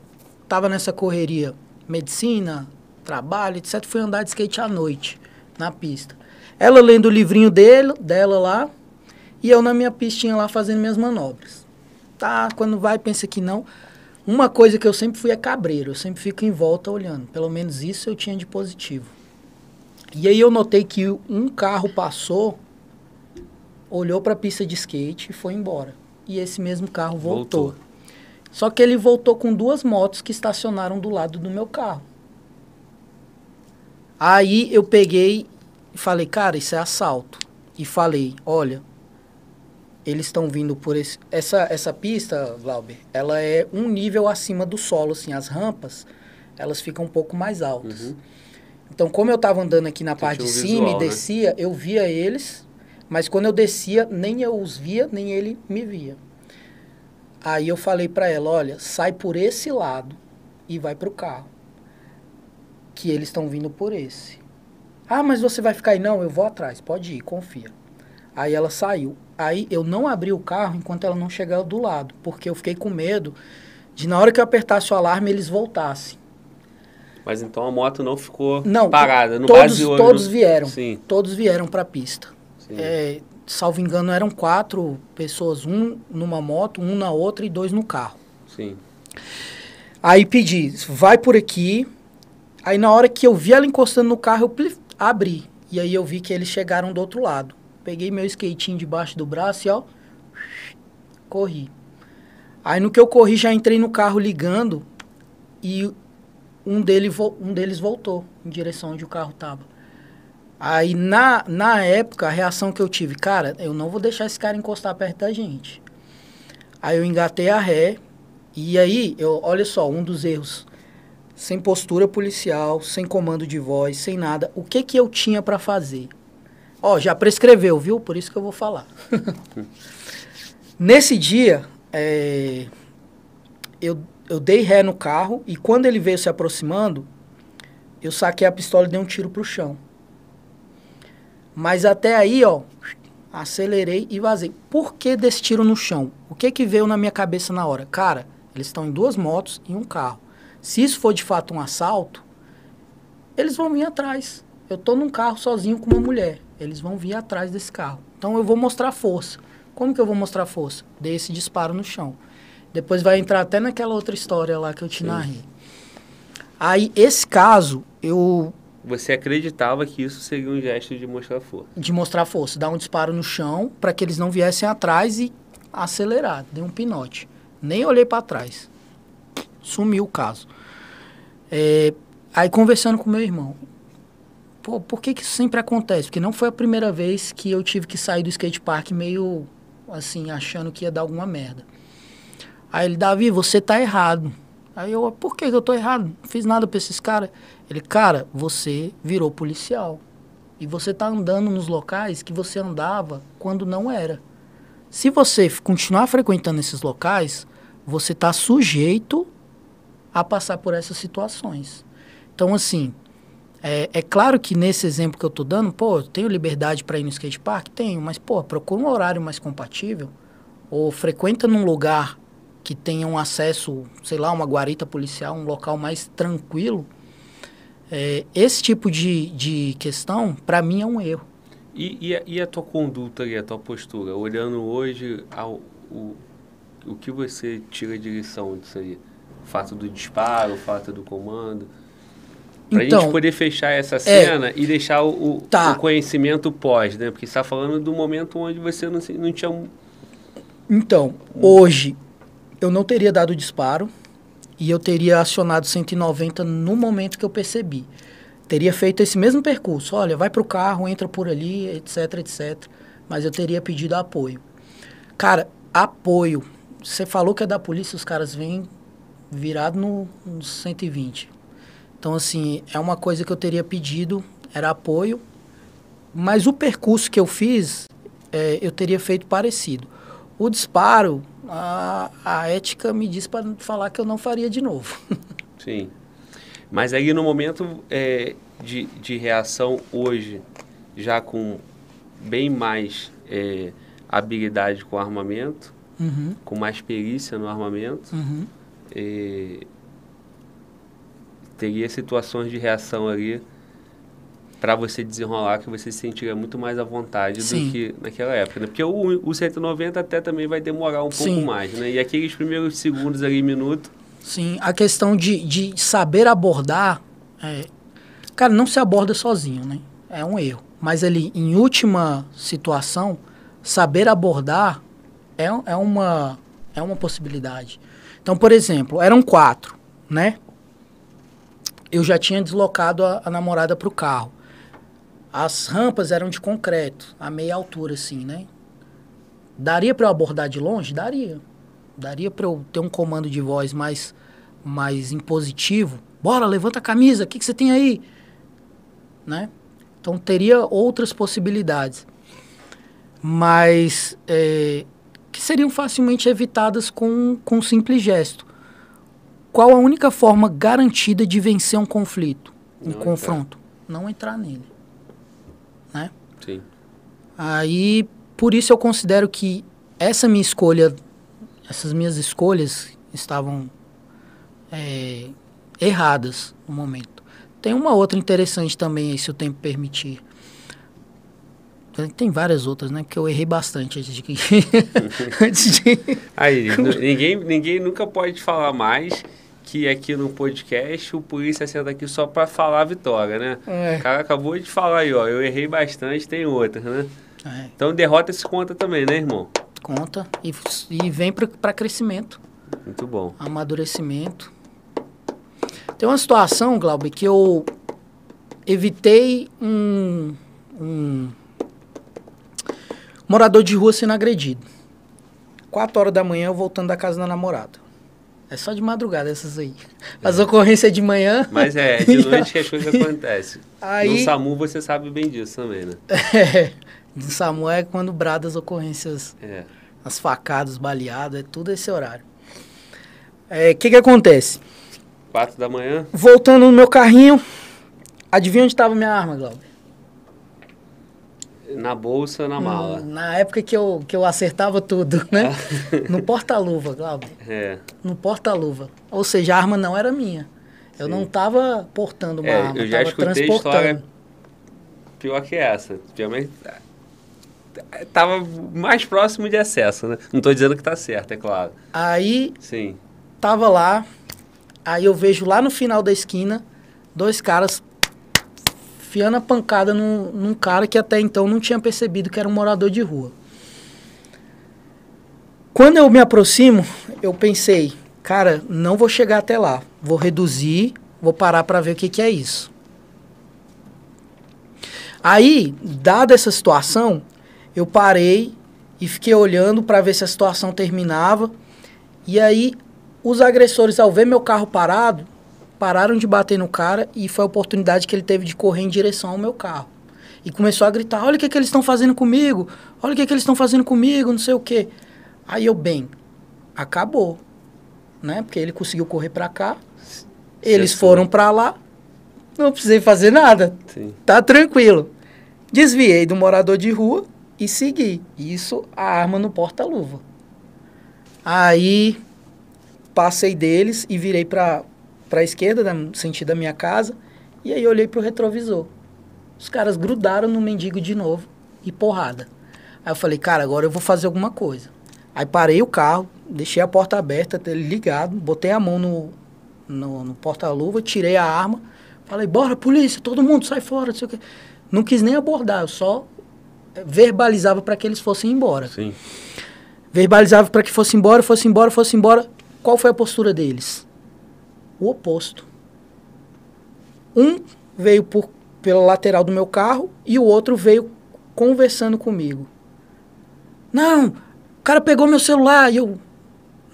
C: tava nessa correria, medicina, trabalho, etc. Fui andar de skate à noite, na pista. Ela lendo o livrinho dele, dela lá, e eu na minha pistinha lá fazendo minhas manobras. Tá, quando vai, pensa que não. Uma coisa que eu sempre fui é cabreiro, eu sempre fico em volta olhando. Pelo menos isso eu tinha de positivo. E aí eu notei que um carro passou olhou para a pista de skate e foi embora. E esse mesmo carro voltou.
A: Voltou.
C: Só que ele voltou com duas motos que estacionaram do lado do meu carro. Aí eu peguei e falei, cara, isso é assalto. E falei, olha, eles estão vindo por esse. Essa, essa pista, Glauber, ela é um nível acima do solo, assim, as rampas, elas ficam um pouco mais altas.
A: Uhum.
C: Então, como eu tava andando aqui na parte de cima
A: visual,
C: e
A: né?
C: descia, eu via eles, mas quando eu descia, nem eu os via, nem ele me via. Aí eu falei pra ela, olha, sai por esse lado e vai pro carro. Que eles estão vindo por esse. Ah, mas você vai ficar aí? Não, eu vou atrás, pode ir, confia. Aí ela saiu. Aí eu não abri o carro enquanto ela não chegar do lado, porque eu fiquei com medo de na hora que eu apertasse o alarme eles voltassem.
A: Mas então a moto não ficou
C: Não,
A: parada, não
C: todos,
A: baseou
C: todos
A: no...
C: vieram.
A: Sim,
C: Todos vieram para a pista. É, salvo engano, eram quatro pessoas, um numa moto, um na outra e dois no carro.
A: sim.
C: Aí pedi, vai por aqui. Aí na hora que eu vi ela encostando no carro, eu abri. E aí eu vi que eles chegaram do outro lado. Peguei meu skatinho debaixo do braço e ó, corri. Aí no que eu corri, já entrei no carro ligando e um, dele, um deles voltou em direção onde o carro tava. Aí na, na época, a reação que eu tive, cara, eu não vou deixar esse cara encostar perto da gente. Aí eu engatei a ré, e aí, eu, olha só, um dos erros. Sem postura policial, sem comando de voz, sem nada. O que que eu tinha pra fazer? Ó, já prescreveu, viu? Por isso que eu vou falar. Nesse dia, é, eu, eu dei ré no carro e quando ele veio se aproximando, eu saquei a pistola e dei um tiro pro chão. Mas até aí, ó, acelerei e vazei. Por que desse tiro no chão? O que que veio na minha cabeça na hora? Cara, eles estão em duas motos e um carro. Se isso for de fato um assalto, eles vão vir atrás. Eu tô num carro sozinho com uma mulher. Eles vão vir atrás desse carro. Então eu vou mostrar força. Como que eu vou mostrar força? Dei esse disparo no chão. Depois vai entrar até naquela outra história lá que eu te
A: Sim.
C: narrei. Aí, esse caso, eu
A: você acreditava que isso seria um gesto de mostrar força.
C: De mostrar força, dar um disparo no chão para que eles não viessem atrás e acelerar, dei um pinote. Nem olhei para trás. Sumiu o caso. É, aí conversando com meu irmão, pô, por que que isso sempre acontece? Porque não foi a primeira vez que eu tive que sair do skate park meio assim, achando que ia dar alguma merda. Aí ele, Davi, você tá errado. Aí eu, por que, que eu tô errado? Não fiz nada pra esses caras. Ele, cara, você virou policial. E você tá andando nos locais que você andava quando não era. Se você continuar frequentando esses locais, você tá sujeito a passar por essas situações. Então, assim, é, é claro que nesse exemplo que eu tô dando, pô, eu tenho liberdade para ir no skate park? Tenho, mas, pô, procura um horário mais compatível. Ou frequenta num lugar que tenha um acesso, sei lá, uma guarita policial, um local mais tranquilo, é, esse tipo de, de questão, para mim, é um erro.
A: E, e, a, e, a, tua conduta e a tua postura? Olhando hoje, ao, o, o que você tira de lição disso aí? O fato do disparo, o fato do comando? Para a então, gente poder fechar essa é. cena é, e deixar o, tá. o, conhecimento pós, né? Porque você está falando do momento onde você não, não tinha... Um...
C: Então, hoje, eu não teria dado o disparo e eu teria acionado 190 no momento que eu percebi. Teria feito esse mesmo percurso. Olha, vai para o carro, entra por ali, etc, etc. Mas eu teria pedido apoio. Cara, apoio. Você falou que é da polícia, os caras vêm virado no, no 120. Então, assim, é uma coisa que eu teria pedido, era apoio. Mas o percurso que eu fiz, é, eu teria feito parecido. O disparo, a, a ética me diz para falar que eu não faria de novo.
A: Sim. Mas aí no momento é, de, de reação hoje, já com bem mais é, habilidade com armamento, uhum. com mais perícia no armamento, uhum. é, teria situações de reação ali para você desenrolar que você se sentiria muito mais à vontade Sim. do que naquela época, né? Porque o, o 190 até também vai demorar um Sim. pouco mais, né? E aqueles primeiros segundos ali, minuto...
C: Sim, a questão de, de saber abordar... É, cara, não se aborda sozinho, né? É um erro. Mas ali, em última situação, saber abordar é, é, uma, é uma possibilidade. Então, por exemplo, eram quatro, né? Eu já tinha deslocado a, a namorada para o carro. As rampas eram de concreto, a meia altura, assim, né? Daria para eu abordar de longe? Daria. Daria para eu ter um comando de voz mais, mais impositivo. Bora, levanta a camisa, o que, que você tem aí? Né? Então teria outras possibilidades. Mas é, que seriam facilmente evitadas com, com um simples gesto. Qual a única forma garantida de vencer um conflito, um Não confronto? Entrar. Não entrar nele né?
A: Sim.
C: Aí, por isso eu considero que essa minha escolha, essas minhas escolhas estavam é, erradas no momento. Tem uma outra interessante também se o tempo permitir. Tem várias outras, né? Que eu errei bastante antes de...
A: antes de... Aí, ninguém, ninguém nunca pode falar mais que aqui no podcast o polícia senta aqui só para falar a vitória, né? É. O cara acabou de falar aí, ó, eu errei bastante, tem outras, né? É. Então derrota se conta também, né, irmão?
C: Conta e, e vem para crescimento.
A: Muito bom.
C: Amadurecimento. Tem uma situação, Glauber, que eu evitei um, um morador de rua sendo agredido. Quatro horas da manhã, eu voltando da casa da namorada. É só de madrugada essas aí. As é. ocorrências de manhã.
A: Mas é, de noite que as coisas acontecem. Aí, no SAMU você sabe bem disso também, né?
C: É. No SAMU é quando brada as ocorrências. É. As facadas, baleadas, é tudo esse horário. O é, que que acontece?
A: Quatro da manhã?
C: Voltando no meu carrinho, adivinha onde estava minha arma, Glauber?
A: Na bolsa, na mala.
C: Hum, na época que eu, que eu acertava tudo, né? no porta-luva, Glauber.
A: É.
C: No porta-luva. Ou seja, a arma não era minha. Eu Sim. não estava portando uma é, arma, eu já escutei história
A: pior que essa. Realmente tava mais próximo de acesso, né? Não estou dizendo que tá certo, é claro.
C: Aí,
A: Sim.
C: tava lá, aí eu vejo lá no final da esquina dois caras fiando a pancada num, num cara que até então não tinha percebido que era um morador de rua. Quando eu me aproximo, eu pensei, cara, não vou chegar até lá. Vou reduzir, vou parar para ver o que, que é isso. Aí, dada essa situação, eu parei e fiquei olhando para ver se a situação terminava. E aí, os agressores, ao ver meu carro parado, pararam de bater no cara e foi a oportunidade que ele teve de correr em direção ao meu carro. E começou a gritar: Olha o que, que eles estão fazendo comigo, olha o que, que eles estão fazendo comigo, não sei o quê. Aí eu, bem, acabou. Né? Porque ele conseguiu correr para cá, eles foram para lá, não precisei fazer nada. Sim. Tá tranquilo. Desviei do morador de rua e segui. Isso, a arma no porta-luva. Aí passei deles e virei para a esquerda, no sentido da minha casa, e aí olhei pro retrovisor. Os caras grudaram no mendigo de novo e porrada. Aí eu falei, cara, agora eu vou fazer alguma coisa. Aí parei o carro, deixei a porta aberta, ligado, botei a mão no, no, no porta-luva, tirei a arma, falei, bora polícia, todo mundo sai fora, não sei o quê. Não quis nem abordar, eu só verbalizava para que eles fossem embora.
A: Sim.
C: Verbalizava para que fosse embora, fosse embora, fosse embora. Qual foi a postura deles? O oposto. Um veio por, pela lateral do meu carro e o outro veio conversando comigo. Não, cara pegou meu celular e eu.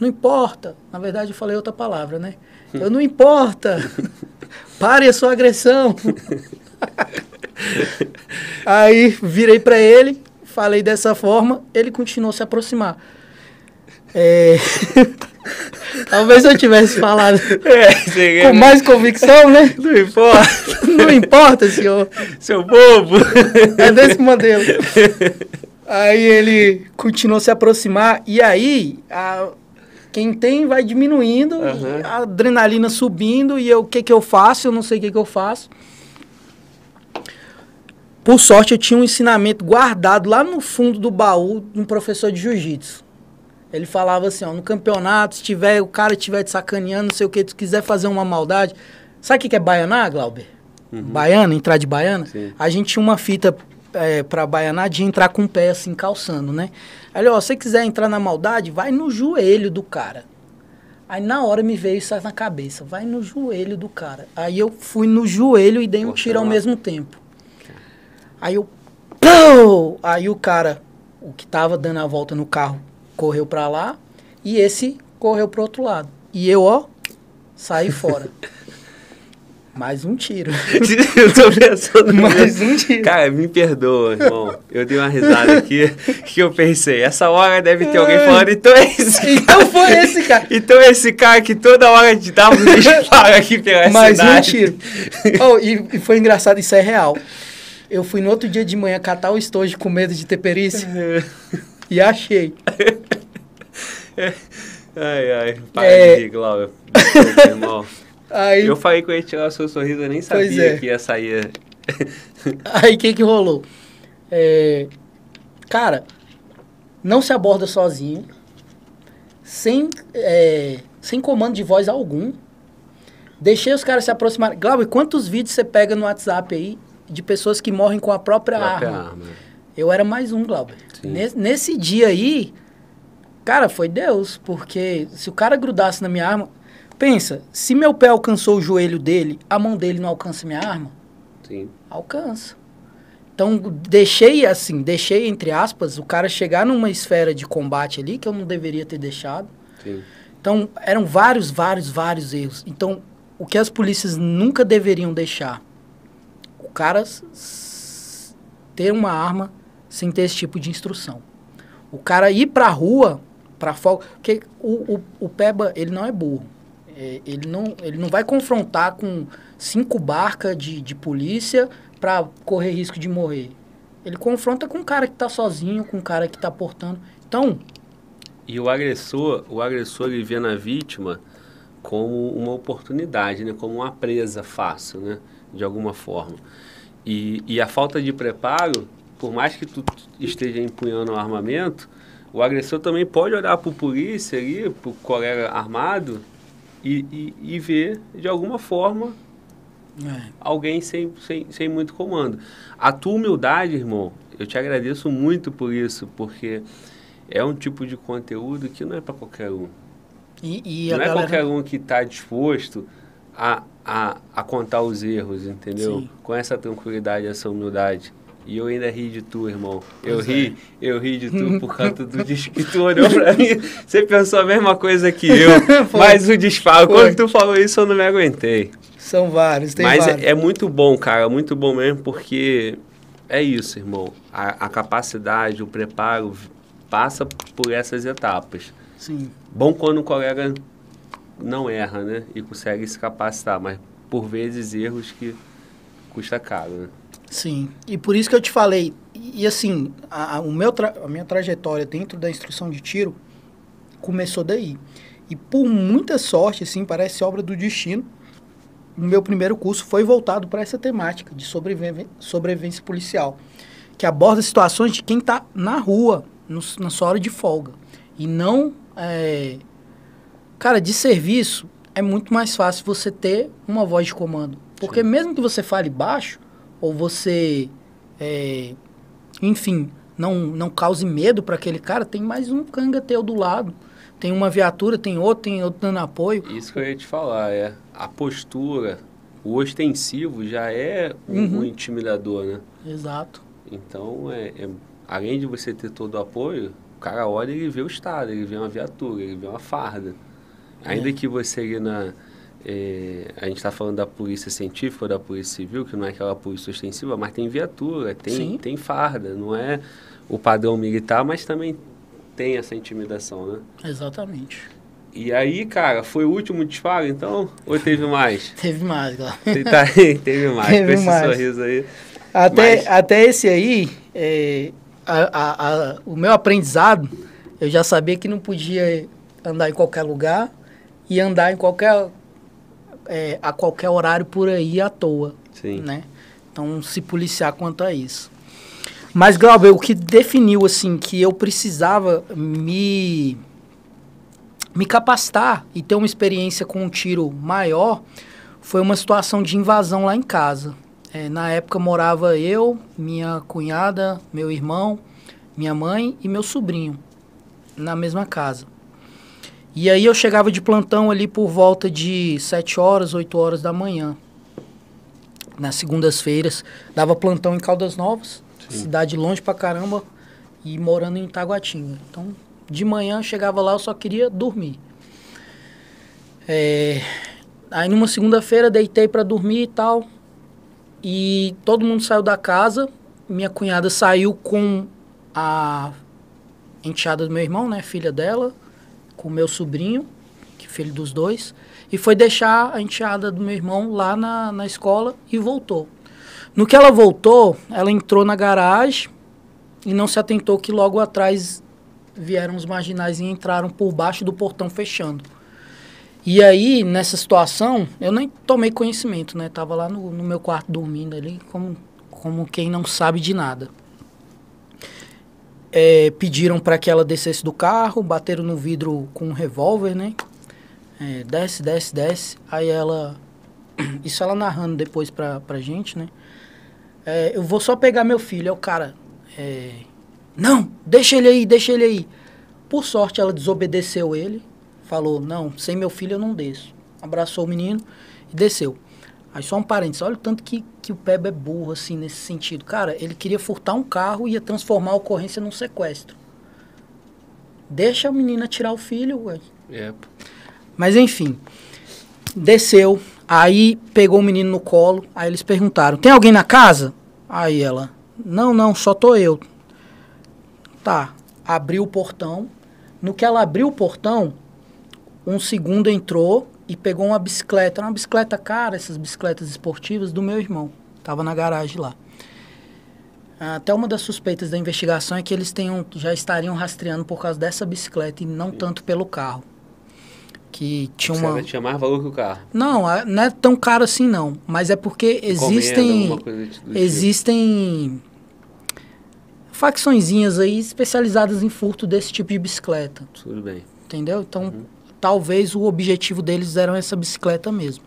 C: Não importa. Na verdade, eu falei outra palavra, né? Eu não importa. Pare a sua agressão. Aí virei para ele, falei dessa forma, ele continuou a se aproximar. É... Talvez eu tivesse falado é, com mais convicção, né?
A: Não importa.
C: Não importa, senhor.
A: Seu bobo.
C: É desse modelo. Aí ele continuou a se aproximar e aí a, quem tem vai diminuindo, uhum. a adrenalina subindo e o que que eu faço? Eu não sei o que que eu faço. Por sorte eu tinha um ensinamento guardado lá no fundo do baú de um professor de jiu-jitsu. Ele falava assim, ó, no campeonato, se tiver, o cara estiver te sacaneando, não sei o que, tu quiser fazer uma maldade. Sabe o que, que é baianar, Glauber? Uhum. Baiana, entrar de baiana? Sim. A gente tinha uma fita é, para baianar de entrar com o pé assim, calçando, né? Aí, ó, se você quiser entrar na maldade, vai no joelho do cara. Aí na hora me veio isso na cabeça, vai no joelho do cara. Aí eu fui no joelho e dei um tiro ao mesmo tempo. Aí eu. Pum! Aí o cara, o que tava dando a volta no carro, correu para lá e esse correu pro outro lado. E eu, ó, saí fora. Mais um tiro.
A: eu tô pensando.
C: Mais um tiro.
A: Cara, me perdoa, irmão. Eu dei uma risada aqui que eu pensei, essa hora deve ter alguém falando, então é esse
C: Então foi esse cara.
A: então é esse cara que toda hora te dá um disparo aqui pela
C: Mais
A: cidade.
C: um tiro. Oh, e, e foi engraçado, isso é real. Eu fui no outro dia de manhã catar o estojo com medo de ter perícia. e achei.
A: ai, ai. Para é... de rir, Glauber. Aí, eu falei com ele tirar o seu sorriso, eu nem sabia é. que ia sair.
C: Aí o que que rolou? É, cara, não se aborda sozinho, sem, é, sem comando de voz algum. Deixei os caras se aproximarem. Glauber, quantos vídeos você pega no WhatsApp aí de pessoas que morrem com a própria, própria arma? arma? Eu era mais um, Glauber. Nesse, nesse dia aí, cara, foi Deus, porque se o cara grudasse na minha arma, Pensa, se meu pé alcançou o joelho dele, a mão dele não alcança minha arma?
A: Sim.
C: Alcança. Então, deixei assim, deixei, entre aspas, o cara chegar numa esfera de combate ali que eu não deveria ter deixado.
A: Sim.
C: Então, eram vários, vários, vários erros. Então, o que as polícias nunca deveriam deixar? O cara ter uma arma sem ter esse tipo de instrução. O cara ir pra rua, pra folga... Porque o, o, o Peba, ele não é burro. É, ele, não, ele não vai confrontar com cinco barcas de, de polícia para correr risco de morrer. Ele confronta com um cara que está sozinho, com um cara que está portando. Então.
A: E o agressor, o agressor ele vê na vítima como uma oportunidade, né? como uma presa fácil, né? de alguma forma. E, e a falta de preparo, por mais que tu esteja empunhando o armamento, o agressor também pode olhar para o polícia ali, para o colega armado, e, e, e ver de alguma forma é. alguém sem, sem, sem muito comando. A tua humildade, irmão, eu te agradeço muito por isso, porque é um tipo de conteúdo que não é para qualquer um.
C: E, e
A: não é
C: galera...
A: qualquer um que está disposto a, a, a contar os erros, entendeu? Sim. Com essa tranquilidade, essa humildade. E eu ainda ri de tu, irmão. Eu pois ri, é. eu ri de tu por causa do disco que tu olhou pra mim. Você pensou a mesma coisa que eu. mas o disparo, quando tu falou isso, eu não me aguentei.
C: São vários, tem
A: Mas
C: vários.
A: É, é, muito bom, cara, muito bom mesmo, porque é isso, irmão. A, a capacidade, o preparo passa por essas etapas.
C: Sim.
A: Bom quando o colega não erra, né? E consegue se capacitar, mas por vezes erros que custa caro, né?
C: Sim, e por isso que eu te falei, e, assim, a, a, o meu a minha trajetória dentro da instrução de tiro começou daí. E por muita sorte, assim, parece obra do destino, o meu primeiro curso foi voltado para essa temática de sobrevivência, sobrevivência policial, que aborda situações de quem está na rua, no, na sua hora de folga. E não. É... Cara, de serviço é muito mais fácil você ter uma voz de comando. Porque Sim. mesmo que você fale baixo, ou você, é, enfim, não, não cause medo para aquele cara, tem mais um canga teu do lado. Tem uma viatura, tem outro, tem outro dando apoio.
A: Isso que eu ia te falar, é. A postura, o ostensivo já é um, uhum. um intimidador, né?
C: Exato.
A: Então, é, é, além de você ter todo o apoio, o cara olha e vê o Estado, ele vê uma viatura, ele vê uma farda. Ainda é. que você ali na é, a gente está falando da polícia científica ou da polícia civil, que não é aquela polícia ostensiva, mas tem viatura, tem, tem farda, não é o padrão militar, mas também tem essa intimidação, né?
C: Exatamente.
A: E aí, cara, foi o último disparo, então? Ou teve mais?
C: teve mais, cara.
A: Tá, teve mais, teve com mais. esse sorriso aí.
C: Até, mas... até esse aí, é, a, a, a, o meu aprendizado, eu já sabia que não podia andar em qualquer lugar e andar em qualquer é, a qualquer horário por aí à toa.
A: Sim.
C: Né? Então, se policiar quanto a isso. Mas, Glauber, o que definiu, assim, que eu precisava me, me capacitar e ter uma experiência com um tiro maior foi uma situação de invasão lá em casa. É, na época morava eu, minha cunhada, meu irmão, minha mãe e meu sobrinho na mesma casa. E aí eu chegava de plantão ali por volta de 7 horas, 8 horas da manhã. Nas segundas-feiras, dava plantão em Caldas Novas, Sim. cidade longe pra caramba, e morando em Itaguatinga. Então, de manhã eu chegava lá, eu só queria dormir. É... Aí numa segunda-feira deitei para dormir e tal. E todo mundo saiu da casa. Minha cunhada saiu com a enteada do meu irmão, né, filha dela, com meu sobrinho, que é filho dos dois, e foi deixar a enteada do meu irmão lá na, na escola e voltou. No que ela voltou, ela entrou na garagem e não se atentou que logo atrás vieram os marginais e entraram por baixo do portão fechando. E aí, nessa situação, eu nem tomei conhecimento, né? Tava lá no, no meu quarto dormindo ali, como, como quem não sabe de nada é, pediram para que ela descesse do carro, bateram no vidro com um revólver, né? É, desce, desce, desce. Aí ela. Isso ela narrando depois pra, pra gente, né? É, eu vou só pegar meu filho. É o cara. É, não, deixa ele aí, deixa ele aí. Por sorte, ela desobedeceu ele. Falou: Não, sem meu filho eu não desço. Abraçou o menino e desceu. Aí só um parênteses, olha o tanto que, que o Peba é burro, assim, nesse sentido. Cara, ele queria furtar um carro e ia transformar a ocorrência num sequestro. Deixa a menina tirar o filho, ué.
A: É.
C: Mas enfim, desceu, aí pegou o menino no colo, aí eles perguntaram, tem alguém na casa? Aí ela, não, não, só tô eu. Tá, abriu o portão. No que ela abriu o portão, um segundo entrou e pegou uma bicicleta, uma bicicleta cara, essas bicicletas esportivas do meu irmão. Tava na garagem lá. Até uma das suspeitas da investigação é que eles tenham, já estariam rastreando por causa dessa bicicleta e não Sim. tanto pelo carro. Que tinha uma.
A: Você tinha mais valor que o carro?
C: Não, não é tão caro assim não. Mas é porque existem. existem facçõezinhas aí especializadas em furto desse tipo de bicicleta.
A: Tudo bem.
C: Entendeu? Então, uhum talvez o objetivo deles era essa bicicleta mesmo.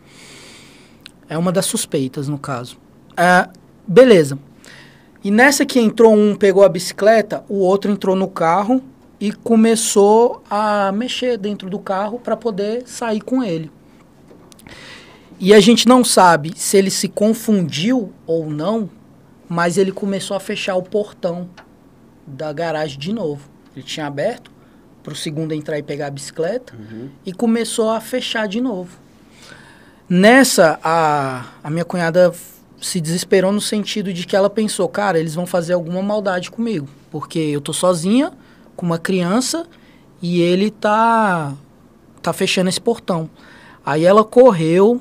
C: É uma das suspeitas, no caso. É, beleza. E nessa que entrou um, pegou a bicicleta, o outro entrou no carro e começou a mexer dentro do carro para poder sair com ele. E a gente não sabe se ele se confundiu ou não, mas ele começou a fechar o portão da garagem de novo. Ele tinha aberto para o segundo entrar e pegar a bicicleta
A: Uhum.
C: e começou a fechar de novo. Nessa, a, a minha cunhada se desesperou no sentido de que ela pensou, cara, eles vão fazer alguma maldade comigo, porque eu tô sozinha com uma criança e ele tá tá fechando esse portão. Aí ela correu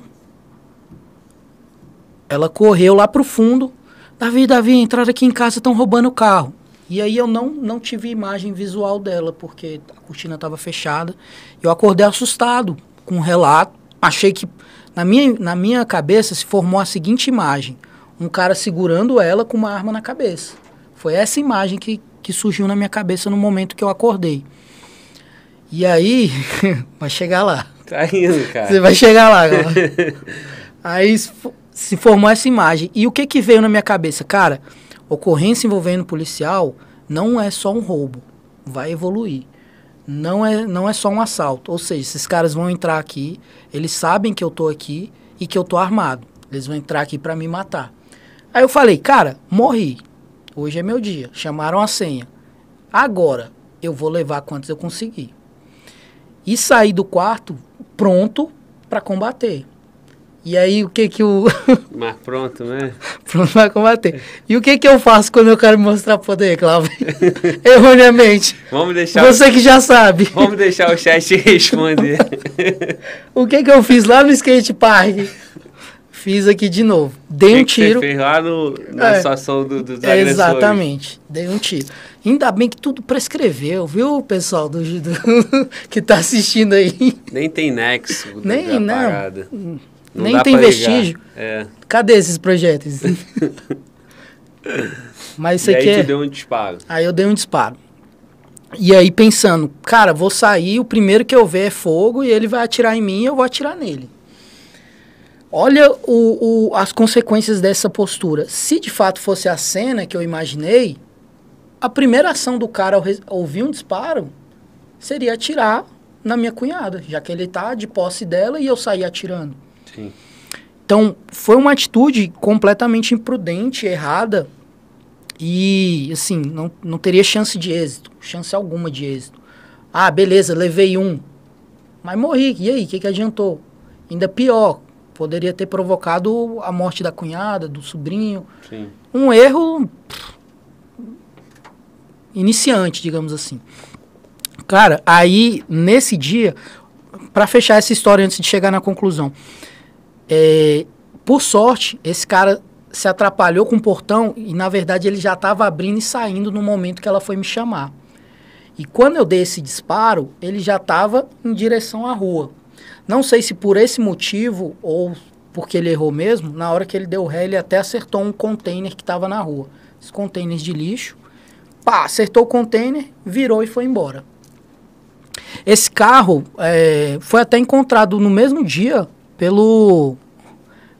C: ela correu lá pro fundo. Davi, Davi, entraram aqui em casa, estão roubando o carro. E aí eu não, não tive imagem visual dela, porque a cortina estava fechada. Eu acordei assustado com o relato. Achei que, na minha, na minha cabeça, se formou a seguinte imagem. Um cara segurando ela com uma arma na cabeça. Foi essa imagem que, que surgiu na minha cabeça no momento que eu acordei. E aí, vai chegar lá.
A: Tá indo, cara.
C: Você vai chegar lá. agora. Aí se formou essa imagem. E o que que veio na minha cabeça? Cara, ocorrência envolvendo policial não é só um roubo. Vai evoluir. Não é, não é só um assalto. Ou seja, esses caras vão entrar aqui, eles sabem que eu tô aqui e que eu tô armado. Eles vão entrar aqui pra me matar. Aí eu falei, cara, morri. Hoje é meu dia. Chamaram a senha. Agora eu vou levar quantos eu conseguir. E saí do quarto pronto pra combater. E aí o que que o
A: Mas pronto, né?
C: pronto pra combater. E o que que eu faço quando eu quero mostrar poder, Cláudio? Erroneamente.
A: Vamos deixar,
C: Você que já sabe.
A: vamos deixar o chat responder.
C: O que que eu fiz lá no skate park? Fiz aqui de novo. Dei
A: O
C: um
A: que que
C: tiro.
A: Você fez lá no, na
C: É.
A: situação do, dos agressores.
C: Exatamente. Dei um tiro. Ainda bem que tudo prescreveu, viu, pessoal do, do que tá assistindo aí.
A: Nem tem nexo
C: Nem, não.
A: parada. Não
C: Nem
A: dá
C: tem vestígio.
A: É.
C: Cadê esses projetos? Mas isso
A: e
C: aqui
A: aí
C: é...
A: tu deu um disparo.
C: Aí eu dei um disparo. E aí pensando, cara, vou sair, o primeiro que eu ver é fogo e ele vai atirar em mim e eu vou atirar nele. Olha o, o- as consequências dessa postura. Se de fato fosse a cena que eu imaginei, a primeira ação do cara ao ouvir um disparo seria atirar na minha cunhada, já que ele tá de posse dela e eu sair atirando.
A: Sim.
C: Então, foi uma atitude completamente imprudente, errada. E, assim, não, não teria chance de êxito. Chance alguma de êxito. Ah, beleza, levei um. Mas morri. E aí, o que, que adiantou? Ainda pior. Poderia ter provocado a morte da cunhada, do sobrinho.
A: Sim.
C: Um erro pff, iniciante, digamos assim. Cara, aí, nesse dia, para fechar essa história antes de chegar na conclusão, é, por sorte, esse cara se atrapalhou com o portão e, na verdade, ele já estava abrindo e saindo no momento que ela foi me chamar. E quando eu dei esse disparo, ele já estava em direção à rua. Não sei se por esse motivo ou porque ele errou mesmo, na hora que ele deu ré, ele até acertou um container que estava na rua. Esses containers de lixo. Pá, acertou o container, virou e foi embora. Esse carro é, foi até encontrado no mesmo dia pelo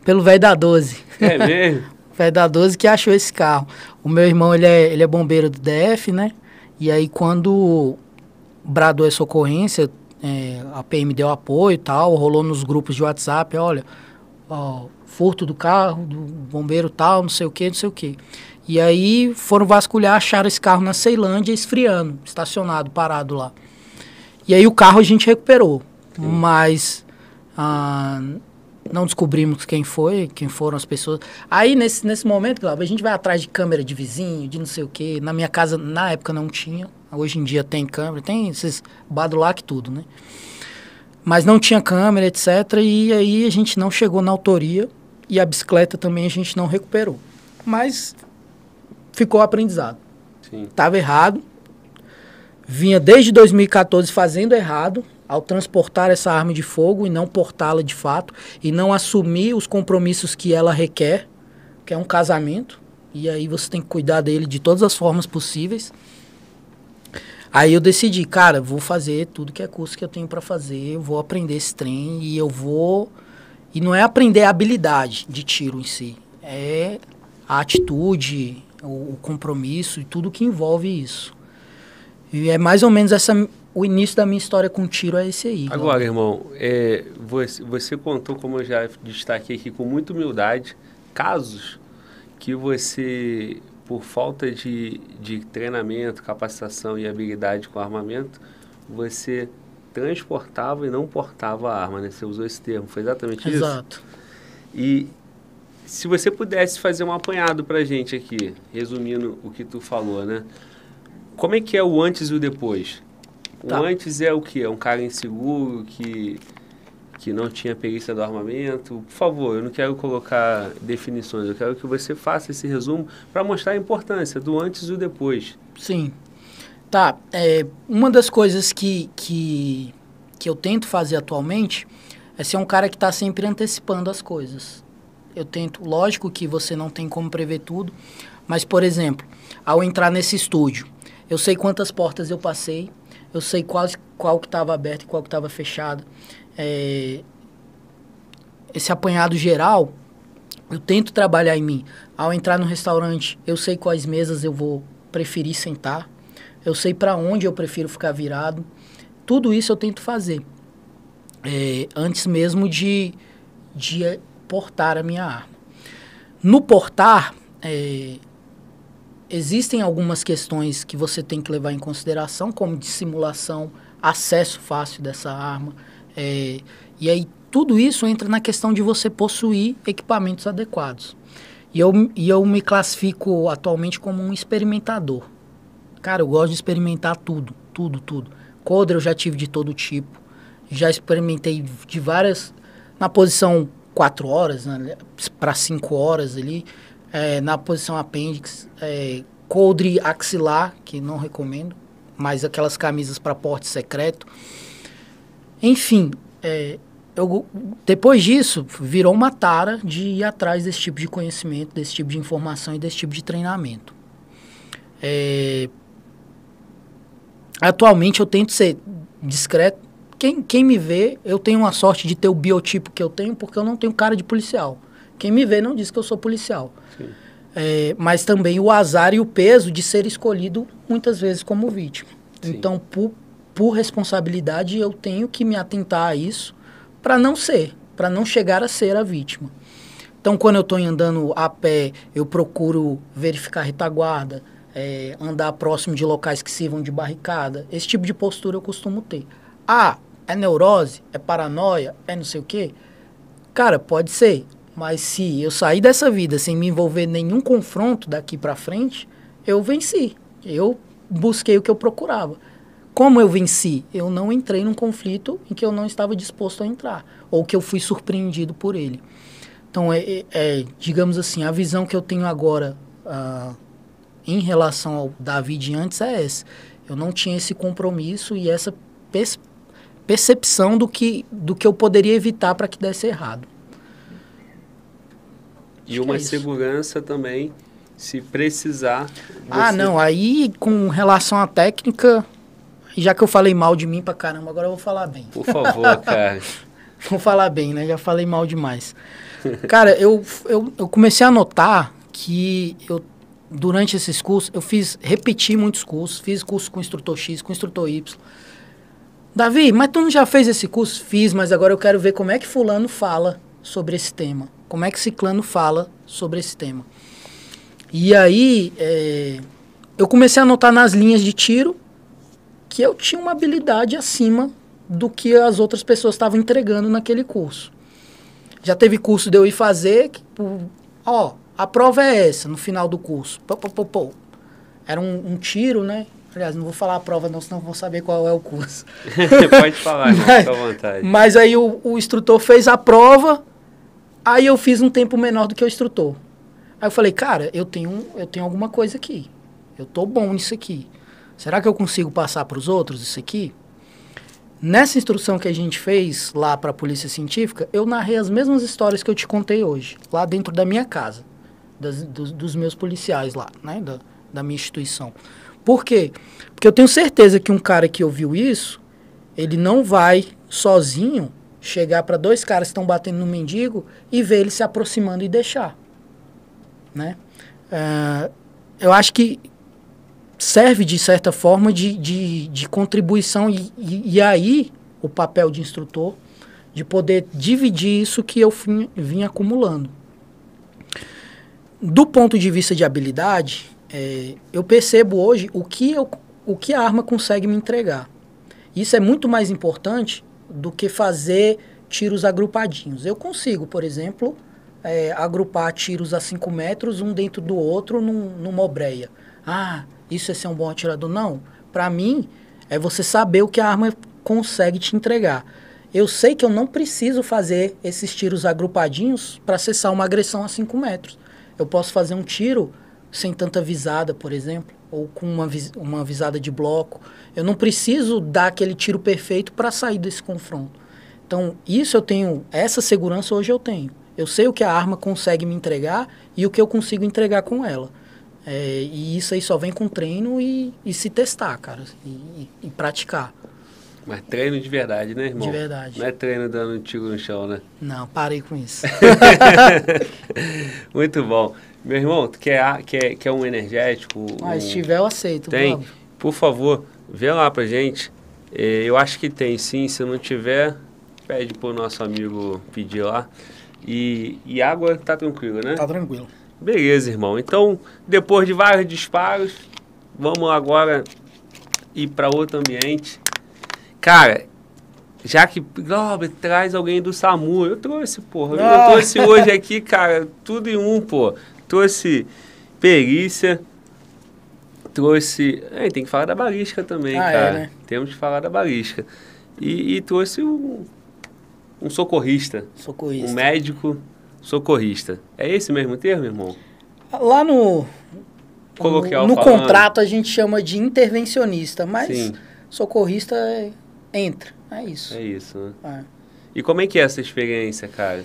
C: pelo velho da 12.
A: É mesmo?
C: Velho da 12 que achou esse carro. O meu irmão, ele é, ele é bombeiro do DF, né? E aí, quando bradou essa ocorrência, é, a PM deu apoio e tal, rolou nos grupos de WhatsApp, olha, ó, furto do carro, do bombeiro tal, não sei o que, não sei o que. E aí foram vasculhar, acharam esse carro na Ceilândia, esfriando, estacionado, parado lá. E aí o carro a gente recuperou, mas ah, não descobrimos quem foi, quem foram as pessoas. Aí nesse, nesse momento, Glauber, a gente vai atrás de câmera de vizinho, de não sei o que. Na minha casa, na época, não tinha. Hoje em dia tem câmera, tem esses badulac tudo, né? Mas não tinha câmera, etc. E aí a gente não chegou na autoria e a bicicleta também a gente não recuperou. Mas ficou aprendizado.
A: Sim.
C: Estava errado. Vinha desde 2014 fazendo errado ao transportar essa arma de fogo e não portá-la de fato e não assumir os compromissos que ela requer, que é um casamento. E aí você tem que cuidar dele de todas as formas possíveis. Aí eu decidi, cara, vou fazer tudo que é curso que eu tenho para fazer, eu vou aprender esse trem e eu vou E não é aprender a habilidade de tiro em si, é a atitude, o, o compromisso e tudo que envolve isso. E é mais ou menos essa o início da minha história com tiro é esse aí.
A: Agora, irmão, é, você, você contou, como eu já destaquei aqui, com muita humildade, casos que você, por falta de, de treinamento, capacitação e habilidade com armamento, você transportava e não portava a arma, né? Você usou esse termo, foi exatamente
C: isso? Exato.
A: E se você pudesse fazer um apanhado pra gente aqui, resumindo o que tu falou, né? Como é que é o antes e o depois? Tá. O antes é o que? É um cara inseguro que, que não tinha perícia do armamento? Por favor, eu não quero colocar definições, eu quero que você faça esse resumo para mostrar a importância do antes e o depois.
C: Sim. Tá. É, uma das coisas que, que, que eu tento fazer atualmente é ser um cara que está sempre antecipando as coisas. Eu tento, lógico que você não tem como prever tudo, mas, por exemplo, ao entrar nesse estúdio, eu sei quantas portas eu passei, eu sei qual, qual que estava aberto e qual que estava fechado. É, esse apanhado geral, eu tento trabalhar em mim. Ao entrar no restaurante, eu sei quais mesas eu vou preferir sentar. Eu sei para onde eu prefiro ficar virado. Tudo isso eu tento fazer. É, antes mesmo de, de portar a minha arma. No portar, é, existem algumas questões que você tem que levar em consideração, como dissimulação, acesso fácil dessa arma. É, e aí tudo isso entra na questão de você possuir equipamentos adequados. E eu, e eu me classifico atualmente como um experimentador. Cara, eu gosto de experimentar tudo, tudo, tudo. Codra eu já tive de todo tipo. Já experimentei de várias. Na posição 4 horas, né, para 5 horas ali é, na posição apêndice, é, coldre axilar, que não recomendo, mas aquelas camisas para porte secreto. Enfim, é, eu, depois disso, virou uma tara de ir atrás desse tipo de conhecimento, desse tipo de informação e desse tipo de treinamento. É, atualmente eu tento ser discreto. Quem, quem me vê, eu tenho uma sorte de ter o biotipo que eu tenho, porque eu não tenho cara de policial. Quem me vê não diz que eu sou policial. É, mas também o azar e o peso de ser escolhido muitas vezes como vítima. Sim. Então, por, por responsabilidade, eu tenho que me atentar a isso para não ser, para não chegar a ser a vítima. Então, quando eu estou andando a pé, eu procuro verificar retaguarda, é, andar próximo de locais que sirvam de barricada. Esse tipo de postura eu costumo ter. Ah, é neurose? É paranoia? É não sei o quê? Cara, pode ser. Mas se eu sair dessa vida sem me envolver em nenhum confronto daqui para frente, eu venci. Eu busquei o que eu procurava. Como eu venci? Eu não entrei num conflito em que eu não estava disposto a entrar, ou que eu fui surpreendido por ele. Então, é, é, é digamos assim, a visão que eu tenho agora uh, em relação ao Davi de antes é essa. Eu não tinha esse compromisso e essa percepção do que, do que eu poderia evitar para que desse errado.
A: E uma é segurança também, se precisar.
C: Ah, não. Aí, com relação à técnica, já que eu falei mal de mim pra caramba, agora eu vou falar bem.
A: Por favor, cara.
C: vou falar bem, né? Já falei mal demais. cara, eu, eu, eu comecei a notar que eu, durante esses cursos, eu fiz, repeti muitos cursos, fiz curso com instrutor X, com instrutor Y. Davi, mas tu não já fez esse curso? Fiz, mas agora eu quero ver como é que fulano fala sobre esse tema. Como é que Ciclano fala sobre esse tema? E aí, é, eu comecei a notar nas linhas de tiro que eu tinha uma habilidade acima do que as outras pessoas estavam entregando naquele curso. Já teve curso de eu ir fazer, que, ó, a prova é essa, no final do curso. Pô, pô, pô. Era um, um, tiro, né? Aliás, não vou falar a prova não, senão vou saber qual é o curso.
A: Pode falar, mas, à vontade.
C: Mas aí o, o instrutor fez a prova, Aí eu fiz um tempo menor do que o instrutor. Aí eu falei, cara, eu tenho, eu tenho alguma coisa aqui. Eu tô bom nisso aqui. Será que eu consigo passar para os outros isso aqui? Nessa instrução que a gente fez lá para a Polícia Científica, eu narrei as mesmas histórias que eu te contei hoje, lá dentro da minha casa, das, dos, dos, meus policiais lá, né, da, da minha instituição. Por quê? Porque eu tenho certeza que um cara que ouviu isso, ele não vai sozinho chegar para dois caras que estão batendo no mendigo e ver ele se aproximando e deixar. Né? Uh, eu acho que serve, de certa forma, de, de, de contribuição e, e, e, aí o papel de instrutor de poder dividir isso que eu vim, vim acumulando. Do ponto de vista de habilidade, é, eu percebo hoje o que, eu, o que a arma consegue me entregar. Isso é muito mais importante do que fazer tiros agrupadinhos. Eu consigo, por exemplo, é, agrupar tiros a 5 metros, um dentro do outro, num, numa obreia. Ah, isso é ser um bom atirador? Não. Para mim, é você saber o que a arma consegue te entregar. Eu sei que eu não preciso fazer esses tiros agrupadinhos para cessar uma agressão a 5 metros. Eu posso fazer um tiro sem tanta visada, por exemplo, ou com uma, uma visada de bloco. Eu não preciso dar aquele tiro perfeito para sair desse confronto. Então, isso eu tenho, essa segurança hoje eu tenho. Eu sei o que a arma consegue me entregar e o que eu consigo entregar com ela. É, e isso aí só vem com treino e, e se testar, cara, e, e, praticar.
A: Mas treino de verdade, né, irmão?
C: De verdade.
A: Não é treino dando um tiro no chão, né?
C: Não, parei com isso.
A: Muito bom. Meu irmão, tu quer, quer, quer um energético?
C: Ah,
A: um...
C: se tiver, eu aceito.
A: Tem? Por favor, vê lá pra gente. É, eu acho que tem, sim. Se não tiver, pede pro nosso amigo pedir lá. E, e água tá tranquilo, né?
C: Tá tranquilo.
A: Beleza, irmão. Então, depois de vários disparos, vamos agora ir para outro ambiente. Cara, já que Globo traz alguém do SAMU, eu trouxe, porra. Ah. Eu trouxe hoje aqui, cara, tudo em um, pô. Trouxe perícia, trouxe. É, tem que falar da balística também, ah, é, cara. É, né? Temos que falar da balística. E, e trouxe um, um socorrista.
C: Socorrista.
A: Um médico socorrista. É esse mesmo termo, irmão?
C: Lá no. Coloquial no, no contrato a gente chama de intervencionista, mas Sim. socorrista é, entra. É isso.
A: É isso, né? É. E como é que é essa experiência, cara?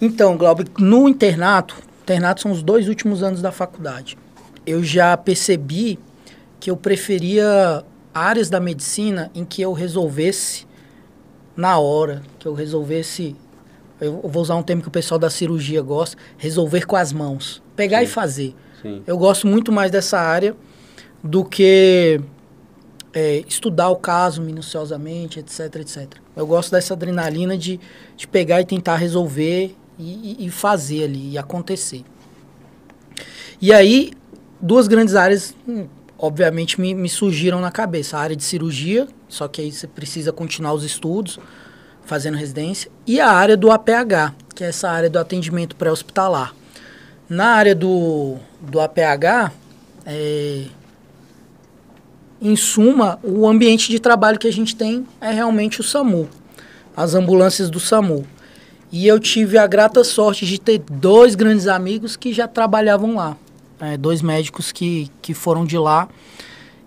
C: Então, Glauber, no internato, internato são os dois últimos anos da faculdade. Eu já percebi que eu preferia áreas da medicina em que eu resolvesse na hora, que eu resolvesse. Eu vou usar um termo que o pessoal da cirurgia gosta, resolver com as mãos. Pegar Sim. e fazer. Sim. Eu gosto muito mais dessa área do que é, estudar o caso minuciosamente, etc, etc. Eu gosto dessa adrenalina de, de pegar e tentar resolver e, e fazer ali, e acontecer. E aí, duas grandes áreas, hum, obviamente, me, me surgiram na cabeça. A área de cirurgia, só que aí você precisa continuar os estudos, fazendo residência, e a área do APH, que é essa área do atendimento pré-hospitalar. Na área do, do APH, é, em suma, o ambiente de trabalho que a gente tem é realmente o SAMU, as ambulâncias do SAMU. E eu tive a grata sorte de ter dois grandes amigos que já trabalhavam lá, é, dois médicos que, que foram de lá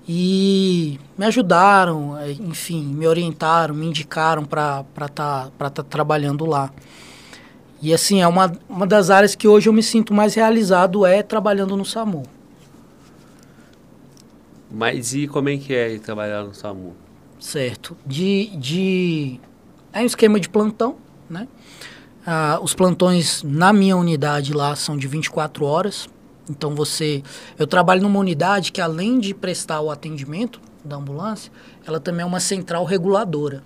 C: e me ajudaram, é, enfim, me orientaram, me indicaram para estar tá, pra tá trabalhando lá. E assim, é uma, uma das áreas que hoje eu me sinto mais realizado é trabalhando no SAMU.
A: Mas e como é que é trabalhar no SAMU?
C: Certo. De, de... É um esquema de plantão, né? Ah, os plantões na minha unidade lá são de 24 horas, então você, eu trabalho numa unidade que além de prestar o atendimento da ambulância, ela também é uma central reguladora.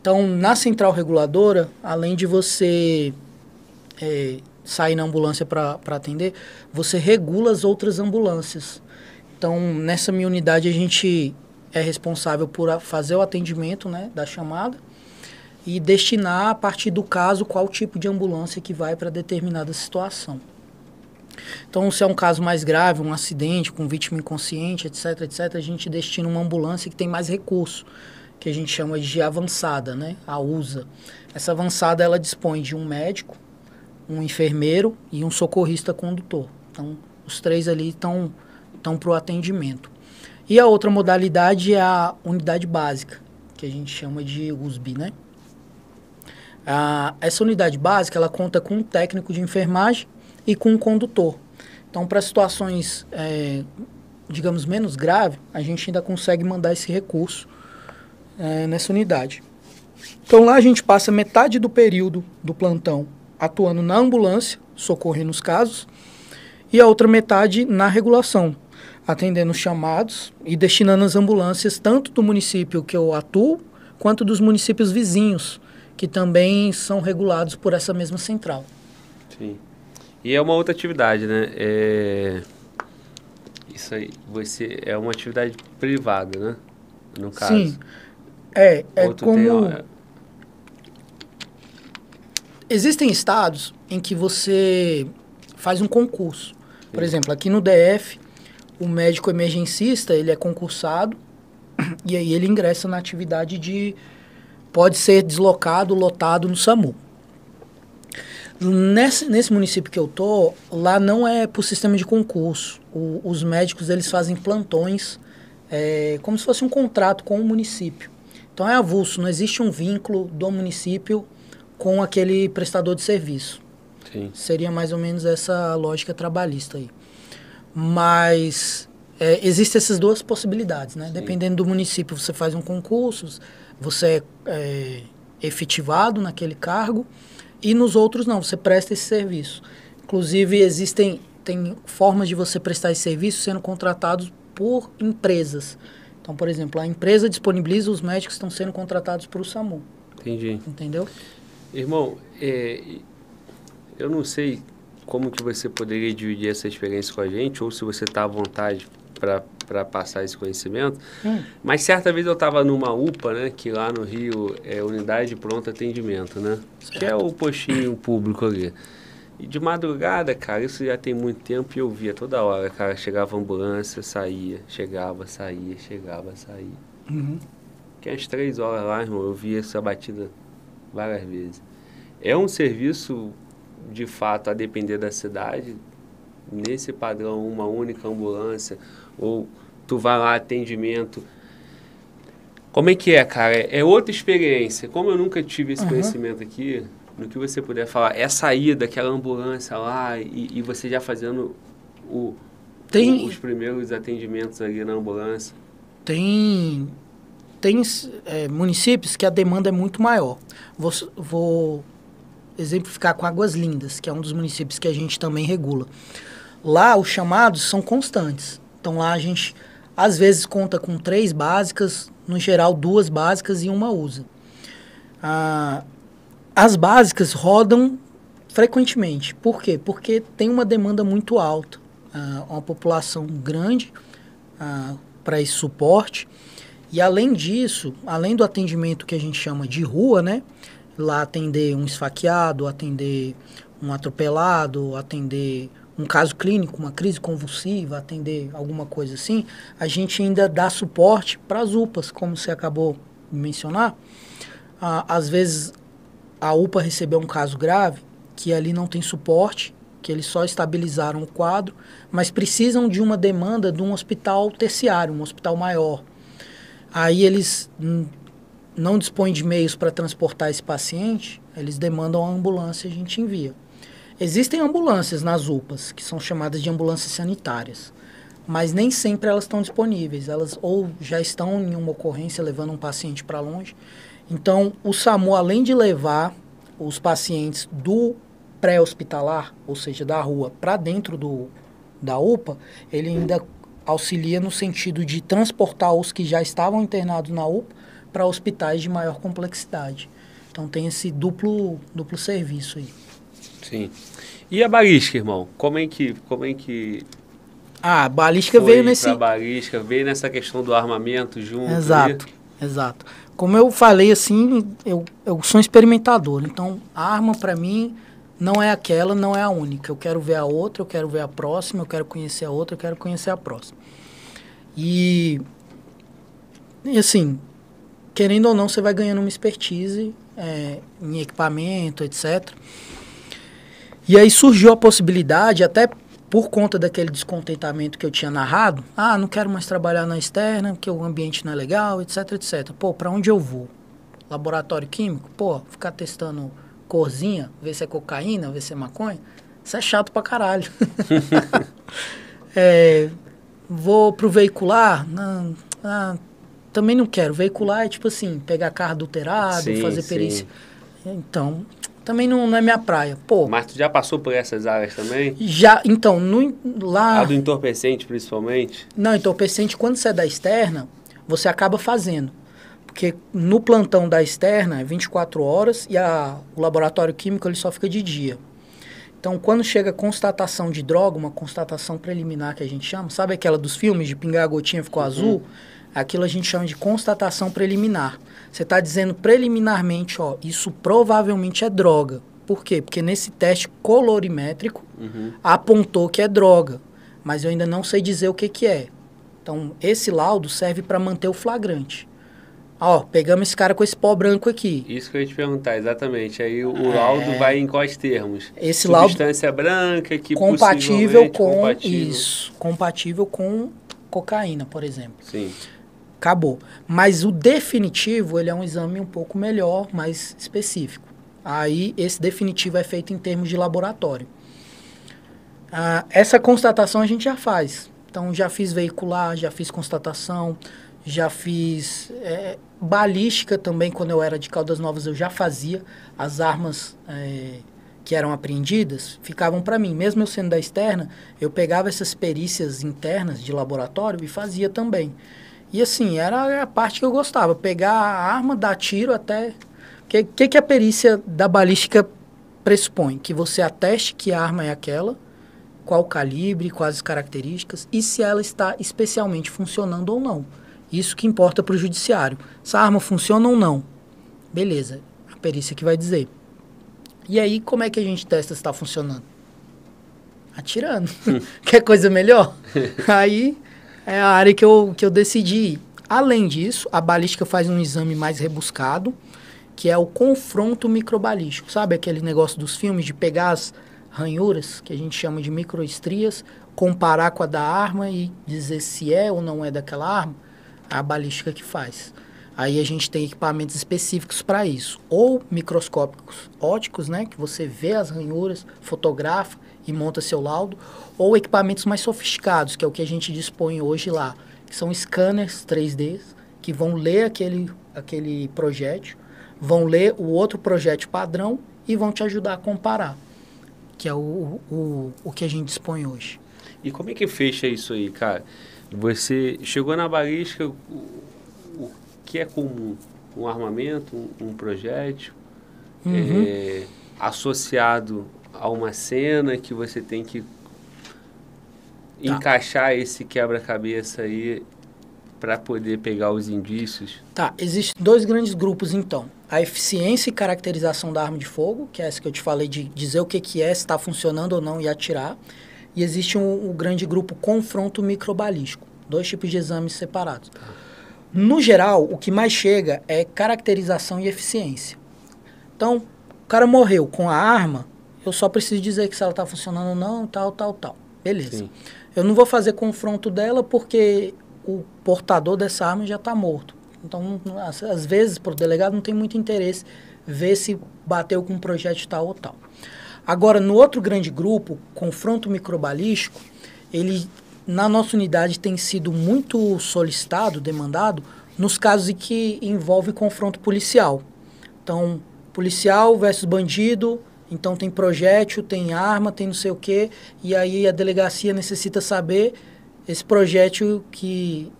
C: Então, na central reguladora, além de você é, sair na ambulância para atender, você regula as outras ambulâncias. Então, nessa minha unidade, a gente é responsável por fazer o atendimento né, da chamada e destinar, a partir do caso, qual tipo de ambulância que vai para determinada situação. Então, se é um caso mais grave, um acidente com vítima inconsciente, etc, etc, a gente destina uma ambulância que tem mais recurso, que a gente chama de avançada, né? A USA. Essa avançada, ela dispõe de um médico, um enfermeiro e um socorrista condutor. Então, os três ali estão estão para o atendimento. E a outra modalidade é a unidade básica, que a gente chama de USB, né? Essa unidade básica, ela conta com um técnico de enfermagem e com um condutor. Então, para situações, é, digamos, menos graves, a gente ainda consegue mandar esse recurso é, nessa unidade. Então lá a gente passa metade do período do plantão atuando na ambulância, socorrendo os casos, e a outra metade na regulação, atendendo os chamados e destinando as ambulâncias tanto do município que eu atuo, quanto dos municípios vizinhos, que também são regulados por essa mesma central.
A: Sim. E é uma outra atividade, né? É... Isso aí, você é uma atividade privada, né? No caso.
C: Sim. É, é como... Tem... Existem estados em que você faz um concurso. Por exemplo, aqui no DF, o médico emergencista, ele é concursado e aí ele ingressa na atividade de pode ser deslocado, lotado no SAMU. Nesse, nesse município que eu tô, lá não é por sistema de concurso. O, os médicos eles fazem plantões é, como se fosse um contrato com o município. Então é avulso, não existe um vínculo do município com aquele prestador de serviço. Sim. Seria mais ou menos essa lógica trabalhista aí. Mas é, existem essas duas possibilidades, né? Sim. Dependendo do município, você faz um concurso, você é, é efetivado naquele cargo, e nos outros não, você presta esse serviço. Inclusive, existem tem formas de você prestar esse serviço sendo contratados por empresas. Então, por exemplo, a empresa disponibiliza os médicos que estão sendo contratados para o SAMU.
A: Entendi.
C: Entendeu?
A: Irmão, é, eu não sei como que você poderia dividir essa experiência com a gente, ou se você está à vontade para passar esse conhecimento. Hum. Mas certa vez eu estava numa UPA, né, que lá no Rio é Unidade de Pronto Atendimento, né? Que é o postinho público ali. E de madrugada, cara, isso já tem muito tempo e eu via toda hora, cara, chegava ambulância, saía, chegava, saía, chegava, saía. Uhum. Que às três horas lá, irmão, eu via essa batida várias vezes. É um serviço, de fato, a depender da cidade, nesse padrão, uma única ambulância, ou tu vai lá, atendimento. Como é que é, cara? É outra experiência. Como eu nunca tive esse uhum. conhecimento aqui, no que você puder falar, é sair daquela ambulância lá e, e você já fazendo o, tem, o, os primeiros atendimentos ali na ambulância?
C: Tem, tem é, municípios que a demanda é muito maior. Vou, vou exemplificar com Águas Lindas, que é um dos municípios que a gente também regula. Lá os chamados são constantes. Então lá a gente às vezes conta com três básicas, no geral duas básicas e uma usa. Ah, as básicas rodam frequentemente. Por quê? Porque tem uma demanda muito alta, uh, uma população grande uh, para esse suporte. E além disso, além do atendimento que a gente chama de rua, né? Lá atender um esfaqueado, atender um atropelado, atender um caso clínico, uma crise convulsiva, atender alguma coisa assim, a gente ainda dá suporte para as UPAs, como você acabou de mencionar. Ah, às vezes a UPA recebeu um caso grave, que ali não tem suporte, que eles só estabilizaram o quadro, mas precisam de uma demanda de um hospital terciário, um hospital maior. Aí eles não dispõem de meios para transportar esse paciente, eles demandam a ambulância e a gente envia. Existem ambulâncias nas UPAs, que são chamadas de ambulâncias sanitárias, mas nem sempre elas estão disponíveis. Elas ou já estão em uma ocorrência levando um paciente para longe, então, o SAMU, além de levar os pacientes do pré-hospitalar, ou seja, da rua, para dentro do, da UPA, ele ainda auxilia no sentido de transportar os que já estavam internados na UPA para hospitais de maior complexidade. Então tem esse duplo, duplo serviço aí.
A: Sim. E a balística, irmão? Como é que, como é que
C: ah, a balística veio nesse. A
A: balística veio nessa questão do armamento junto.
C: Exato, ali. exato. Como eu falei assim, eu, eu sou um experimentador. Então, a arma para mim não é aquela, não é a única. Eu quero ver a outra, eu quero ver a próxima, eu quero conhecer a outra, eu quero conhecer a próxima. E, e assim, querendo ou não, você vai ganhando uma expertise é, em equipamento, etc. E aí surgiu a possibilidade, até por conta daquele descontentamento que eu tinha narrado, ah, não quero mais trabalhar na externa, porque o ambiente não é legal, etc, etc. Pô, para onde eu vou? Laboratório químico? Pô, ficar testando corzinha, ver se é cocaína, ver se é maconha, isso é chato pra caralho. é, vou pro veicular, não, ah, também não quero. Veicular é tipo assim, pegar carro adulterado,
A: Sim,
C: fazer
A: sim.
C: perícia. Então, também não, não é minha praia. Pô,
A: Mas tu já passou por essas áreas também?
C: já, então, no, lá...
A: A do entorpecente, principalmente?
C: Não, entorpecente, quando você é da externa, você acaba fazendo. Porque no plantão da externa é 24 horas e a, o laboratório químico ele só fica de dia. Então, quando chega a constatação de droga, uma constatação preliminar que a gente chama, sabe aquela dos filmes de pingar a gotinha ficou azul? Aquilo a gente chama de constatação preliminar. Você está dizendo preliminarmente, ó, isso provavelmente é droga. Por quê? Porque nesse teste colorimétrico
A: Uhum.
C: apontou que é droga, mas eu ainda não sei dizer o que, que é. Então, esse laudo serve para manter o flagrante. Ó, pegamos esse cara com esse pó branco aqui.
A: Isso que eu ia te perguntar, exatamente. Aí o, o laudo vai em quais termos?
C: É. Esse laudo
A: Substância branca que
C: compatível com
A: compatível.
C: isso, compatível com cocaína, por exemplo.
A: Sim.
C: Acabou. Mas o definitivo, ele é um exame um pouco melhor, mais específico. Aí, esse definitivo é feito em termos de laboratório. Ah, essa constatação a gente já faz. Então, já fiz veicular, já fiz constatação, já fiz é, balística também, quando eu era de Caldas Novas, eu já fazia. As armas é, que eram apreendidas ficavam para mim. Mesmo eu sendo da externa, eu pegava essas perícias internas de laboratório e fazia também. E assim, era a parte que eu gostava, pegar a arma, dar tiro até... O que, que, que a perícia da balística pressupõe? Que você ateste que a arma é aquela, qual o calibre, quais as características e se ela está especialmente funcionando ou não. Isso que importa para o judiciário. Se a arma funciona ou não. Beleza, a perícia que vai dizer. E aí, como é que a gente testa se está funcionando? Atirando. Quer coisa melhor? aí é a área que eu, que eu decidi ir. Além disso, a balística faz um exame mais rebuscado, que é o confronto microbalístico. Sabe aquele negócio dos filmes de pegar as ranhuras, que a gente chama de microestrias, comparar com a da arma e dizer se é ou não é daquela arma? É a balística que faz. Aí a gente tem equipamentos específicos para isso. Ou microscópicos óticos, né? Que você vê as ranhuras, fotografa e monta seu laudo. Ou equipamentos mais sofisticados, que é o que a gente dispõe hoje lá. Que são scanners 3D, que vão ler aquele, aquele projétil, vão ler o outro projétil padrão e vão te ajudar a comparar. Que é o, o, o que a gente dispõe hoje.
A: E como é que fecha isso aí, cara? Você chegou na balística, o, o que é comum? Um armamento, um, um projétil,
C: Uhum.
A: é, associado a uma cena que você tem que
C: Tá.
A: encaixar esse quebra-cabeça aí para poder pegar os indícios.
C: Tá, existem dois grandes grupos então. A eficiência e caracterização da arma de fogo, que é essa que eu te falei de dizer o que, que é, se está funcionando ou não e atirar. E existe um, um grande grupo confronto microbalístico. Dois tipos de exames separados. No geral, o que mais chega é caracterização e eficiência. Então, o cara morreu com a arma, eu só preciso dizer que se ela está funcionando ou não, tal, tal, tal. Beleza.
A: Sim.
C: Eu não vou fazer confronto dela porque o portador dessa arma já está morto. Então, às, vezes, para o delegado não tem muito interesse ver se bateu com um projétil tal ou tal. Agora, no outro grande grupo, confronto microbalístico, ele, na nossa unidade, tem sido muito solicitado, demandado, nos casos em que envolve confronto policial. Então, policial versus bandido, então tem projétil, tem arma, tem não sei o quê, e aí a delegacia necessita saber esse projétil que,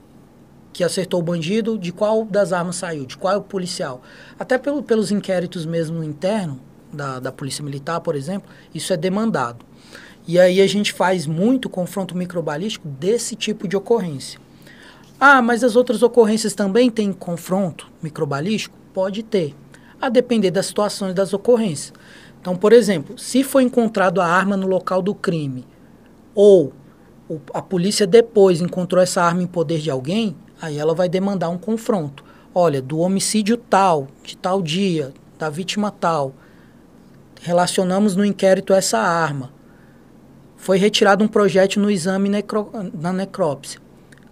C: que acertou o bandido, de qual das armas saiu, de qual é o policial. Até pelo, pelos inquéritos mesmo internos da, da Polícia Militar, por exemplo, isso é demandado. E aí a gente faz muito confronto microbalístico desse tipo de ocorrência. Ah, mas as outras ocorrências também têm confronto microbalístico? Pode ter, a depender das situações das ocorrências. Então, por exemplo, se foi encontrado a arma no local do crime, ou a polícia depois encontrou essa arma em poder de alguém, aí ela vai demandar um confronto. Olha, do homicídio tal, de tal dia, da vítima tal, relacionamos no inquérito essa arma. Foi retirado um projétil no exame necro, na necrópsia.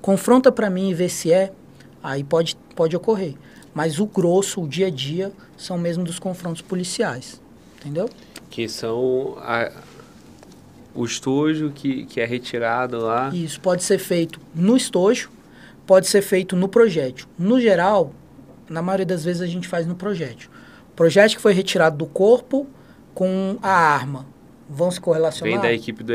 C: Confronta para mim e vê se é, aí pode, pode ocorrer. Mas o grosso, o dia a dia, são mesmo dos confrontos policiais. Entendeu?
A: Que são a- o estojo que, que é retirado lá.
C: Isso pode ser feito no estojo, pode ser feito no projétil. No geral, na maioria das vezes a gente faz no projétil. Projétil que foi retirado do corpo com a arma. Vão se correlacionar?
A: Vem da equipe do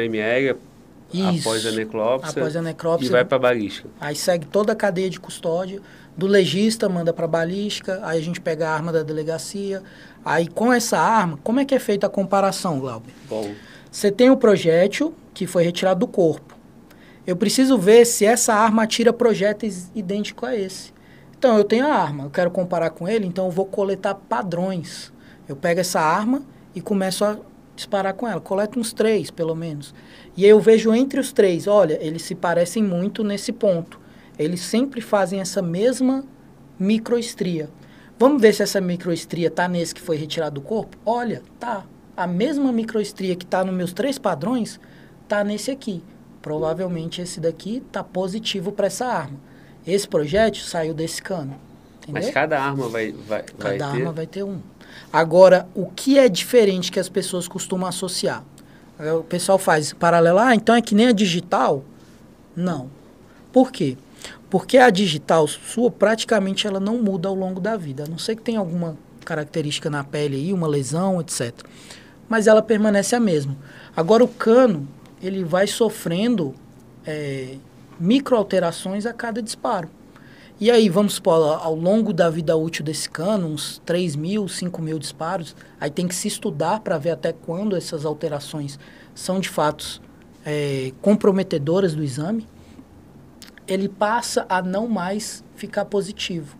C: Isso.
A: após a necrópsia
C: Após a
A: e
C: necrópsia.
A: vai para balística.
C: Aí segue toda a cadeia de custódia. Do legista manda para balística, aí a gente pega a arma da delegacia. Aí com essa arma, como é que é feita a comparação, Glauber?
A: Bom,
C: Você tem o projétil que foi retirado do corpo. Eu preciso ver se essa arma atira projéteis idênticos a esse. Então eu tenho a arma, eu quero comparar com ele, então eu vou coletar padrões. Eu pego essa arma e começo a disparar com ela. Coleto uns três, pelo menos. E aí eu vejo entre os três, olha, eles se parecem muito nesse ponto. Eles sempre fazem essa mesma microestria. Vamos ver se essa microestria tá nesse que foi retirado do corpo? Olha, tá. A mesma microestria que tá nos meus três padrões tá nesse aqui. Provavelmente esse daqui tá positivo para essa arma. Esse projétil saiu desse cano. Entendeu?
A: mas cada arma vai, vai, vai
C: Cada
A: ter.
C: arma vai ter um. Agora, o que é diferente que as pessoas costumam associar? Aí O pessoal faz paralelo, ah, então é que nem a digital? Não. Por quê? Porque a digital sua, praticamente, ela não muda ao longo da vida. A não ser que tenha alguma característica na pele aí, uma lesão, etc. Mas ela permanece a mesma. Agora, o cano, ele vai sofrendo é, microalterações a cada disparo. E aí, vamos supor, ao longo da vida útil desse cano, uns 3 mil, 5 mil disparos, aí tem que se estudar para ver até quando essas alterações são de fato é, comprometedoras do exame. Ele passa a não mais ficar positivo.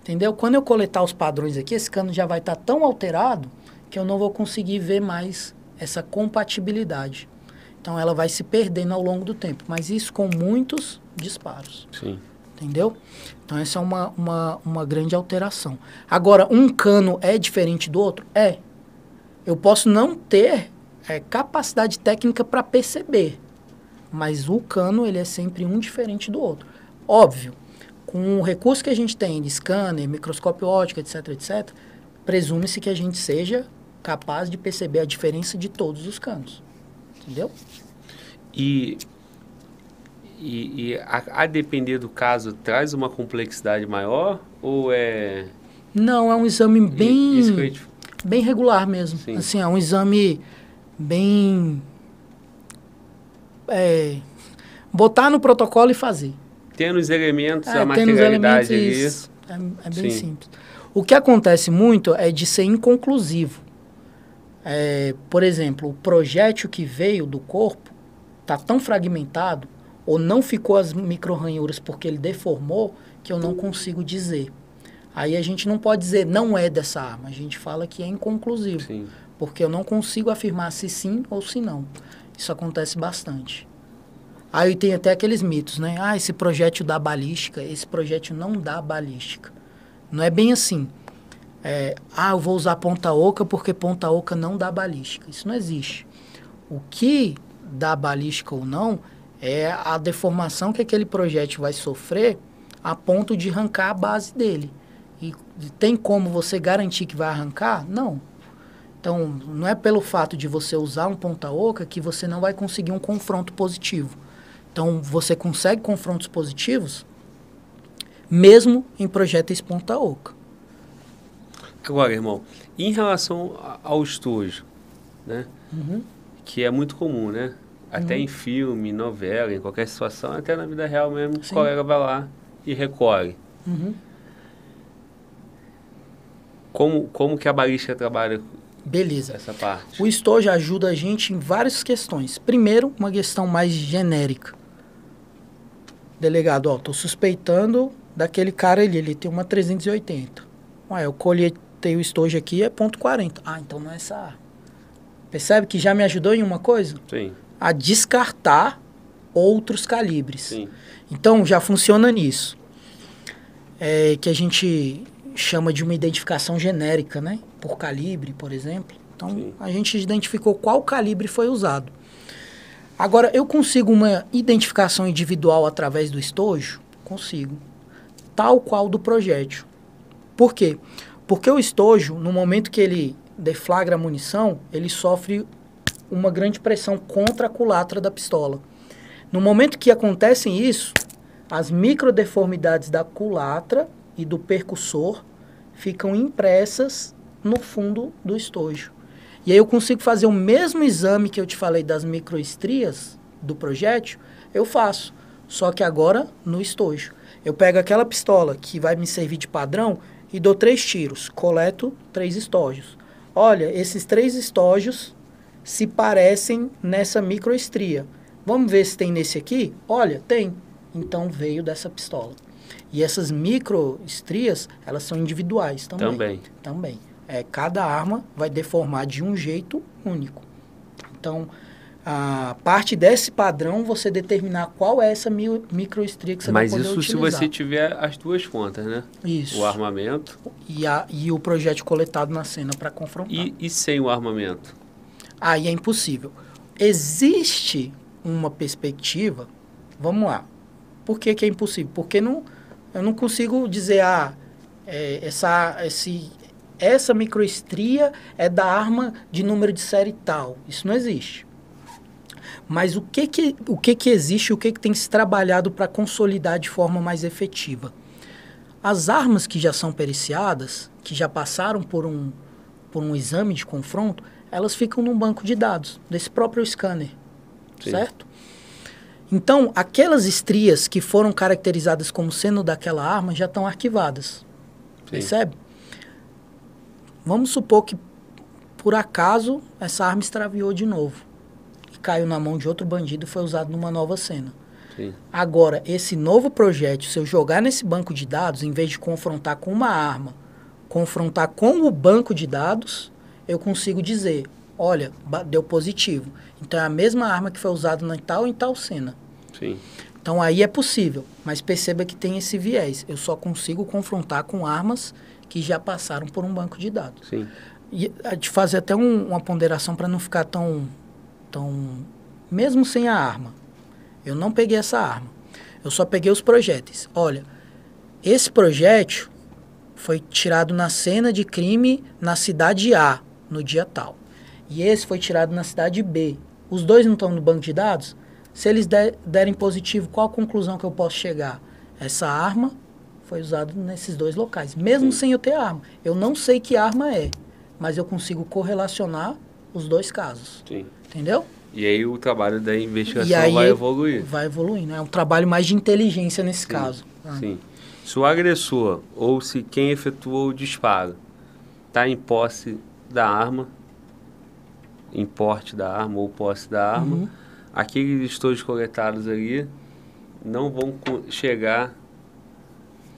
C: Entendeu? Quando eu coletar os padrões aqui, esse cano já vai estar tão alterado que eu não vou conseguir ver mais essa compatibilidade. Então ela vai se perdendo ao longo do tempo, mas isso com muitos disparos
A: Sim.
C: entendeu? Então essa é uma, uma, uma grande alteração. Agora, um cano é diferente do outro? É. Eu posso não ter é, capacidade técnica para perceber, mas o cano ele é sempre um diferente do outro. Óbvio, com o recurso que a gente tem de scanner, microscópio óptico, etc, etc, presume-se que a gente seja capaz de perceber a diferença de todos os canos. Entendeu?
A: E, e, e a, a depender do caso, traz uma complexidade maior ou é...
C: Não, é um exame bem...
A: Te-
C: bem regular mesmo.
A: Sim.
C: Assim, é um exame bem. É, botar no protocolo e fazer.
A: Tendo os elementos,
C: É,
A: a materialidade ali...
C: isso. É, é bem
A: Sim.
C: simples. O que acontece muito é de ser inconclusivo. É, por exemplo, o projétil que veio do corpo está tão fragmentado ou não ficou as micro-ranhuras porque ele deformou que eu não consigo dizer. Aí a gente não pode dizer não é dessa arma, a gente fala que é inconclusivo
A: Sim.
C: porque eu não consigo afirmar se sim ou se não. Isso acontece bastante. Aí tem até aqueles mitos, né? Ah, esse projétil dá balística, esse projétil não dá balística. Não é bem assim. É, ah, eu vou usar ponta oca porque ponta oca não dá balística. Isso não existe. O que dá balística ou não é a deformação que aquele projétil vai sofrer a ponto de arrancar a base dele. E tem como você garantir que vai arrancar? Não. Então, não é pelo fato de você usar um ponta oca que você não vai conseguir um confronto positivo. Então, você consegue confrontos positivos mesmo em projéteis ponta oca.
A: Agora, irmão, em relação ao estojo, né?
C: Uhum.
A: Que é muito comum, né? Até em filme, novela, em qualquer situação, até na vida real mesmo, o
C: Sim.
A: colega vai lá e recolhe.
C: Uhum.
A: Como, como que a balística trabalha
C: Beleza.
A: essa parte?
C: O estojo ajuda a gente em várias questões. Primeiro, uma questão mais genérica. Delegado, ó, tô suspeitando daquele cara ali, ele tem uma 380. Ué, eu coletei o estojo aqui, é ponto .40. Ah, então não é essa. Percebe que já me ajudou em uma coisa?
A: Sim,
C: A descartar outros calibres.
A: sim.
C: Então, já funciona nisso. É, que a gente chama de uma identificação genérica, né? Por calibre, por exemplo. Então,
A: Sim.
C: a gente identificou qual calibre foi usado. Agora, eu consigo uma identificação individual através do estojo? Consigo. Tal qual do projétil. Por quê? Porque o estojo, no momento que ele deflagra a munição, ele sofre uma grande pressão contra a culatra da pistola. No momento que acontece isso, as microdeformidades da culatra e do percussor ficam impressas no fundo do estojo. E aí eu consigo fazer o mesmo exame que eu te falei das microestrias do projétil, eu faço, só que agora no estojo. Eu pego aquela pistola que vai me servir de padrão e dou três tiros, coleto três estojos. Olha, esses três estojos se parecem nessa microestria. Vamos ver se tem nesse aqui? Olha, tem. Então veio dessa pistola. E essas microestrias, elas são individuais também.
A: Também.
C: Também. É, cada arma vai deformar de um jeito único. Então, a parte desse padrão, você determinar qual é essa mi microestria que você
A: Mas
C: vai poder
A: isso
C: utilizar.
A: se você tiver as duas contas, né?
C: Isso.
A: O armamento
C: E, a, e o projétil coletado na cena para confrontar.
A: e, e sem o armamento.
C: Aí é impossível. Existe uma perspectiva, vamos lá. Por que, que é impossível? Porque não, eu não consigo dizer, ah, é, essa, esse, essa microestria é da arma de número de série tal. Isso não existe. Mas o que que, o que, que existe, o que, que tem se trabalhado para consolidar de forma mais efetiva? As armas que já são periciadas, que já passaram por um, por um exame de confronto, elas ficam num banco de dados desse próprio scanner,
A: Sim.
C: certo? Então, aquelas estrias que foram caracterizadas como sendo daquela arma já estão arquivadas.
A: Sim.
C: Percebe? Vamos supor que, por acaso, essa arma extraviou de novo. E caiu na mão de outro bandido e foi usado numa nova cena.
A: Sim.
C: Agora, esse novo projétil, se eu jogar nesse banco de dados, em vez de confrontar com uma arma, confrontar com o banco de dados, eu consigo dizer, olha, deu positivo. Então é a mesma arma que foi usada em tal e tal cena.
A: Sim.
C: Então aí é possível, mas perceba que tem esse viés. Eu só consigo confrontar com armas que já passaram por um banco de dados.
A: Sim.
C: E de fazer até um- uma ponderação para não ficar tão, tão. Mesmo sem a arma. Eu não peguei essa arma. Eu só peguei os projéteis. Olha, esse projétil foi tirado na cena de crime na cidade A, no dia tal. E esse foi tirado na cidade B. Os dois não estão no banco de dados? Se eles der- derem positivo, qual a conclusão que eu posso chegar? Essa arma foi usada nesses dois locais, mesmo sem eu ter arma. Eu não sei que arma é, mas eu consigo correlacionar os dois casos.
A: Sim.
C: Entendeu?
A: E aí o trabalho da investigação vai evoluir.
C: Vai evoluindo. É um trabalho mais de inteligência nesse caso. Ah.
A: Sim. Se o agressor ou se quem efetuou o disparo está em posse da arma, em porte da arma ou posse da arma,
C: Uhum.
A: Aqueles estojos coletados ali não vão chegar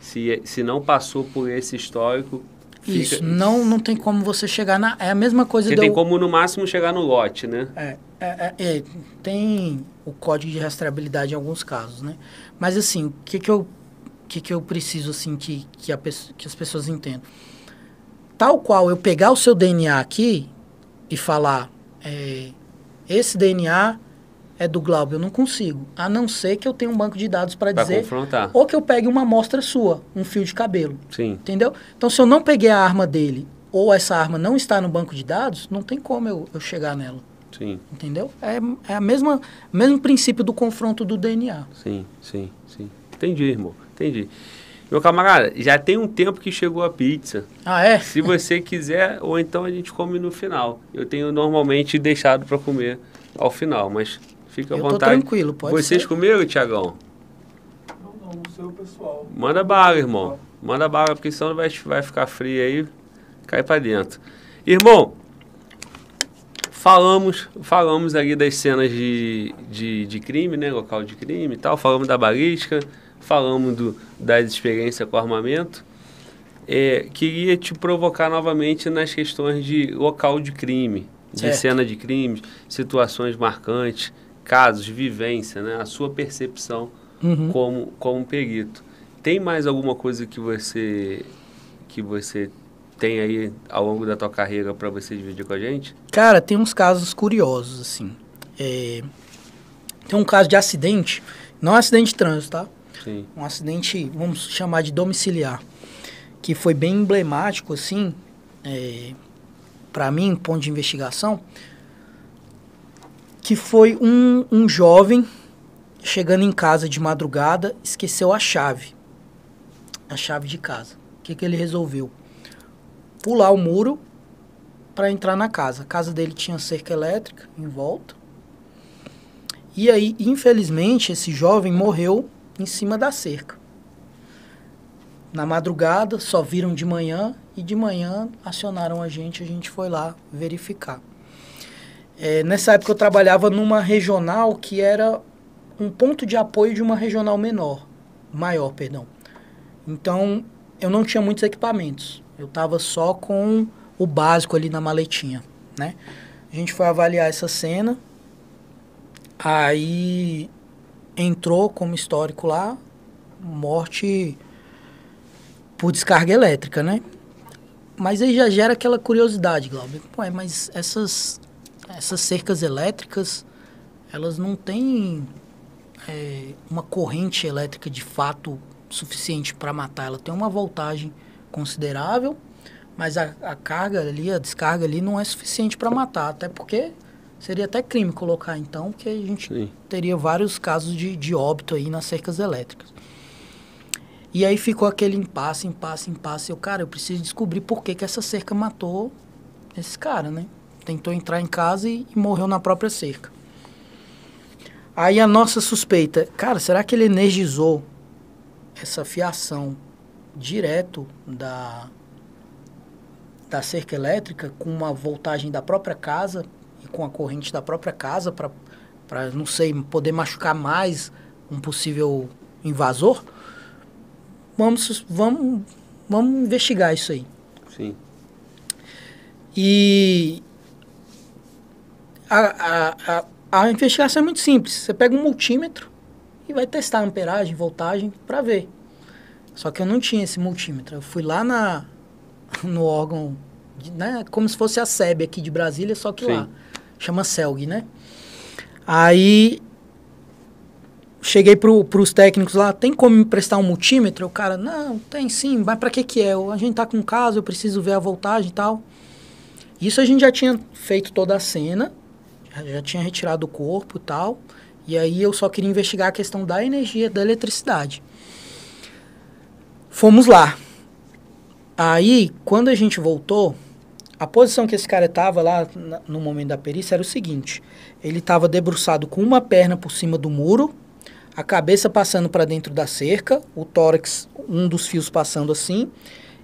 A: se, se não passou por esse histórico. fica-
C: Isso, não, não tem como você chegar na. É a mesma coisa
A: Você tem
C: eu-
A: como no máximo chegar no lote, né?
C: É, é, é, é, tem o código de rastreabilidade em alguns casos, né? Mas assim, o que que eu, que que eu preciso assim que, que, a, que as pessoas entendam? Tal qual eu pegar o seu DNA aqui e falar, é, esse DNA é do Glauber, eu não consigo. A não ser que eu tenha um banco de dados para dizer,
A: confrontar.
C: ou que eu pegue uma amostra sua, um fio de cabelo.
A: Sim.
C: Entendeu? Então, se eu não peguei a arma dele, ou essa arma não está no banco de dados, não tem como eu, eu chegar nela.
A: Sim,
C: Entendeu? É, é a mesma mesmo princípio do confronto do DNA.
A: sim, sim, sim. Entendi, irmão. Entendi. Meu camarada, já tem um tempo que chegou a pizza.
C: Ah, é?
A: Se você quiser, ou então a gente come no final. Eu tenho normalmente deixado para comer ao final, mas fica à
C: Eu tô
A: vontade.
C: tranquilo, pode
A: Vocês
C: ser.
A: comeram, Tiagão?
D: Não, não, o seu pessoal.
A: Manda bala, irmão. Manda bala, porque senão vai, vai ficar frio aí, cai para dentro. Irmão, falamos, falamos ali das cenas de, de, de crime, né? Local de crime e tal. Falamos da balística, falamos do, das experiências com armamento. É, queria te provocar novamente nas questões de local de crime, de
C: Certo.
A: cena de crimes, situações marcantes, casos, vivência, né? A sua percepção
C: Uhum.
A: como, como perito. Tem mais alguma coisa que você que você tem aí ao longo da tua carreira para você dividir com a gente?
C: Cara, tem uns casos curiosos, assim. É, tem um caso de acidente, não é acidente de trânsito, tá?
A: Sim.
C: Um acidente, vamos chamar de domiciliar, que foi bem emblemático, assim, é, para mim, ponto de investigação, que foi um, um jovem, chegando em casa de madrugada, esqueceu a chave. A chave de casa. O que, que ele resolveu? Pular o muro para entrar na casa. A casa dele tinha cerca elétrica em volta. E aí, infelizmente, esse jovem morreu em cima da cerca. Na madrugada, só viram de manhã e de manhã acionaram a gente, a gente foi lá verificar. É, nessa época eu trabalhava numa regional que era um ponto de apoio de uma regional menor, maior, perdão. Então eu não tinha muitos equipamentos. Eu estava só com o básico ali na maletinha, né? A gente foi avaliar essa cena, aí entrou como histórico lá, morte por descarga elétrica, né? Mas aí já gera aquela curiosidade, Glauber. Ué, mas essas, essas cercas elétricas, elas não têm é, uma corrente elétrica de fato suficiente para matar. Ela tem uma voltagem considerável, mas a, a carga ali, a descarga ali não é suficiente para matar. Até porque seria até crime colocar então, porque a gente Sim. teria vários casos de, de óbito aí nas cercas elétricas. E aí ficou aquele impasse, impasse, impasse. Eu, cara, eu preciso descobrir por que, que essa cerca matou esse cara, né? Tentou entrar em casa e, e morreu na própria cerca. Aí a nossa suspeita, cara, será que ele energizou essa fiação direto da, da cerca elétrica com uma voltagem da própria casa e com a corrente da própria casa para, não sei, poder machucar mais um possível invasor? vamos, vamos, vamos investigar isso aí.
A: Sim.
C: E a, a, a, a investigação é muito simples. Você pega um multímetro e vai testar a amperagem, voltagem, para ver. Só que eu não tinha esse multímetro. Eu fui lá na, no órgão, né, como se fosse a SEB aqui de Brasília, só que Sim. lá. Chama CELG, né? Aí cheguei para os técnicos lá, tem como me prestar um multímetro? O cara, não, tem sim, mas para que que é? A gente tá com um caso, eu preciso ver a voltagem e tal. Isso a gente já tinha feito toda a cena, já tinha retirado o corpo tal, e aí eu só queria investigar a questão da energia, da eletricidade. Fomos lá. Aí, quando a gente voltou, a posição que esse cara estava lá no momento da perícia era o seguinte: ele estava debruçado com uma perna por cima do muro a cabeça passando para dentro da cerca, o tórax, um dos fios passando assim,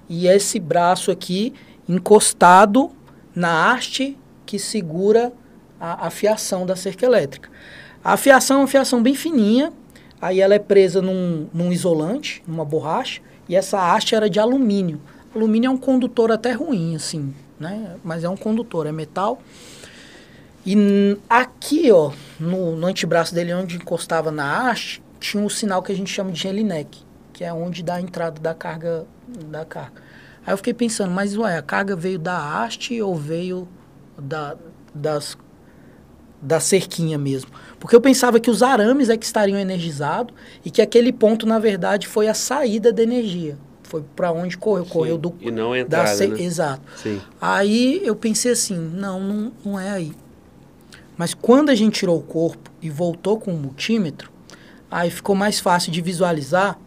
C: e esse braço aqui encostado na haste que segura a, a fiação da cerca elétrica. A fiação é uma fiação bem fininha, aí ela é presa num, num isolante, numa borracha, e essa haste era de alumínio. Alumínio é um condutor até ruim, assim, né? Mas é um condutor, é metal. E aqui, ó, no, no, antebraço dele, onde encostava na haste, tinha um sinal que a gente chama de gelineck, que é onde dá a entrada da carga. Da carga. Aí eu fiquei pensando, mas ué, a carga veio da haste ou veio da, das, da cerquinha mesmo? Porque eu pensava que os arames é que estariam energizados e que aquele ponto, na verdade, foi a saída da energia. Foi para onde correu, Sim, correu do...
A: E não a entrada, da, né?
C: Exato.
A: Sim.
C: Aí eu pensei assim, não, não, não é aí. Mas quando a gente tirou o corpo e voltou com o multímetro, aí ficou mais fácil de visualizar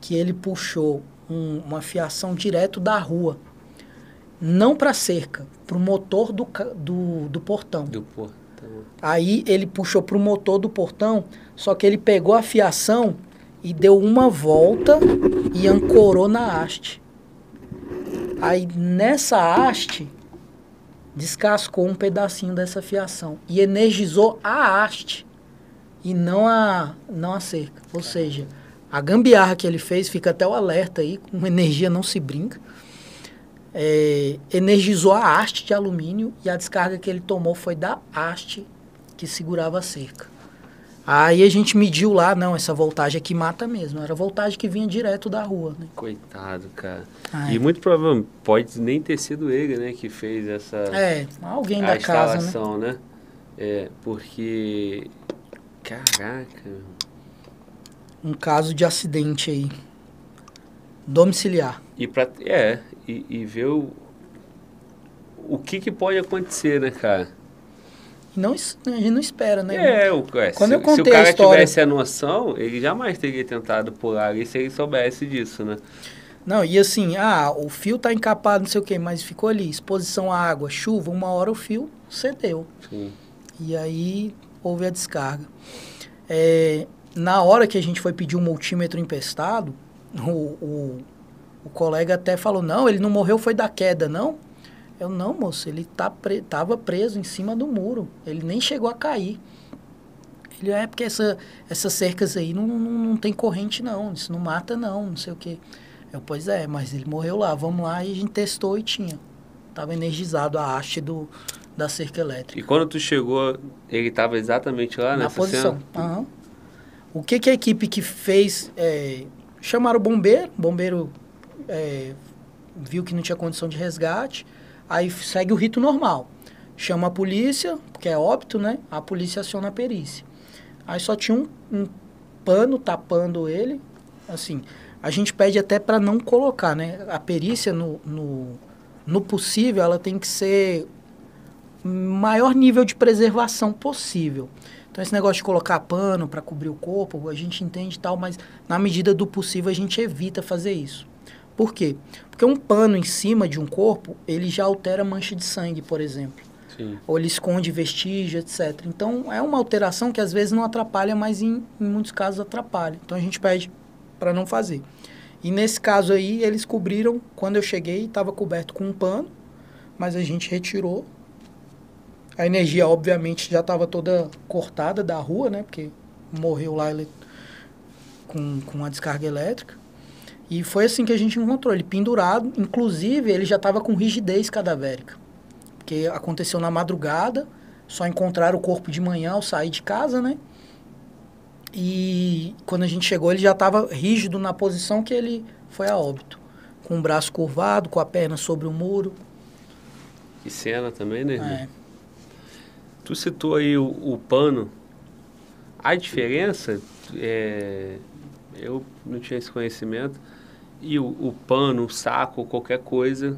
C: que ele puxou um, uma fiação direto da rua. Não para a cerca, para o motor do, do, do portão.
A: Do portão.
C: Aí ele puxou para o motor do portão, só que ele pegou a fiação e deu uma volta e ancorou na haste. Aí nessa haste descascou um pedacinho dessa fiação e energizou a haste e não a, não a cerca. Ou seja, a gambiarra que ele fez, fica até o alerta aí, com energia não se brinca, é, energizou a haste de alumínio e a descarga que ele tomou foi da haste que segurava a cerca. Aí a gente mediu lá, não, essa voltagem aqui mata mesmo. Era a voltagem que vinha direto da rua, né?
A: Coitado, cara. Ah, e é. muito provavelmente pode nem ter sido ele, né, que fez essa...
C: É, alguém da casa,
A: instalação, né? né? É, porque... Caraca.
C: Um caso de acidente aí. Domiciliar.
A: E pra... É, e, e ver o... O que que pode acontecer, né, cara?
C: Não, a gente não espera, né?
A: É, o, é,
C: Quando
A: se,
C: eu contei
A: se o cara
C: a história-
A: tivesse a noção, ele jamais teria tentado pular ali se ele soubesse disso, né?
C: Não, e assim, ah, o fio tá encapado, não sei o quê, mas ficou ali, exposição à água, chuva, uma hora o fio cedeu.
A: Sim.
C: E aí houve a descarga. É, na hora que a gente foi pedir um multímetro emprestado, o, o, o colega até falou, não, ele não morreu, foi da queda, não? Eu, não, moço, ele tá pre tava preso em cima do muro, ele nem chegou a cair. Ele, é porque essa, essas cercas aí não, não, não tem corrente não, isso não mata não, não sei o quê. Eu, pois é, mas ele morreu lá, vamos lá, e a gente testou e tinha. Tava energizado a haste do, da cerca elétrica.
A: E quando tu chegou, ele estava exatamente lá
C: na posição. Aham. O que, que a equipe que fez. é, chamaram o bombeiro, o bombeiro é, viu que não tinha condição de resgate, aí segue o rito normal. Chama a polícia, porque é óbito, né? A polícia aciona a perícia. Aí só tinha um, um pano tapando ele. Assim, a gente pede até para não colocar, né? A perícia, no, no, no possível, ela tem que ser maior nível de preservação possível. Então esse negócio de colocar pano para cobrir o corpo, a gente entende tal, mas na medida do possível a gente evita fazer isso. Por quê? Porque um pano em cima de um corpo, ele já altera mancha de sangue, por exemplo.
A: Sim.
C: Ou ele esconde vestígio, etc. Então é uma alteração que às vezes não atrapalha, mas em, em muitos casos atrapalha. Então a gente pede para não fazer. E nesse caso aí, eles cobriram, quando eu cheguei, estava coberto com um pano, mas a gente retirou. A energia, obviamente, já estava toda cortada da rua, né? Porque morreu lá ele com, com a descarga elétrica. E foi assim que a gente encontrou ele pendurado. Inclusive, ele já estava com rigidez cadavérica. Porque aconteceu na madrugada, só encontraram o corpo de manhã ao sair de casa, né? E quando a gente chegou, ele já estava rígido na posição que ele foi a óbito. Com o braço curvado, com a perna sobre o muro.
A: Que cena também, né?
C: É.
A: Tu citou aí o, o pano. A diferença, é, eu não tinha esse conhecimento, e o, o pano, o saco, qualquer coisa,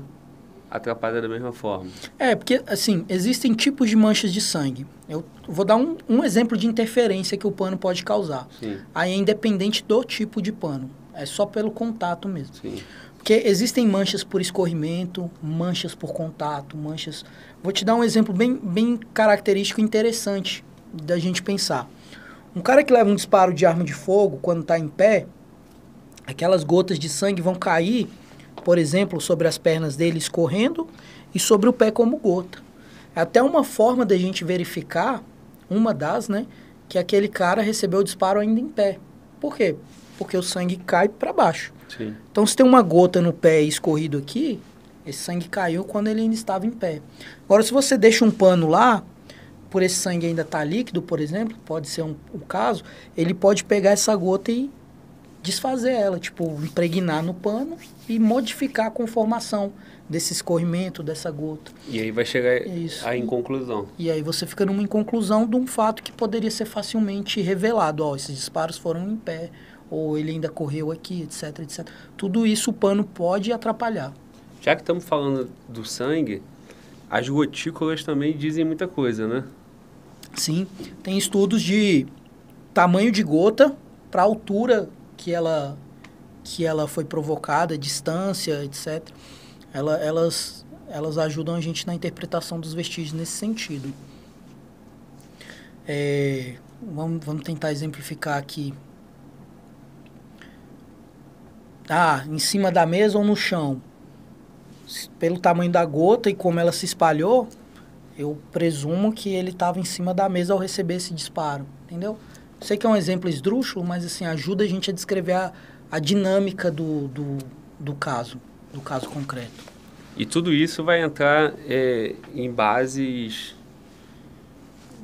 A: atrapalha da mesma forma.
C: É, porque, assim, existem tipos de manchas de sangue. Eu vou dar um, um exemplo de interferência que o pano pode causar.
A: Sim,
C: Aí é independente do tipo de pano. É só pelo contato mesmo.
A: sim.
C: Porque existem manchas por escorrimento, manchas por contato, manchas. Vou te dar um exemplo bem, bem característico e interessante da gente pensar. Um cara que leva um disparo de arma de fogo quando está em pé, aquelas gotas de sangue vão cair, por exemplo, sobre as pernas dele escorrendo e sobre o pé como gota. É até uma forma da gente verificar, uma das, né, que aquele cara recebeu o disparo ainda em pé. Por quê? Porque o sangue cai para baixo.
A: Sim.
C: Então, se tem uma gota no pé escorrido aqui, esse sangue caiu quando ele ainda estava em pé. Agora, se você deixa um pano lá, por esse sangue ainda estar líquido, por exemplo, pode ser um, o caso, ele pode pegar essa gota e desfazer ela, tipo, impregnar no pano e modificar a conformação desse escorrimento, dessa gota.
A: E aí vai chegar
C: Isso.
A: a inconclusão.
C: E aí você fica numa inconclusão de um fato que poderia ser facilmente revelado. Ó, esses disparos foram em pé, ou ele ainda correu aqui, etc, etc. Tudo isso o pano pode atrapalhar.
A: Já que estamos falando do sangue, as gotículas também dizem muita coisa, né?
C: Sim, tem estudos de tamanho de gota para altura que ela, que ela foi provocada, distância, etc. Ela, elas, elas ajudam a gente na interpretação dos vestígios nesse sentido. É, vamos, vamos tentar exemplificar aqui. Ah, em cima da mesa ou no chão? Pelo tamanho da gota e como ela se espalhou, eu presumo que ele estava em cima da mesa ao receber esse disparo, entendeu? Sei que é um exemplo esdrúxulo, mas assim, ajuda a gente a descrever a, a dinâmica do, do, do caso, do caso concreto.
A: E tudo isso vai entrar é, em bases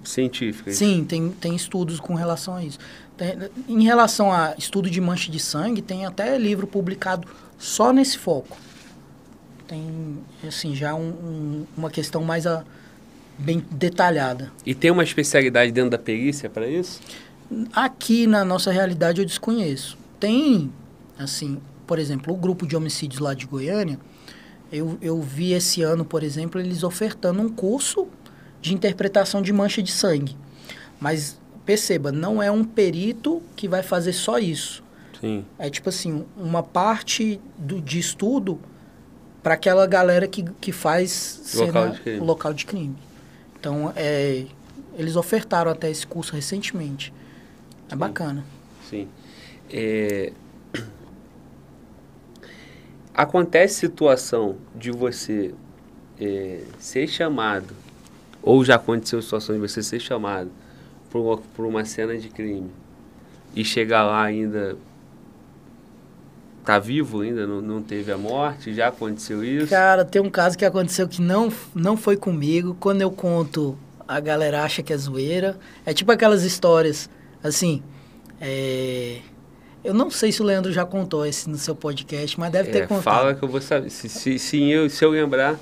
A: científicas.
C: Sim, tem, tem estudos com relação a isso. Tem- em relação a estudo de mancha de sangue, tem até livro publicado só nesse foco. Tem, assim, já um- um- uma questão mais a- bem detalhada.
A: E tem uma especialidade dentro da perícia para isso?
C: Aqui na nossa realidade eu desconheço. Tem, assim, por exemplo, o grupo de homicídios lá de Goiânia, eu, eu vi esse ano, por exemplo, eles ofertando um curso de interpretação de mancha de sangue. Mas perceba, não é um perito que vai fazer só isso.
A: Sim.
C: É tipo assim, uma parte do, de estudo para aquela galera que, que faz
A: Local
C: cena-
A: de
C: local de crime. Então, é, eles ofertaram até esse curso recentemente. É
A: Sim.
C: bacana.
A: Sim. É, Acontece situação de você é, ser chamado, ou já aconteceu situação de você ser chamado por uma, por uma cena de crime e chegar lá ainda. Tá vivo ainda, não, não teve a morte, já aconteceu isso.
C: Cara, tem um caso que aconteceu que não, não foi comigo. Quando eu conto, a galera acha que é zoeira. É tipo aquelas histórias, assim. é, Eu não sei se o Leandro já contou esse no seu podcast, mas deve ter
A: É,
C: contado.
A: fala que eu vou saber. Se, se, se, eu, se eu lembrar.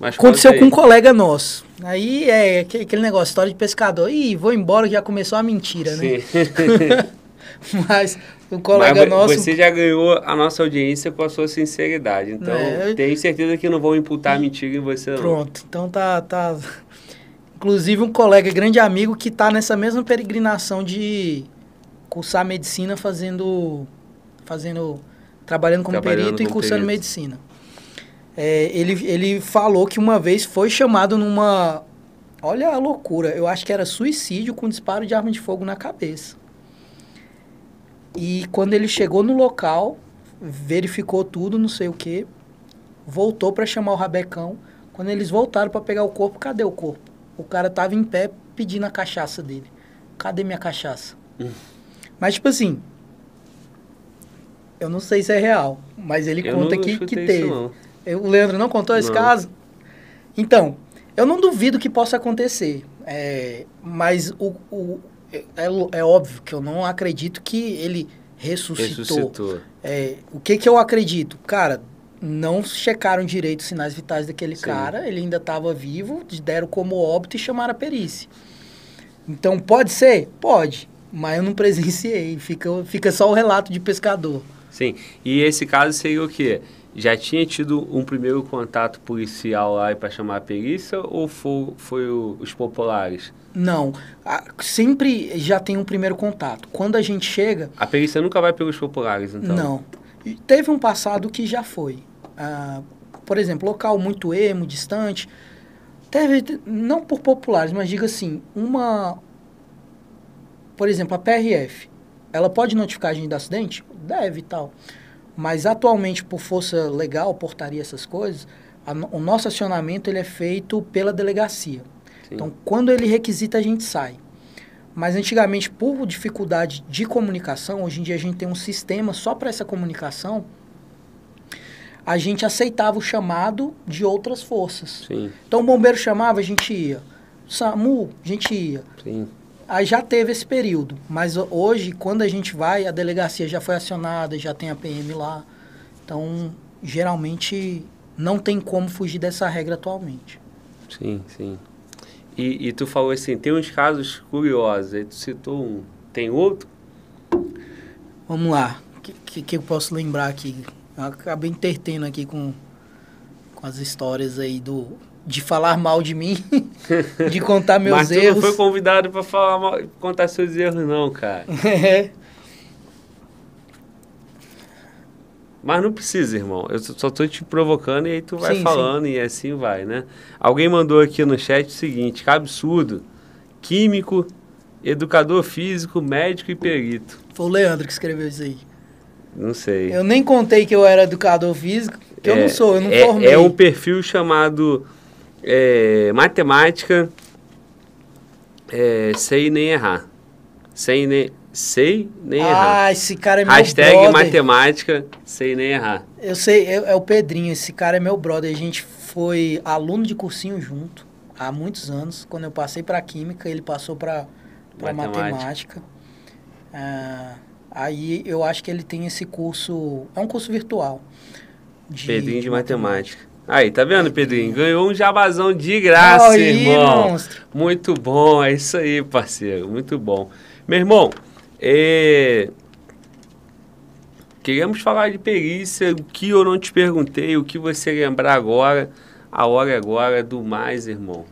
A: Mas
C: Aconteceu com um colega nosso. Aí é aque- aquele negócio, história de pescador. Ih, vou embora já começou a mentira, né?
A: Sim.
C: Mas um colega
A: Mas
C: nosso.
A: Você já ganhou a nossa audiência com a sua sinceridade. Então,
C: É.
A: tenho certeza que não vão imputar mentira em você, não.
C: Pronto, então tá, tá. Inclusive um colega, grande amigo, que tá nessa mesma peregrinação de cursar medicina fazendo. fazendo. trabalhando como
A: Trabalhando
C: perito e
A: como
C: cursando
A: perito.
C: medicina. É, ele, ele falou que uma vez foi chamado numa. Olha a loucura, eu acho que era suicídio com disparo de arma de fogo na cabeça. E quando ele chegou no local, verificou tudo, não sei o que, voltou para chamar o rabecão. Quando eles voltaram para pegar o corpo, cadê o corpo? O cara tava em pé pedindo a cachaça dele. Cadê minha cachaça?
A: Hum.
C: Mas tipo assim, eu não sei se é real, mas ele
A: Eu
C: conta que, que teve. Eu- O Leandro não contou esse
A: Não.
C: caso? Então, eu não duvido que possa acontecer. é, mas o, o- é, é óbvio que eu não acredito que ele ressuscitou.
A: Ressuscitou.
C: É, o que que eu acredito? Cara, não checaram direito os sinais vitais daquele
A: Sim.
C: cara, ele ainda estava vivo, deram como óbito e chamaram a perícia. Então, pode ser? Pode, mas eu não presenciei, fica, fica só o relato de pescador.
A: Sim. E esse caso seria o quê? Já tinha tido um primeiro contato policial lá para chamar a perícia ou foi, foi o- os populares?
C: Não, a- sempre já tem um primeiro contato. Quando a gente chega,
A: A perícia nunca vai pelos populares, então?
C: não. E Teve um passado que já foi. Ah, por exemplo, local muito emo, distante. Teve, não por populares, mas diga assim, uma... Por exemplo, a PRF, ela pode notificar a gente do acidente? Deve e tal. Mas atualmente, por força legal, portaria, essas coisas, a o nosso acionamento ele é feito pela delegacia.
A: Sim.
C: Então, quando ele requisita, a gente sai. Mas antigamente, por dificuldade de comunicação, hoje em dia a gente tem um sistema só para essa comunicação, a gente aceitava o chamado de outras forças.
A: Sim,
C: Então, o bombeiro chamava, a gente ia. SAMU, a gente ia.
A: sim.
C: Aí já teve esse período. Mas ho- hoje, quando a gente vai, a delegacia já foi acionada, já tem a PM lá. Então, geralmente, não tem como fugir dessa regra atualmente.
A: Sim, sim. E, e tu falou assim, tem uns casos curiosos, aí tu citou um. Tem outro?
C: Vamos lá. O que, que, que eu posso lembrar aqui? Eu acabei intertendo aqui com, com as histórias aí do de falar mal de mim, de contar meus
A: Mas tu
C: erros.
A: não foi convidado pra falar mal- contar seus erros, não, cara.
C: É.
A: Mas não precisa, irmão. Eu só tô te provocando e aí tu vai
C: Sim,
A: falando e assim vai, né? Alguém mandou aqui no chat o seguinte: que absurdo. Químico, educador físico, médico e perito.
C: Foi o Leandro que escreveu isso aí.
A: Não sei.
C: Eu nem contei que eu era educador físico, que eu
A: É-
C: não sou, eu não
A: é,
C: formei.
A: É um perfil chamado é, matemática é, sem nem errar. Sem nem, sei nem errar.
C: Ah, esse cara é meu
A: Hashtag
C: brother.
A: matemática sem nem errar.
C: Eu sei, é, é o Pedrinho, esse cara é meu brother. A gente foi aluno de cursinho junto há muitos anos. Quando eu passei para química, ele passou para
A: Matemática.
C: matemática. Ah, aí eu acho que ele tem esse curso, é um curso virtual.
A: Pedrinho de matemática. Aí, tá vendo, Pedrinho? Ganhou um jabazão de graça,
C: Graça, aí,
A: irmão.
C: monstro.
A: Muito bom, é isso aí, parceiro. Muito bom. Meu irmão, é... queremos falar de perícia. O que eu não te perguntei, o que você lembrar agora, a hora é agora do mais, irmão.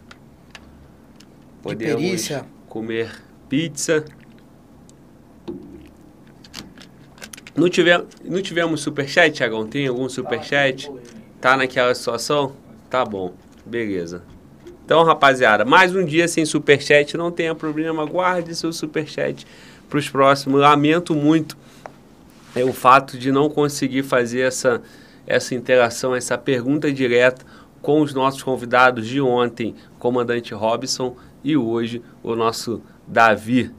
A: Podemos
C: perícia.
A: comer pizza. Não tivemos, não tivemos superchat, Thiagão? Tem algum superchat? Tá naquela situação? Tá bom, beleza. Então, rapaziada, mais um dia sem superchat, não tenha problema, guarde seu superchat para os próximos. Lamento muito é o fato de não conseguir fazer essa, essa interação, essa pergunta direta com os nossos convidados de ontem, comandante Robson, e hoje o nosso Davi,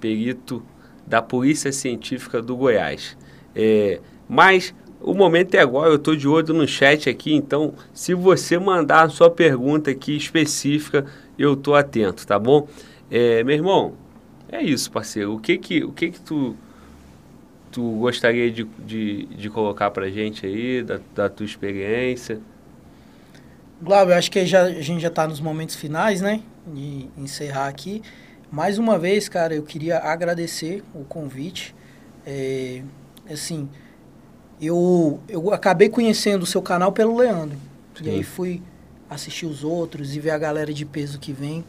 A: perito da Polícia Científica do Goiás. É, mas o momento é agora, eu estou de olho no chat aqui, então se você mandar a sua pergunta aqui específica, eu estou atento, tá bom? É, meu irmão, é isso, parceiro. O que que, o que, que tu, tu gostaria de, de, de colocar pra gente aí, da, da tua experiência?
C: Glauber, acho que já, a gente já está nos momentos finais, né? De encerrar aqui. Mais uma vez, cara, eu queria agradecer o convite. É, assim, eu, eu acabei conhecendo o seu canal pelo Leandro.
A: Sim.
C: E aí fui assistir os outros e ver a galera de peso que vem.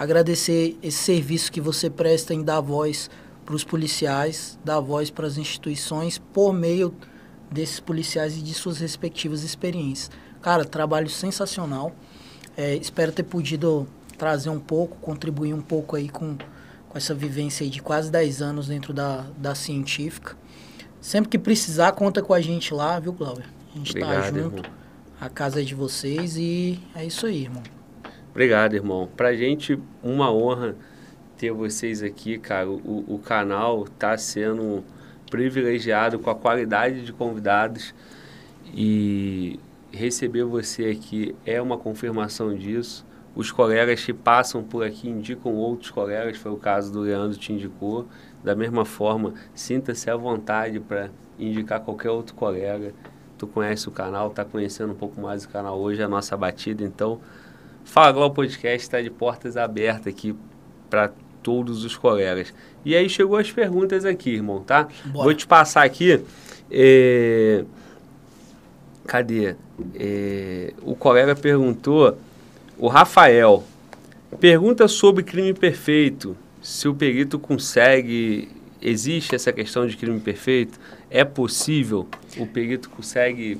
C: Agradecer esse serviço que você presta em dar voz para os policiais, dar voz para as instituições por meio desses policiais e de suas respectivas experiências. Cara, trabalho sensacional. É, espero ter podido trazer um pouco, contribuir um pouco aí com, com essa vivência aí de quase 10 anos dentro da, da científica. Sempre que precisar, conta com a gente lá, viu, Glauber? A gente tá
A: Obrigado,
C: junto.
A: irmão.
C: A casa é de vocês e é isso aí, irmão.
A: Obrigado, irmão. Pra gente, uma honra ter vocês aqui, cara. O, o canal tá sendo privilegiado com a qualidade de convidados e receber você aqui é uma confirmação disso. Os colegas que passam por aqui indicam outros colegas, foi o caso do Leandro te indicou. Da mesma forma, sinta-se à vontade para indicar qualquer outro colega. Tu conhece o canal, está conhecendo um pouco mais o canal hoje, a nossa batida. Então, Fala Glau Podcast está de portas abertas aqui para todos os colegas. E aí chegou as perguntas aqui, irmão, tá?
C: Bora.
A: Vou te passar aqui. é, Cadê? É, O colega perguntou, o Rafael, pergunta sobre crime perfeito. Se o perito consegue, existe essa questão de crime perfeito? É possível? O perito consegue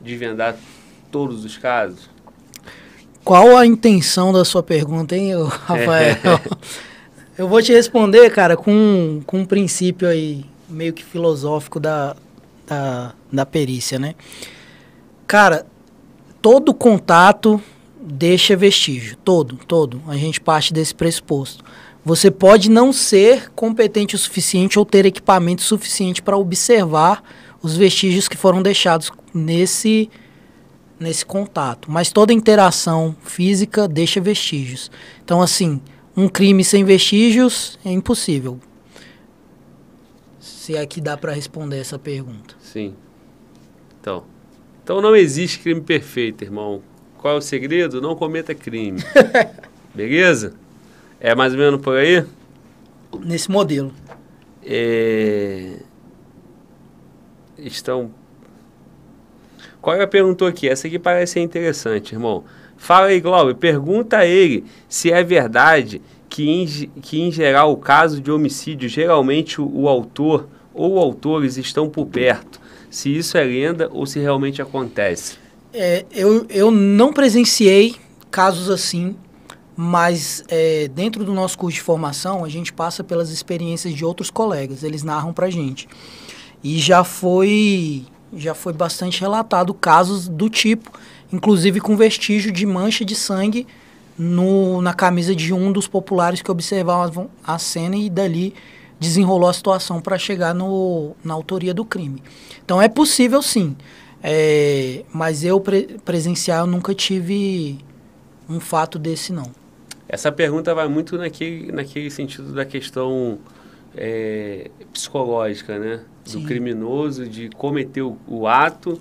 A: desvendar todos os casos?
C: Qual a intenção da sua pergunta, hein, Rafael? Eu vou te responder, cara, com, com um princípio aí meio que filosófico da, da, da perícia, né? Cara, todo contato deixa vestígio, todo, todo. A gente parte desse pressuposto. Você pode não ser competente o suficiente ou ter equipamento suficiente para observar os vestígios que foram deixados nesse nesse contato, mas toda interação física deixa vestígios. Então, assim, um crime sem vestígios é impossível. Se é que dá para responder essa pergunta.
A: Sim. Então, então não existe crime perfeito, irmão. Qual é o segredo? Não cometa crime. Beleza? É mais ou menos por aí?
C: Nesse modelo.
A: É... Estão. O colega perguntou aqui, essa aqui parece ser interessante, irmão. Fala aí, Glauber, pergunta a ele se é verdade que em, que, em geral, o caso de homicídio, geralmente o, o autor ou autores estão por perto. Se isso é lenda ou se realmente acontece.
C: É, eu, eu não presenciei casos assim, mas é, dentro do nosso curso de formação, a gente passa pelas experiências de outros colegas, eles narram pra gente. E já foi, já foi bastante relatado casos do tipo, inclusive com vestígio de mancha de sangue no, na camisa de um dos populares que observavam a cena e dali desenrolou a situação para chegar no, na autoria do crime. Então é possível sim, é, mas eu pre nunca tive um fato desse não.
A: Essa pergunta vai muito naquele, naquele sentido da questão é, psicológica, né? Do
C: Sim.
A: criminoso, de cometer o, o ato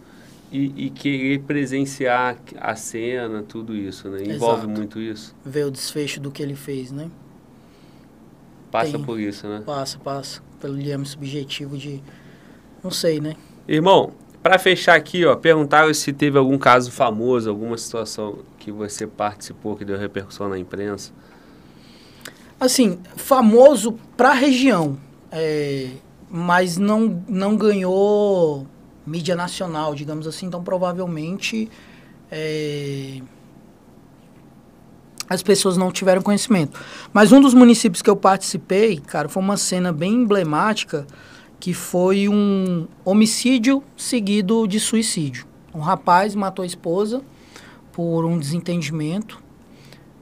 A: e, e querer presenciar a cena, tudo isso, né? Envolve
C: Exato.
A: muito isso.
C: Ver o desfecho do que ele fez, né?
A: Passa
C: Tem.
A: por isso, né?
C: Passa, passa. Pelo dilema subjetivo de. Não sei, né?
A: Irmão, para fechar aqui, ó, perguntaram se teve algum caso famoso, alguma situação que você participou que deu repercussão na imprensa.
C: Assim, famoso para a região, é, mas não, não ganhou mídia nacional, digamos assim, então provavelmente é, as pessoas não tiveram conhecimento. Mas um dos municípios que eu participei, cara, foi uma cena bem emblemática, que foi um homicídio seguido de suicídio. Um rapaz matou a esposa por um desentendimento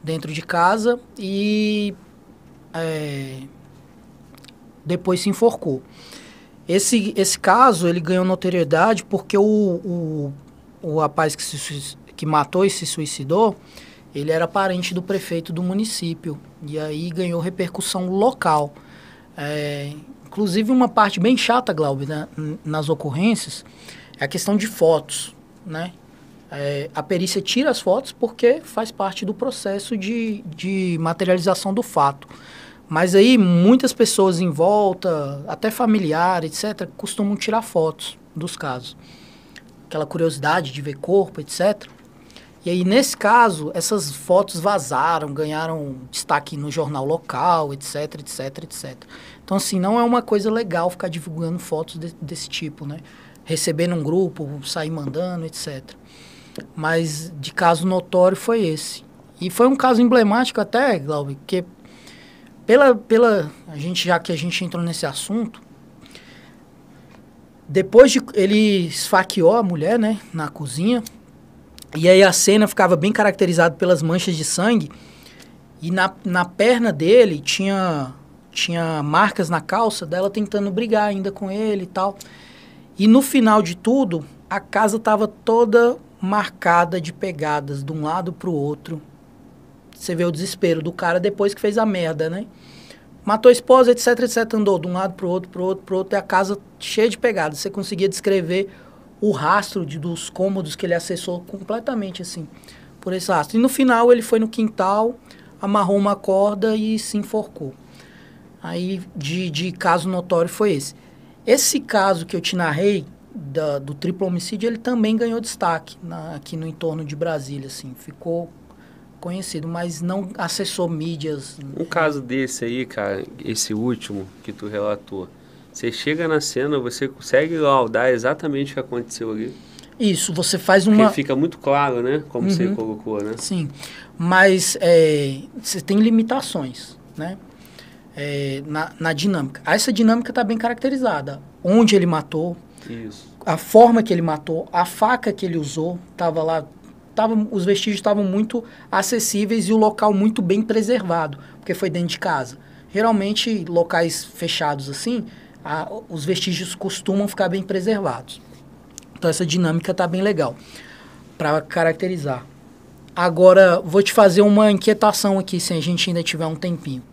C: dentro de casa e é, depois se enforcou. Esse, esse caso ele ganhou notoriedade porque o, o, o rapaz que, se, que matou e se suicidou, ele era parente do prefeito do município. E aí ganhou repercussão local. É, inclusive uma parte bem chata, Glauber, né, nas ocorrências, é a questão de fotos, né? É, a perícia tira as fotos porque faz parte do processo de, de materialização do fato. Mas aí muitas pessoas em volta, até familiares, etc., costumam tirar fotos dos casos. Aquela curiosidade de ver corpo, etc. E aí, nesse caso, essas fotos vazaram, ganharam destaque no jornal local, etc, etc, etc. Então, assim, não é uma coisa legal ficar divulgando fotos de, desse tipo, né? Receber num grupo, sair mandando, etc. Mas de caso notório foi esse. E foi um caso emblemático até, Glauber, que pela, pela a gente já que a gente entrou nesse assunto, depois de ele esfaqueou a mulher, né, na cozinha, e aí a cena ficava bem caracterizada pelas manchas de sangue, e na, na perna dele tinha tinha marcas na calça dela tentando brigar ainda com ele e tal. E no final de tudo, a casa estava toda marcada de pegadas de um lado para o outro. Você vê o desespero do cara depois que fez a merda, né? Matou a esposa, etc, etc. Andou de um lado para o outro, para o outro, para o outro. E a casa cheia de pegadas. Você conseguia descrever o rastro de, dos cômodos que ele acessou completamente, assim, por esse rastro. E no final ele foi no quintal, amarrou uma corda e se enforcou. Aí, de, de caso notório foi esse. Esse caso que eu te narrei, da, do triplo homicídio, ele também ganhou destaque na, aqui no entorno de Brasília, assim, ficou conhecido, mas não acessou mídias.
A: Um caso desse aí, cara, esse último que tu relatou, você chega na cena, você consegue laudar exatamente o que aconteceu ali?
C: Isso, você faz uma...
A: Porque fica muito claro, né, como uhum. você colocou, né?
C: Sim, mas é, você tem limitações, né? É, na, na dinâmica. Essa dinâmica está bem caracterizada. Onde ele matou,
A: isso.
C: A forma que ele matou, a faca que ele usou, estava lá. Os vestígios estavam muito acessíveis e o local muito bem preservado, porque foi dentro de casa. Geralmente, locais fechados assim, a, os vestígios costumam ficar bem preservados. Então, essa dinâmica está bem legal para caracterizar. Agora, vou te fazer uma inquietação aqui, se a gente ainda tiver um tempinho.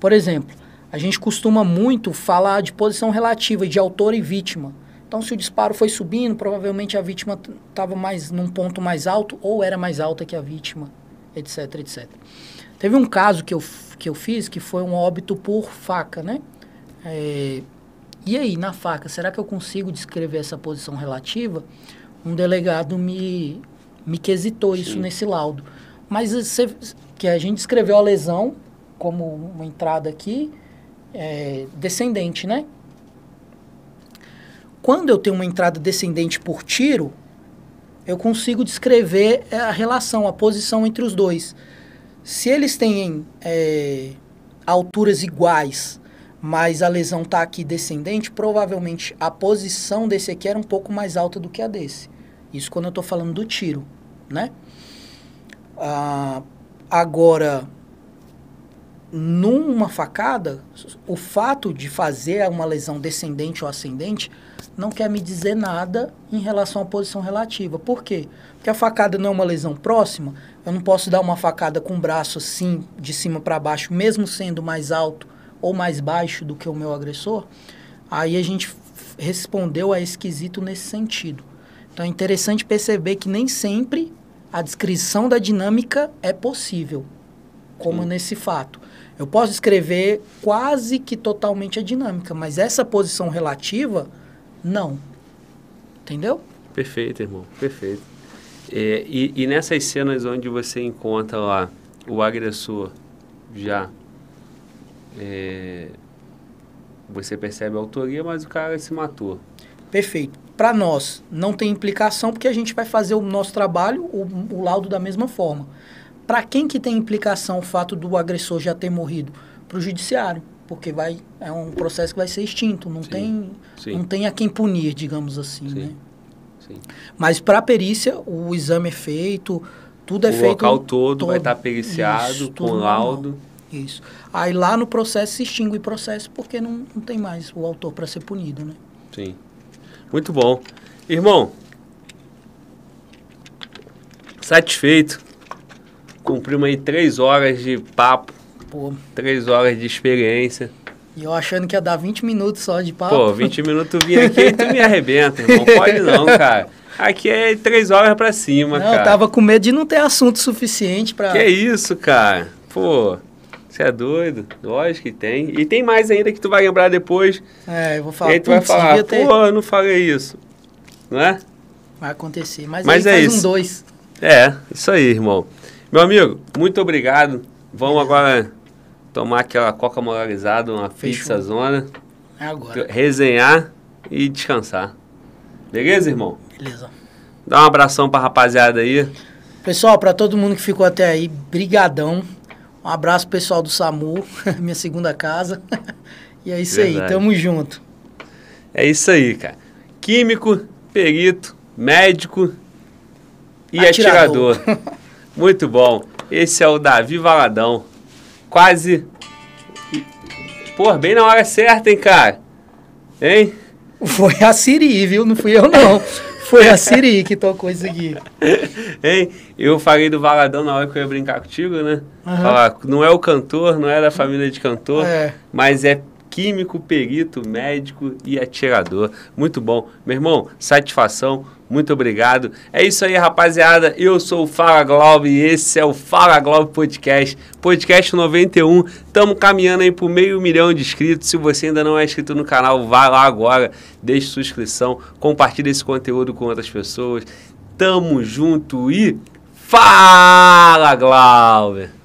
C: Por exemplo, a gente costuma muito falar de posição relativa de autor e vítima. Então, se o disparo foi subindo, provavelmente a vítima estava mais num ponto mais alto ou era mais alta que a vítima, etc, etc. Teve um caso que eu, que eu fiz que foi um óbito por faca, né? É, e aí, na faca, será que eu consigo descrever essa posição relativa? Um delegado me, me quesitou isso Sim. nesse laudo. Mas você, que a gente escreveu a lesão como uma entrada aqui, é, descendente, né? Quando eu tenho uma entrada descendente por tiro, eu consigo descrever a relação, a posição entre os dois. Se eles têm é, alturas iguais, mas a lesão está aqui descendente, provavelmente a posição desse aqui era um pouco mais alta do que a desse. Isso quando eu estou falando do tiro, né? Ah, agora, numa facada, o fato de fazer uma lesão descendente ou ascendente não quer me dizer nada em relação à posição relativa. Por quê? Porque a facada não é uma lesão próxima, eu não posso dar uma facada com o braço assim, de cima para baixo, mesmo sendo mais alto ou mais baixo do que o meu agressor. Aí a gente respondeu a esquisito nesse sentido. Então é interessante perceber que nem sempre a descrição da dinâmica é possível, como Sim. nesse fato. Eu posso escrever quase que totalmente a dinâmica, mas essa posição relativa não. Entendeu?
A: Perfeito, irmão. Perfeito. É, e, e nessas cenas onde você encontra lá o agressor já é, você percebe a autoria, mas o cara se matou.
C: Perfeito. Para nós, não tem implicação porque a gente vai fazer o nosso trabalho, o, o laudo da mesma forma. Para quem que tem implicação o fato do agressor já ter morrido? Para o judiciário, porque vai é um processo que vai ser extinto, não
A: Sim,
C: tem
A: sim.
C: não tem a quem punir, digamos assim,
A: Sim.
C: né? Mas para a perícia, o exame é feito, tudo é
A: o
C: feito
A: local todo, vai
C: todo.
A: estar periciado
C: Isso,
A: com laudo.
C: Isso. Aí lá no processo se extingue o processo porque não, não tem mais o autor para ser punido, né?
A: Sim. Muito bom. Irmão, satisfeito. Cumprimos aí três horas de papo,
C: Pô,
A: três horas de experiência.
C: e eu achando que ia dar 20 minutos só de papo.
A: Pô, 20 minutos vim aqui e tu me arrebenta, irmão. Pode não, cara. Aqui é três horas pra cima,
C: Não,
A: cara.
C: eu tava com medo de não ter assunto suficiente para
A: Que isso, cara? Pô, você é doido? Lógico que tem. E tem mais ainda que tu vai lembrar depois.
C: É, eu vou
A: e
C: falar,
A: aí tu vai
C: "Putz,
A: falar,
C: ter...
A: pô, eu não falei isso. Não é?
C: Vai acontecer, mas,
A: Mas é isso.
C: um dois.
A: É, isso aí, irmão. Meu amigo, muito obrigado. Vamos agora tomar aquela coca moralizada, uma
C: Fechou.
A: pizza zona,
C: É agora,
A: resenhar e descansar. Beleza, irmão?
C: beleza.
A: Dá um abração pra rapaziada aí.
C: Pessoal, para todo mundo que ficou até aí, brigadão. Um abraço pessoal do SAMU, minha segunda casa. e é isso aí,
A: Verdade.
C: tamo junto.
A: É isso aí, cara. Químico, perito, médico e atirador.
C: Atirador.
A: Muito bom. Esse é o Davi Valadão. Quase. Pô, bem na hora certa, hein, cara? Hein?
C: Foi a Siri, viu? Não fui eu não. Foi a Siri que tocou isso aqui.
A: Hein? Eu falei do Valadão na hora que eu ia brincar contigo, né?
C: Aham.
A: Falar, não é o cantor, não é da família de cantor,
C: É.
A: mas é químico, perito, médico e atirador. Muito bom. Meu irmão, satisfação. Muito obrigado. É isso aí, rapaziada. Eu sou o Fala Globo e esse é o Fala Globo Podcast. Podcast 91. Estamos caminhando aí por meio milhão de inscritos. Se você ainda não é inscrito no canal, vá lá agora, deixe sua inscrição, compartilhe esse conteúdo com outras pessoas. Tamo junto e fala, Glauber!